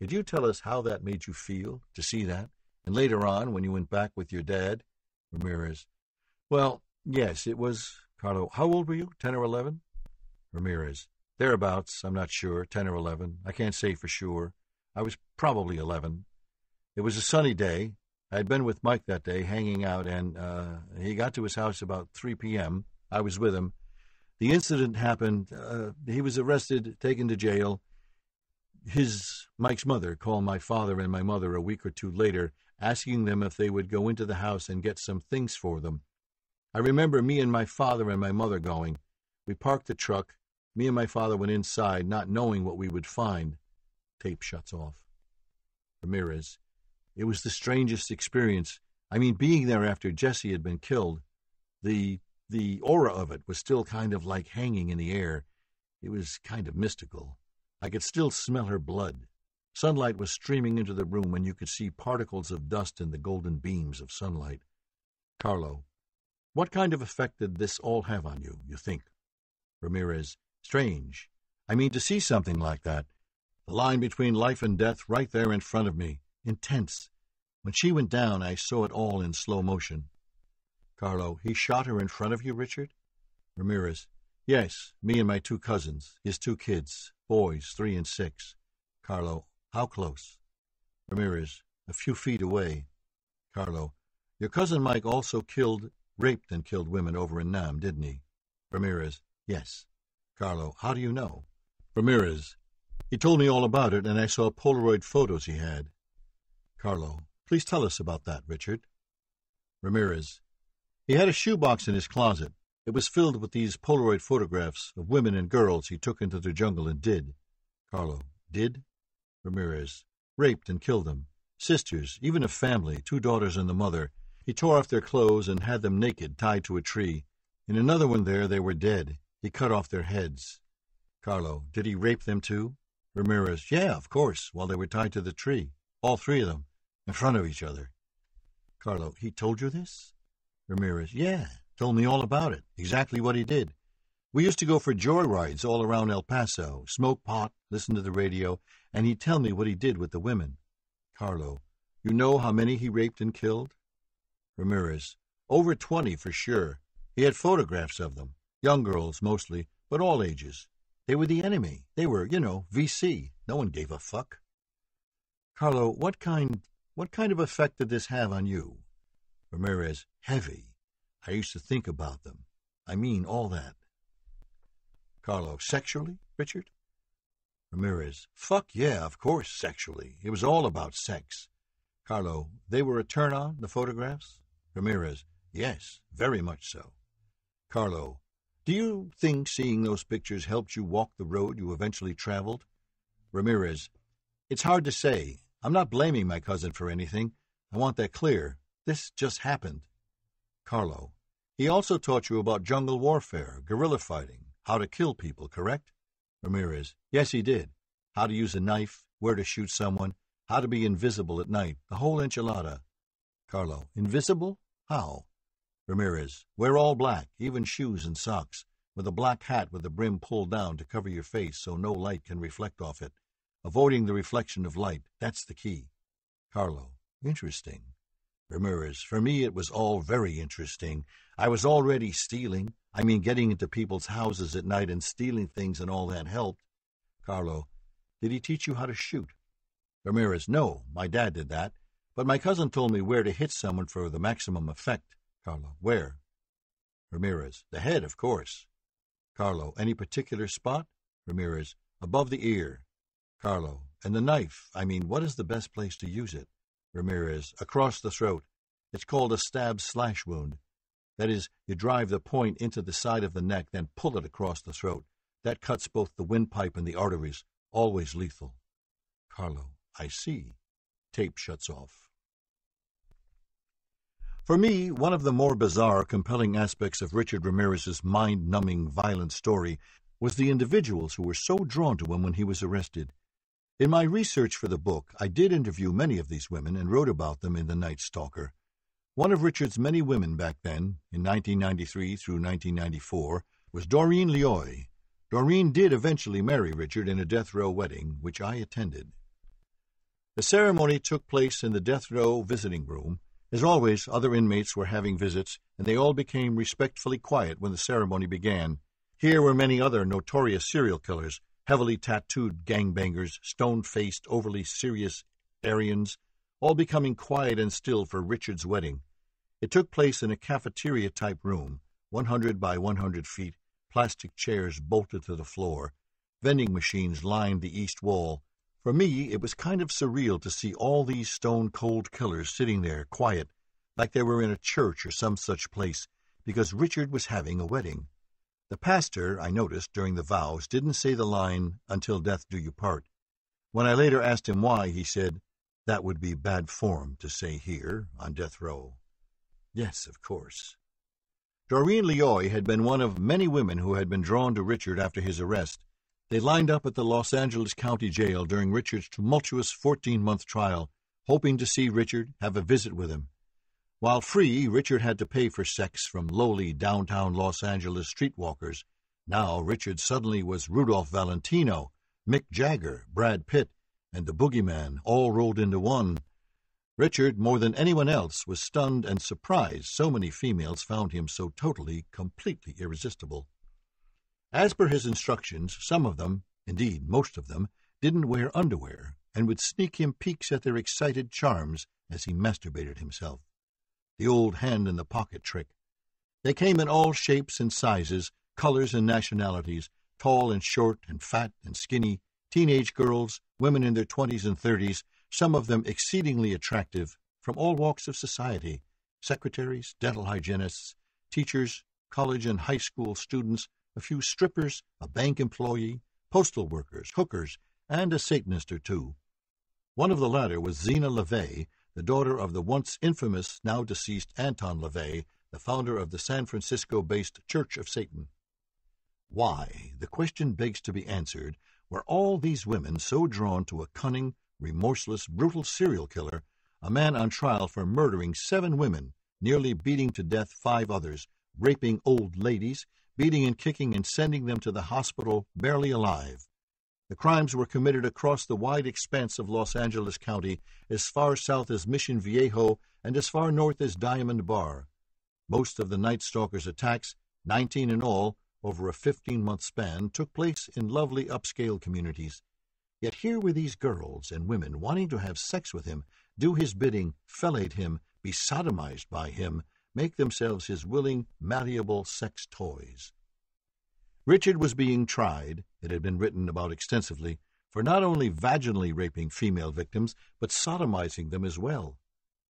S1: Could you tell us how that made you feel to see that? And later on, when you went back with your dad? Ramirez. Well, yes, it was. Carlo, how old were you? Ten or eleven? Ramirez. Thereabouts, I'm not sure. Ten or eleven. I can't say for sure. I was probably eleven. It was a sunny day. I had been with Mike that day, hanging out, and uh, he got to his house about 3 p.m. I was with him. The incident happened. Uh, he was arrested, taken to jail. His, Mike's mother, called my father and my mother a week or two later, asking them if they would go into the house and get some things for them. I remember me and my father and my mother going. We parked the truck. Me and my father went inside, not knowing what we would find. Tape shuts off. Ramirez. It was the strangest experience. I mean, being there after Jesse had been killed, the the aura of it was still kind of like hanging in the air. It was kind of mystical. I could still smell her blood. Sunlight was streaming into the room, and you could see particles of dust in the golden beams of sunlight. Carlo, what kind of effect did this all have on you, you think? Ramirez, strange. I mean, to see something like that. The line between life and death right there in front of me. Intense. When she went down, I saw it all in slow motion. Carlo, he shot her in front of you, Richard? Ramirez, yes, me and my two cousins, his two kids, boys, three and six. Carlo, how close? Ramirez, a few feet away. Carlo, your cousin Mike also killed, raped and killed women over in Nam, didn't he? Ramirez, yes. Carlo, how do you know? Ramirez, he told me all about it, and I saw Polaroid photos he had. Carlo, please tell us about that, Richard. Ramirez, he had a shoebox in his closet. It was filled with these Polaroid photographs of women and girls he took into the jungle and did. Carlo, did? Ramirez, raped and killed them. Sisters, even a family, two daughters and the mother. He tore off their clothes and had them naked, tied to a tree. In another one there, they were dead. He cut off their heads. Carlo, did he rape them too? Ramirez, yeah, of course, while they were tied to the tree. All three of them, in front of each other. Carlo, he told you this? Ramirez, yeah, told me all about it, exactly what he did. We used to go for joyrides all around El Paso, smoke pot, listen to the radio, and he'd tell me what he did with the women. Carlo, you know how many he raped and killed? Ramirez, over twenty for sure. He had photographs of them, young girls mostly, but all ages. They were the enemy. They were, you know, VC. No one gave a fuck. Carlo, what kind what kind of effect did this have on you? Ramirez, heavy. I used to think about them. I mean all that. Carlo, sexually, Richard? Ramirez, fuck yeah, of course, sexually. It was all about sex. Carlo, they were a turn on, the photographs? Ramirez, yes, very much so. Carlo, do you think seeing those pictures helped you walk the road you eventually traveled? Ramirez, it's hard to say. I'm not blaming my cousin for anything. I want that clear. This just happened. Carlo, he also taught you about jungle warfare, guerrilla fighting, how to kill people, correct? Ramirez, yes, he did. How to use a knife, where to shoot someone, how to be invisible at night, the whole enchilada. Carlo, invisible? How? Ramirez, wear all black, even shoes and socks, with a black hat with the brim pulled down to cover your face so no light can reflect off it. Avoiding the reflection of light, that's the key. Carlo, interesting. Ramirez, for me it was all very interesting. I was already stealing. I mean, getting into people's houses at night and stealing things and all that helped. Carlo, did he teach you how to shoot? Ramirez, no, my dad did that. But my cousin told me where to hit someone for the maximum effect. Carlo, where? Ramirez, the head, of course. Carlo, any particular spot? Ramirez, above the ear. Carlo, and the knife, I mean, what is the best place to use it? Ramirez, across the throat. It's called a stab slash wound. That is, you drive the point into the side of the neck, then pull it across the throat. That cuts both the windpipe and the arteries, always lethal. Carlo, I see. Tape shuts off. For me, one of the more bizarre, compelling aspects of Richard Ramirez's mind numbing, violent story was the individuals who were so drawn to him when he was arrested. In my research for the book, I did interview many of these women and wrote about them in The Night Stalker. One of Richard's many women back then, in 1993 through 1994, was Doreen Lioy. Doreen did eventually marry Richard in a death row wedding, which I attended. The ceremony took place in the death row visiting room. As always, other inmates were having visits, and they all became respectfully quiet when the ceremony began. Here were many other notorious serial killers, heavily tattooed gangbangers, stone faced, overly serious Aryans, all becoming quiet and still for Richard's wedding. It took place in a cafeteria type room, 100 by 100 feet, plastic chairs bolted to the floor. Vending machines lined the east wall. For me, it was kind of surreal to see all these stone cold killers sitting there, quiet, like they were in a church or some such place, because Richard was having a wedding. The pastor, I noticed during the vows, didn't say the line, Until death do you part. When I later asked him why, he said, That would be bad form to say here, on death row. Yes, of course. Doreen Lioy had been one of many women who had been drawn to Richard after his arrest. They lined up at the Los Angeles County Jail during Richard's tumultuous 14 month trial, hoping to see Richard, have a visit with him. While free, Richard had to pay for sex from lowly downtown Los Angeles streetwalkers. Now Richard suddenly was Rudolph Valentino, Mick Jagger, Brad Pitt, and the Boogeyman all rolled into one. Richard, more than anyone else, was stunned and surprised so many females found him so totally, completely irresistible. As per his instructions, some of them, indeed most of them, didn't wear underwear and would sneak him peeks at their excited charms as he masturbated himself. The old hand in the pocket trick. They came in all shapes and sizes, colors and nationalities, tall and short and fat and skinny, teenage girls, women in their twenties and thirties, some of them exceedingly attractive, from all walks of society secretaries, dental hygienists, teachers, college and high school students, a few strippers, a bank employee, postal workers, hookers, and a Satanist or two. One of the latter was Zeena LaVey, the daughter of the once infamous, now deceased Anton LaVey, the founder of the San Francisco based Church of Satan. Why, the question begs to be answered, were all these women so drawn to a cunning, remorseless, brutal serial killer, a man on trial for murdering seven women, nearly beating to death five others, raping old ladies, beating and kicking and sending them to the hospital barely alive. The crimes were committed across the wide expanse of Los Angeles County, as far south as Mission Viejo and as far north as Diamond Bar. Most of the Night Stalker's attacks, nineteen in all, over a 15 month span took place in lovely upscale communities. Yet here were these girls and women wanting to have sex with him, do his bidding, fellate him, be sodomized by him, make themselves his willing, malleable sex toys. Richard was being tried, it had been written about extensively, for not only vaginally raping female victims, but sodomizing them as well.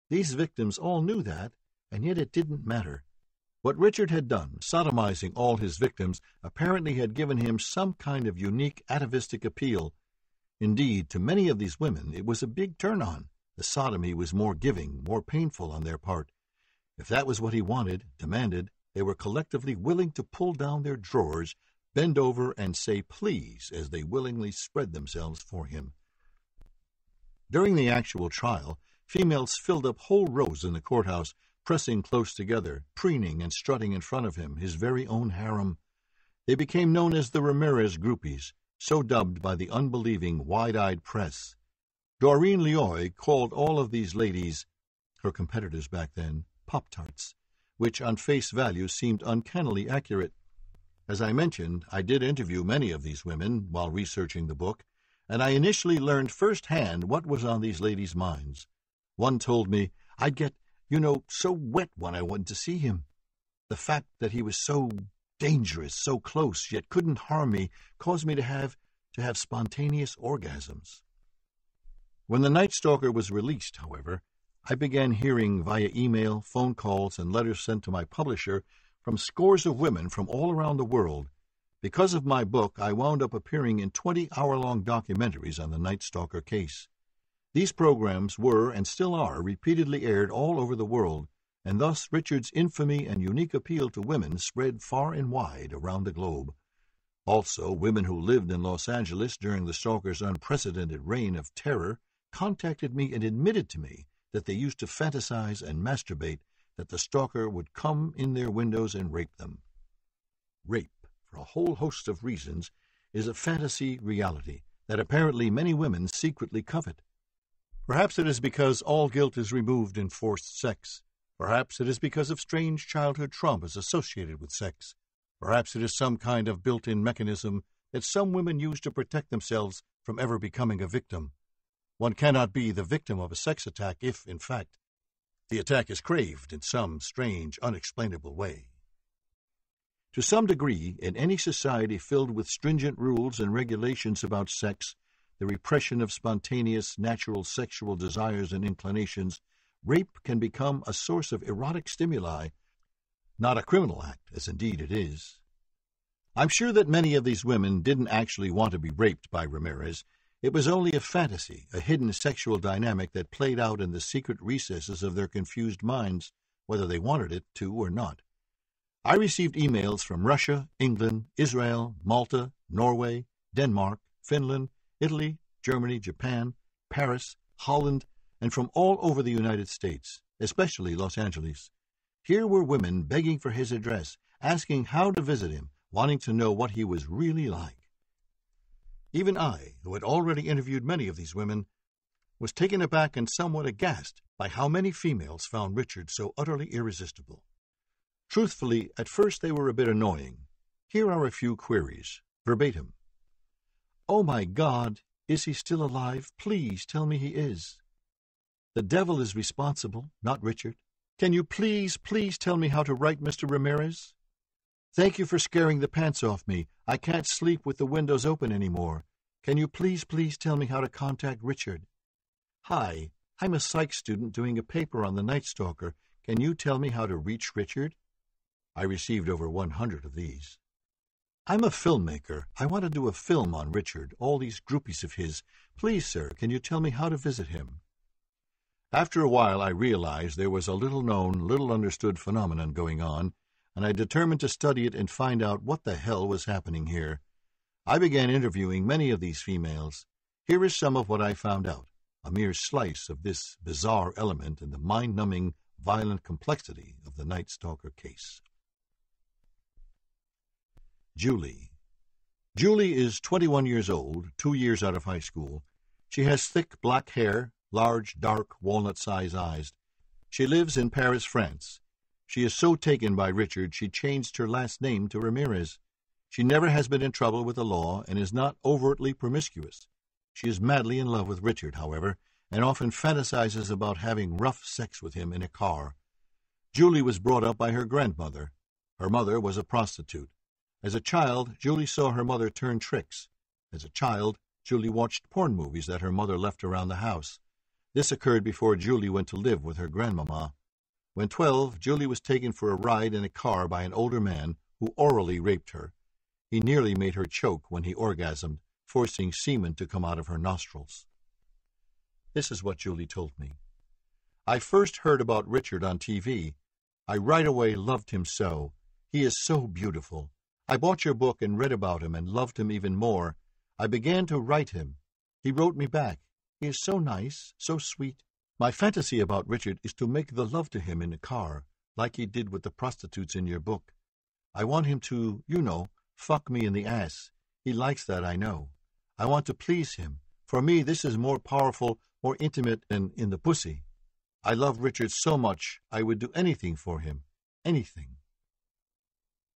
S1: These victims all knew that, and yet it didn't matter. What Richard had done, sodomizing all his victims, apparently had given him some kind of unique atavistic appeal. Indeed, to many of these women it was a big turn on. The sodomy was more giving, more painful on their part. If that was what he wanted, demanded, they were collectively willing to pull down their drawers, bend over, and say please as they willingly spread themselves for him. During the actual trial, females filled up whole rows in the courthouse pressing close together, preening and strutting in front of him, his very own harem. They became known as the Ramirez groupies, so dubbed by the unbelieving, wide-eyed press. Doreen Lioy called all of these ladies, her competitors back then, Pop-Tarts, which on face value seemed uncannily accurate. As I mentioned, I did interview many of these women while researching the book, and I initially learned firsthand what was on these ladies' minds. One told me, I'd get you know, so wet when I went to see him. The fact that he was so dangerous, so close, yet couldn't harm me, caused me to have to have spontaneous orgasms. When The Night Stalker was released, however, I began hearing via email, phone calls, and letters sent to my publisher from scores of women from all around the world. Because of my book, I wound up appearing in 20 hour long documentaries on the Night Stalker case. These programs were and still are repeatedly aired all over the world, and thus Richard's infamy and unique appeal to women spread far and wide around the globe. Also, women who lived in Los Angeles during the stalker's unprecedented reign of terror contacted me and admitted to me that they used to fantasize and masturbate that the stalker would come in their windows and rape them. Rape, for a whole host of reasons, is a fantasy reality that apparently many women secretly covet. Perhaps it is because all guilt is removed in forced sex. Perhaps it is because of strange childhood traumas associated with sex. Perhaps it is some kind of built in mechanism that some women use to protect themselves from ever becoming a victim. One cannot be the victim of a sex attack if, in fact, the attack is craved in some strange, unexplainable way. To some degree, in any society filled with stringent rules and regulations about sex, the repression of spontaneous, natural sexual desires and inclinations, rape can become a source of erotic stimuli, not a criminal act, as indeed it is. I'm sure that many of these women didn't actually want to be raped by Ramirez. It was only a fantasy, a hidden sexual dynamic that played out in the secret recesses of their confused minds, whether they wanted it to or not. I received emails from Russia, England, Israel, Malta, Norway, Denmark, Finland, Italy, Germany, Japan, Paris, Holland, and from all over the United States, especially Los Angeles. Here were women begging for his address, asking how to visit him, wanting to know what he was really like. Even I, who had already interviewed many of these women, was taken aback and somewhat aghast by how many females found Richard so utterly irresistible. Truthfully, at first they were a bit annoying. Here are a few queries, verbatim. Oh, my God, is he still alive? Please tell me he is. The devil is responsible, not Richard. Can you please, please tell me how to write Mr. Ramirez? Thank you for scaring the pants off me. I can't sleep with the windows open anymore. Can you please, please tell me how to contact Richard? Hi, I'm a psych student doing a paper on the Night Stalker. Can you tell me how to reach Richard? I received over 100 of these. I'm a filmmaker. I want to do a film on Richard, all these groupies of his. Please, sir, can you tell me how to visit him? After a while, I realized there was a little known, little understood phenomenon going on, and I determined to study it and find out what the hell was happening here. I began interviewing many of these females. Here is some of what I found out, a mere slice of this bizarre element in the mind numbing, violent complexity of the Night Stalker case. Julie. Julie is 21 years old, two years out of high school. She has thick black hair, large, dark, walnut-sized eyes. She lives in Paris, France. She is so taken by Richard she changed her last name to Ramirez. She never has been in trouble with the law and is not overtly promiscuous. She is madly in love with Richard, however, and often fantasizes about having rough sex with him in a car. Julie was brought up by her grandmother. Her mother was a prostitute. As a child, Julie saw her mother turn tricks. As a child, Julie watched porn movies that her mother left around the house. This occurred before Julie went to live with her grandmama. When twelve, Julie was taken for a ride in a car by an older man who orally raped her. He nearly made her choke when he orgasmed, forcing semen to come out of her nostrils. This is what Julie told me. I first heard about Richard on TV. I right away loved him so. He is so beautiful. I bought your book and read about him and loved him even more. I began to write him. He wrote me back. He is so nice, so sweet. My fantasy about Richard is to make the love to him in a car, like he did with the prostitutes in your book. I want him to, you know, fuck me in the ass. He likes that, I know. I want to please him. For me, this is more powerful, more intimate than in the pussy. I love Richard so much, I would do anything for him. Anything.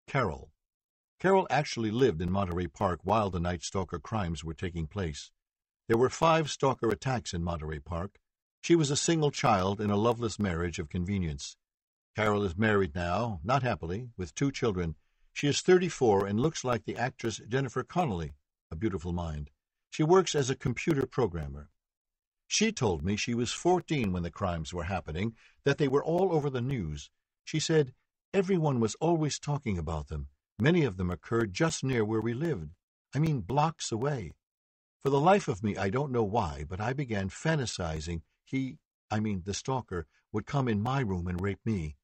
S1: Carol. Carol actually lived in Monterey Park while the Night Stalker crimes were taking place. There were five stalker attacks in Monterey Park. She was a single child in a loveless marriage of convenience. Carol is married now, not happily, with two children, she is 34 and looks like the actress Jennifer Connelly, a beautiful mind. She works as a computer programmer. She told me she was 14 when the crimes were happening, that they were all over the news. She said everyone was always talking about them. Many of them occurred just near where we lived. I mean, blocks away. For the life of me, I don't know why, but I began fantasizing he, I mean, the stalker, would come in my room and rape me.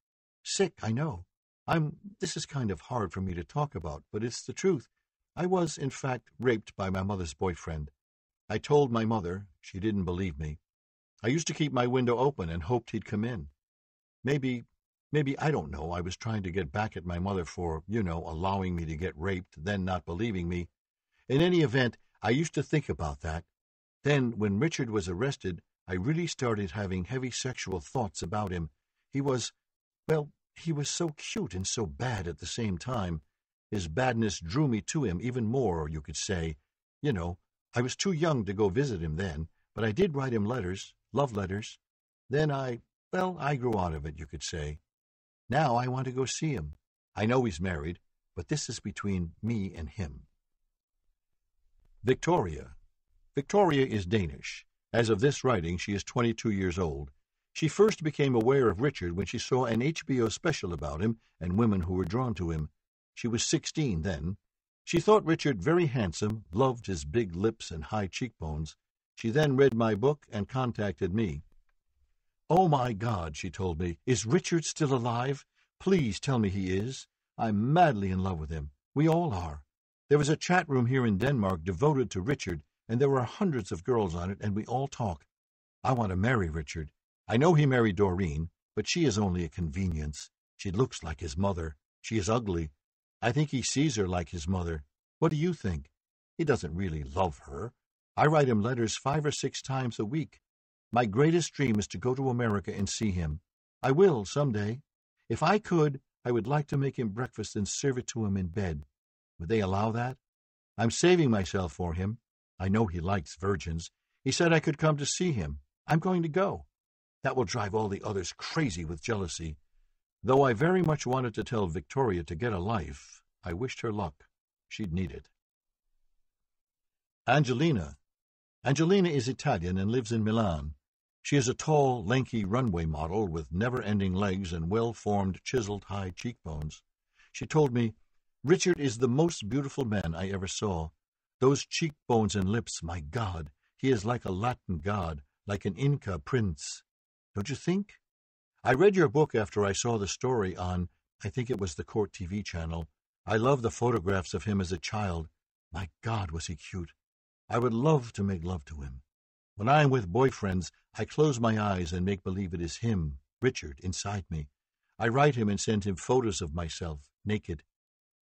S1: Sick, I know. I'm this is kind of hard for me to talk about, but it's the truth. I was, in fact, raped by my mother's boyfriend. I told my mother. She didn't believe me. I used to keep my window open and hoped he'd come in. Maybe, maybe, I don't know, I was trying to get back at my mother for, you know, allowing me to get raped, then not believing me. In any event, I used to think about that. Then, when Richard was arrested, I really started having heavy sexual thoughts about him. He was, well, he was so cute and so bad at the same time. His badness drew me to him even more, you could say. You know, I was too young to go visit him then, but I did write him letters, love letters. Then I, well, I grew out of it, you could say. Now I want to go see him. I know he's married, but this is between me and him. Victoria. Victoria is Danish. As of this writing, she is 22 years old. She first became aware of Richard when she saw an HBO special about him and women who were drawn to him. She was sixteen then. She thought Richard very handsome, loved his big lips and high cheekbones. She then read my book and contacted me. Oh, my God, she told me, is Richard still alive? Please tell me he is. I'm madly in love with him. We all are. There is a chat room here in Denmark devoted to Richard, and there are hundreds of girls on it, and we all talk. I want to marry Richard. I know he married Doreen, but she is only a convenience. She looks like his mother. She is ugly. I think he sees her like his mother. What do you think? He doesn't really love her. I write him letters five or six times a week. My greatest dream is to go to America and see him. I will, some day. If I could, I would like to make him breakfast and serve it to him in bed. Would they allow that? I'm saving myself for him. I know he likes virgins. He said I could come to see him. I'm going to go. That will drive all the others crazy with jealousy. Though I very much wanted to tell Victoria to get a life, I wished her luck. She'd need it. Angelina. Angelina is Italian and lives in Milan. She is a tall, lanky runway model with never-ending legs and well-formed, chiseled high cheekbones. She told me, Richard is the most beautiful man I ever saw. Those cheekbones and lips, my God, he is like a Latin god, like an Inca prince. Don't you think? I read your book after I saw the story on, I think it was the Court TV channel. I love the photographs of him as a child. My God, was he cute. I would love to make love to him. When I am with boyfriends, I close my eyes and make believe it is him, Richard, inside me. I write him and send him photos of myself, naked.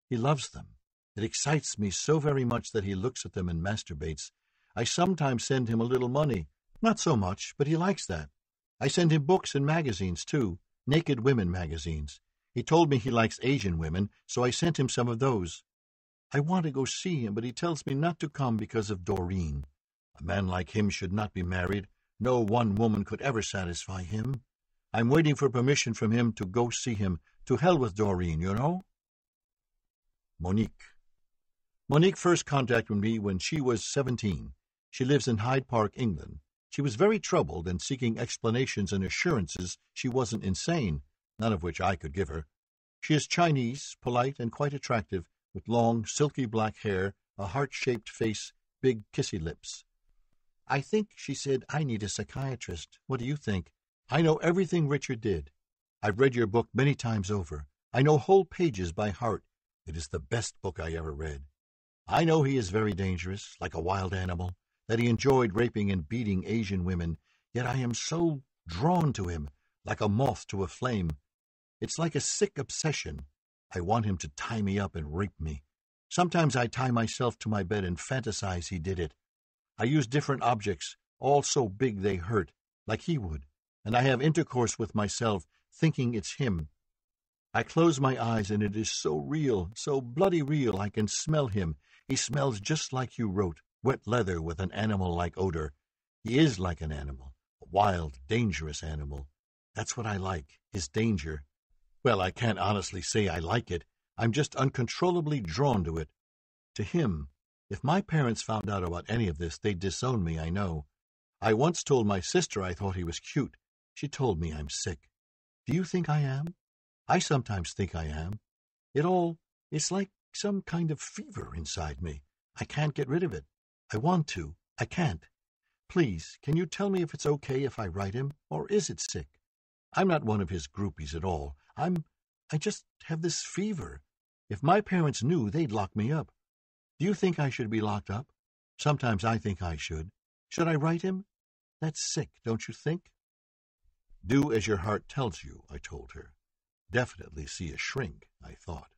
S1: He loves them. It excites me so very much that he looks at them and masturbates. I sometimes send him a little money. Not so much, but he likes that. I send him books and magazines, too, naked women magazines. He told me he likes Asian women, so I sent him some of those. I want to go see him, but he tells me not to come because of Doreen. A man like him should not be married. No one woman could ever satisfy him. I'm waiting for permission from him to go see him. To hell with Doreen, you know? Monique. Monique first contacted me when she was seventeen. She lives in Hyde Park, England. She was very troubled and seeking explanations and assurances she wasn't insane, none of which I could give her. She is Chinese, polite, and quite attractive, with long, silky black hair, a heart-shaped face, big kissy lips. I think, she said, I need a psychiatrist. What do you think? I know everything Richard did. I've read your book many times over. I know whole pages by heart. It is the best book I ever read. I know he is very dangerous, like a wild animal, that he enjoyed raping and beating Asian women, yet I am so drawn to him, like a moth to a flame. It's like a sick obsession. I want him to tie me up and rape me. Sometimes I tie myself to my bed and fantasize he did it. I use different objects, all so big they hurt, like he would, and I have intercourse with myself, thinking it's him. I close my eyes, and it is so real, so bloody real, I can smell him. He smells just like you wrote, wet leather with an animal-like odor. He is like an animal, a wild, dangerous animal. That's what I like, his danger. Well, I can't honestly say I like it. I'm just uncontrollably drawn to it. To him, if my parents found out about any of this, they'd disown me, I know. I once told my sister I thought he was cute. She told me I'm sick. Do you think I am? I sometimes think I am. It all, it's like some kind of fever inside me. I can't get rid of it. I want to. I can't. Please, can you tell me if it's okay if I write him, or is it sick? I'm not one of his groupies at all. I'm, I just have this fever. If my parents knew, they'd lock me up. Do you think I should be locked up? Sometimes I think I should. Should I write him? That's sick, don't you think? Do as your heart tells you, I told her. Definitely see a shrink, I thought.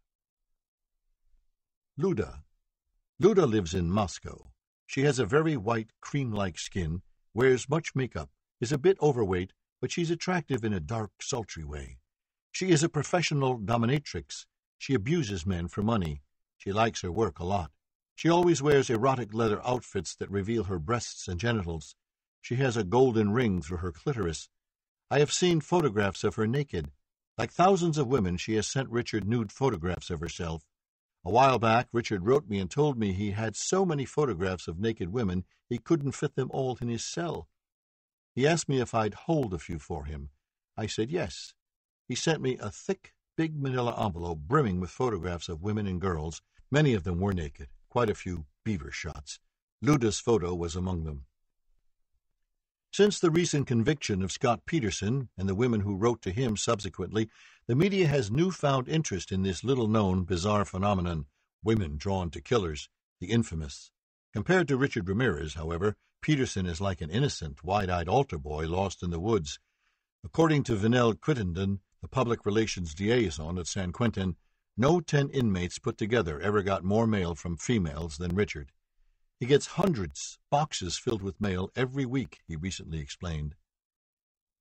S1: Luda. Luda lives in Moscow. She has a very white, cream-like skin, wears much makeup, is a bit overweight, but she's attractive in a dark, sultry way. She is a professional dominatrix. She abuses men for money. She likes her work a lot. She always wears erotic leather outfits that reveal her breasts and genitals. She has a golden ring through her clitoris. I have seen photographs of her naked. Like thousands of women, she has sent Richard nude photographs of herself. A while back, Richard wrote me and told me he had so many photographs of naked women he couldn't fit them all in his cell. He asked me if I'd hold a few for him. I said yes. He sent me a thick, big manila envelope brimming with photographs of women and girls. Many of them were naked, quite a few beaver shots. Luda's photo was among them. Since the recent conviction of Scott Peterson and the women who wrote to him subsequently, the media has newfound interest in this little-known bizarre phenomenon, women drawn to killers, the infamous. Compared to Richard Ramirez, however, Peterson is like an innocent, wide-eyed altar boy lost in the woods. According to Vernell Crittendon, the public relations liaison at San Quentin, no ten inmates put together ever got more mail from females than Richard. He gets hundreds, boxes filled with mail every week, he recently explained.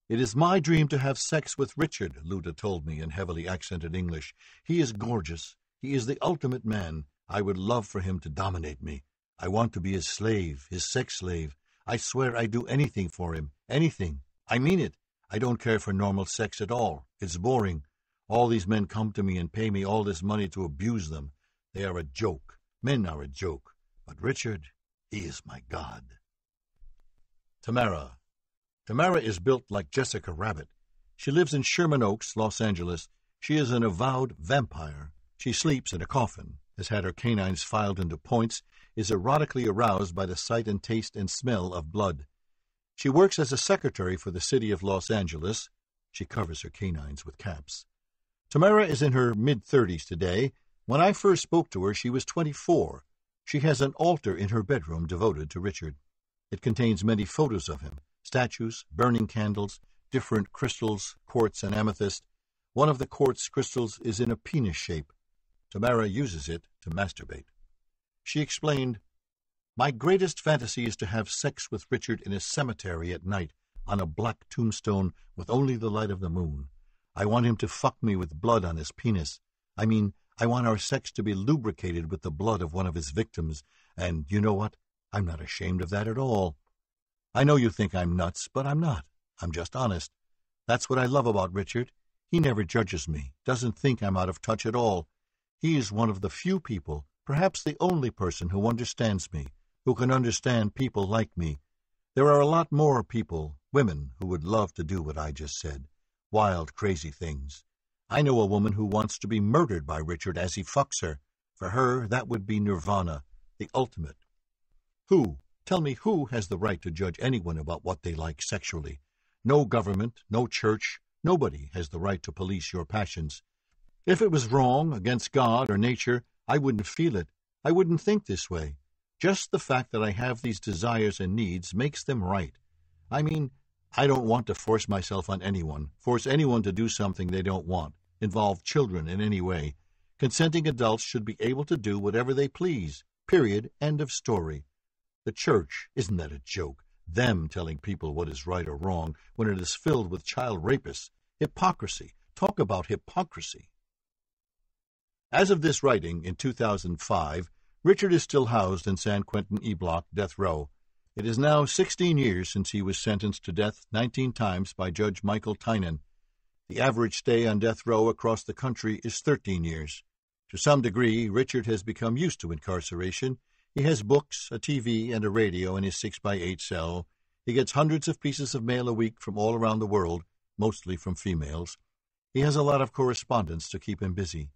S1: It is my dream to have sex with Richard, Luda told me in heavily accented English. He is gorgeous. He is the ultimate man. I would love for him to dominate me. I want to be his slave, his sex slave. I swear I'd do anything for him. Anything. I mean it. I don't care for normal sex at all. It's boring. All these men come to me and pay me all this money to abuse them. They are a joke. Men are a joke. But Richard, he is my God. Tamara. Tamara is built like Jessica Rabbit. She lives in Sherman Oaks, Los Angeles. She is an avowed vampire. She sleeps in a coffin, has had her canines filed into points, is erotically aroused by the sight and taste and smell of blood. She works as a secretary for the city of Los Angeles. She covers her canines with caps. Tamara is in her mid-thirties today. When I first spoke to her, she was twenty-four. She has an altar in her bedroom devoted to Richard. It contains many photos of him, statues, burning candles, different crystals, quartz and amethyst. One of the quartz crystals is in a penis shape. Tamara uses it to masturbate. She explained, My greatest fantasy is to have sex with Richard in a cemetery at night, on a black tombstone with only the light of the moon. I want him to fuck me with blood on his penis. I mean, I want our sex to be lubricated with the blood of one of his victims, and you know what? I'm not ashamed of that at all. I know you think I'm nuts, but I'm not. I'm just honest. That's what I love about Richard. He never judges me, doesn't think I'm out of touch at all. He is one of the few people, perhaps the only person who understands me, who can understand people like me. There are a lot more people, women, who would love to do what I just said. Wild, crazy things. I know a woman who wants to be murdered by Richard as he fucks her. For her, that would be nirvana, the ultimate. Who, tell me who has the right to judge anyone about what they like sexually? No government, no church, nobody has the right to police your passions. If it was wrong, against God or nature, I wouldn't feel it. I wouldn't think this way. Just the fact that I have these desires and needs makes them right. I mean, I don't want to force myself on anyone, force anyone to do something they don't want, involve children in any way. Consenting adults should be able to do whatever they please. Period. End of story. The church, isn't that a joke? Them telling people what is right or wrong when it is filled with child rapists. Hypocrisy. Talk about hypocrisy. As of this writing, in 2005, Richard is still housed in San Quentin E Block death row. It is now 16 years since he was sentenced to death 19 times by Judge Michael Tynan. The average stay on death row across the country is 13 years. To some degree, Richard has become used to incarceration. He has books, a TV, and a radio in his 6 by 8 cell. He gets hundreds of pieces of mail a week from all around the world, mostly from females. He has a lot of correspondence to keep him busy.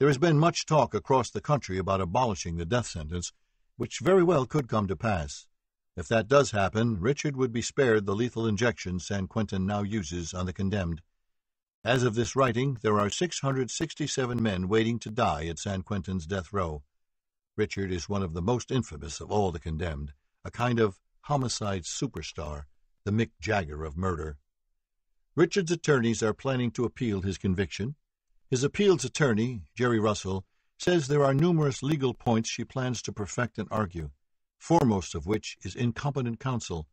S1: There has been much talk across the country about abolishing the death sentence, which very well could come to pass. If that does happen, Richard would be spared the lethal injection San Quentin now uses on the condemned. As of this writing, there are 667 men waiting to die at San Quentin's death row. Richard is one of the most infamous of all the condemned, a kind of homicide superstar, the Mick Jagger of murder. Richard's attorneys are planning to appeal his conviction, his appeals attorney, Jerry Russell, says there are numerous legal points she plans to perfect and argue, foremost of which is incompetent counsel.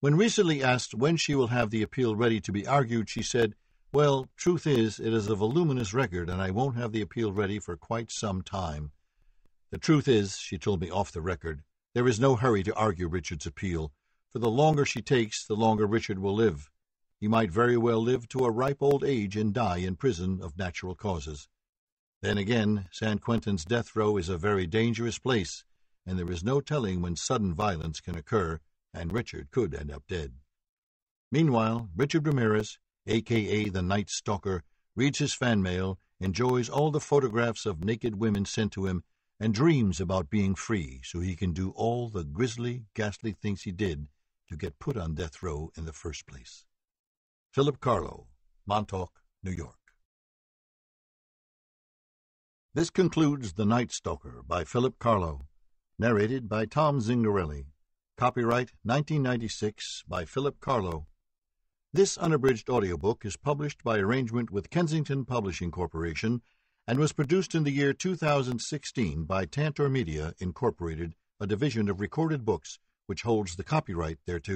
S1: When recently asked when she will have the appeal ready to be argued, she said, Well, truth is, it is a voluminous record, and I won't have the appeal ready for quite some time. The truth is, she told me off the record, there is no hurry to argue Richard's appeal, for the longer she takes, the longer Richard will live. He might very well live to a ripe old age and die in prison of natural causes. Then again, San Quentin's death row is a very dangerous place, and there is no telling when sudden violence can occur, and Richard could end up dead. Meanwhile, Richard Ramirez, aka the Night Stalker, reads his fan mail, enjoys all the photographs of naked women sent to him, and dreams about being free so he can do all the grisly, ghastly things he did to get put on death row in the first place. Philip Carlo, Montauk, New York. This concludes The Night Stalker by Philip Carlo, narrated by Tom Zingarelli. Copyright 1996 by Philip Carlo. This unabridged audiobook is published by arrangement with Kensington Publishing Corporation and was produced in the year 2016 by Tantor Media, Incorporated, a division of Recorded Books, which holds the copyright thereto.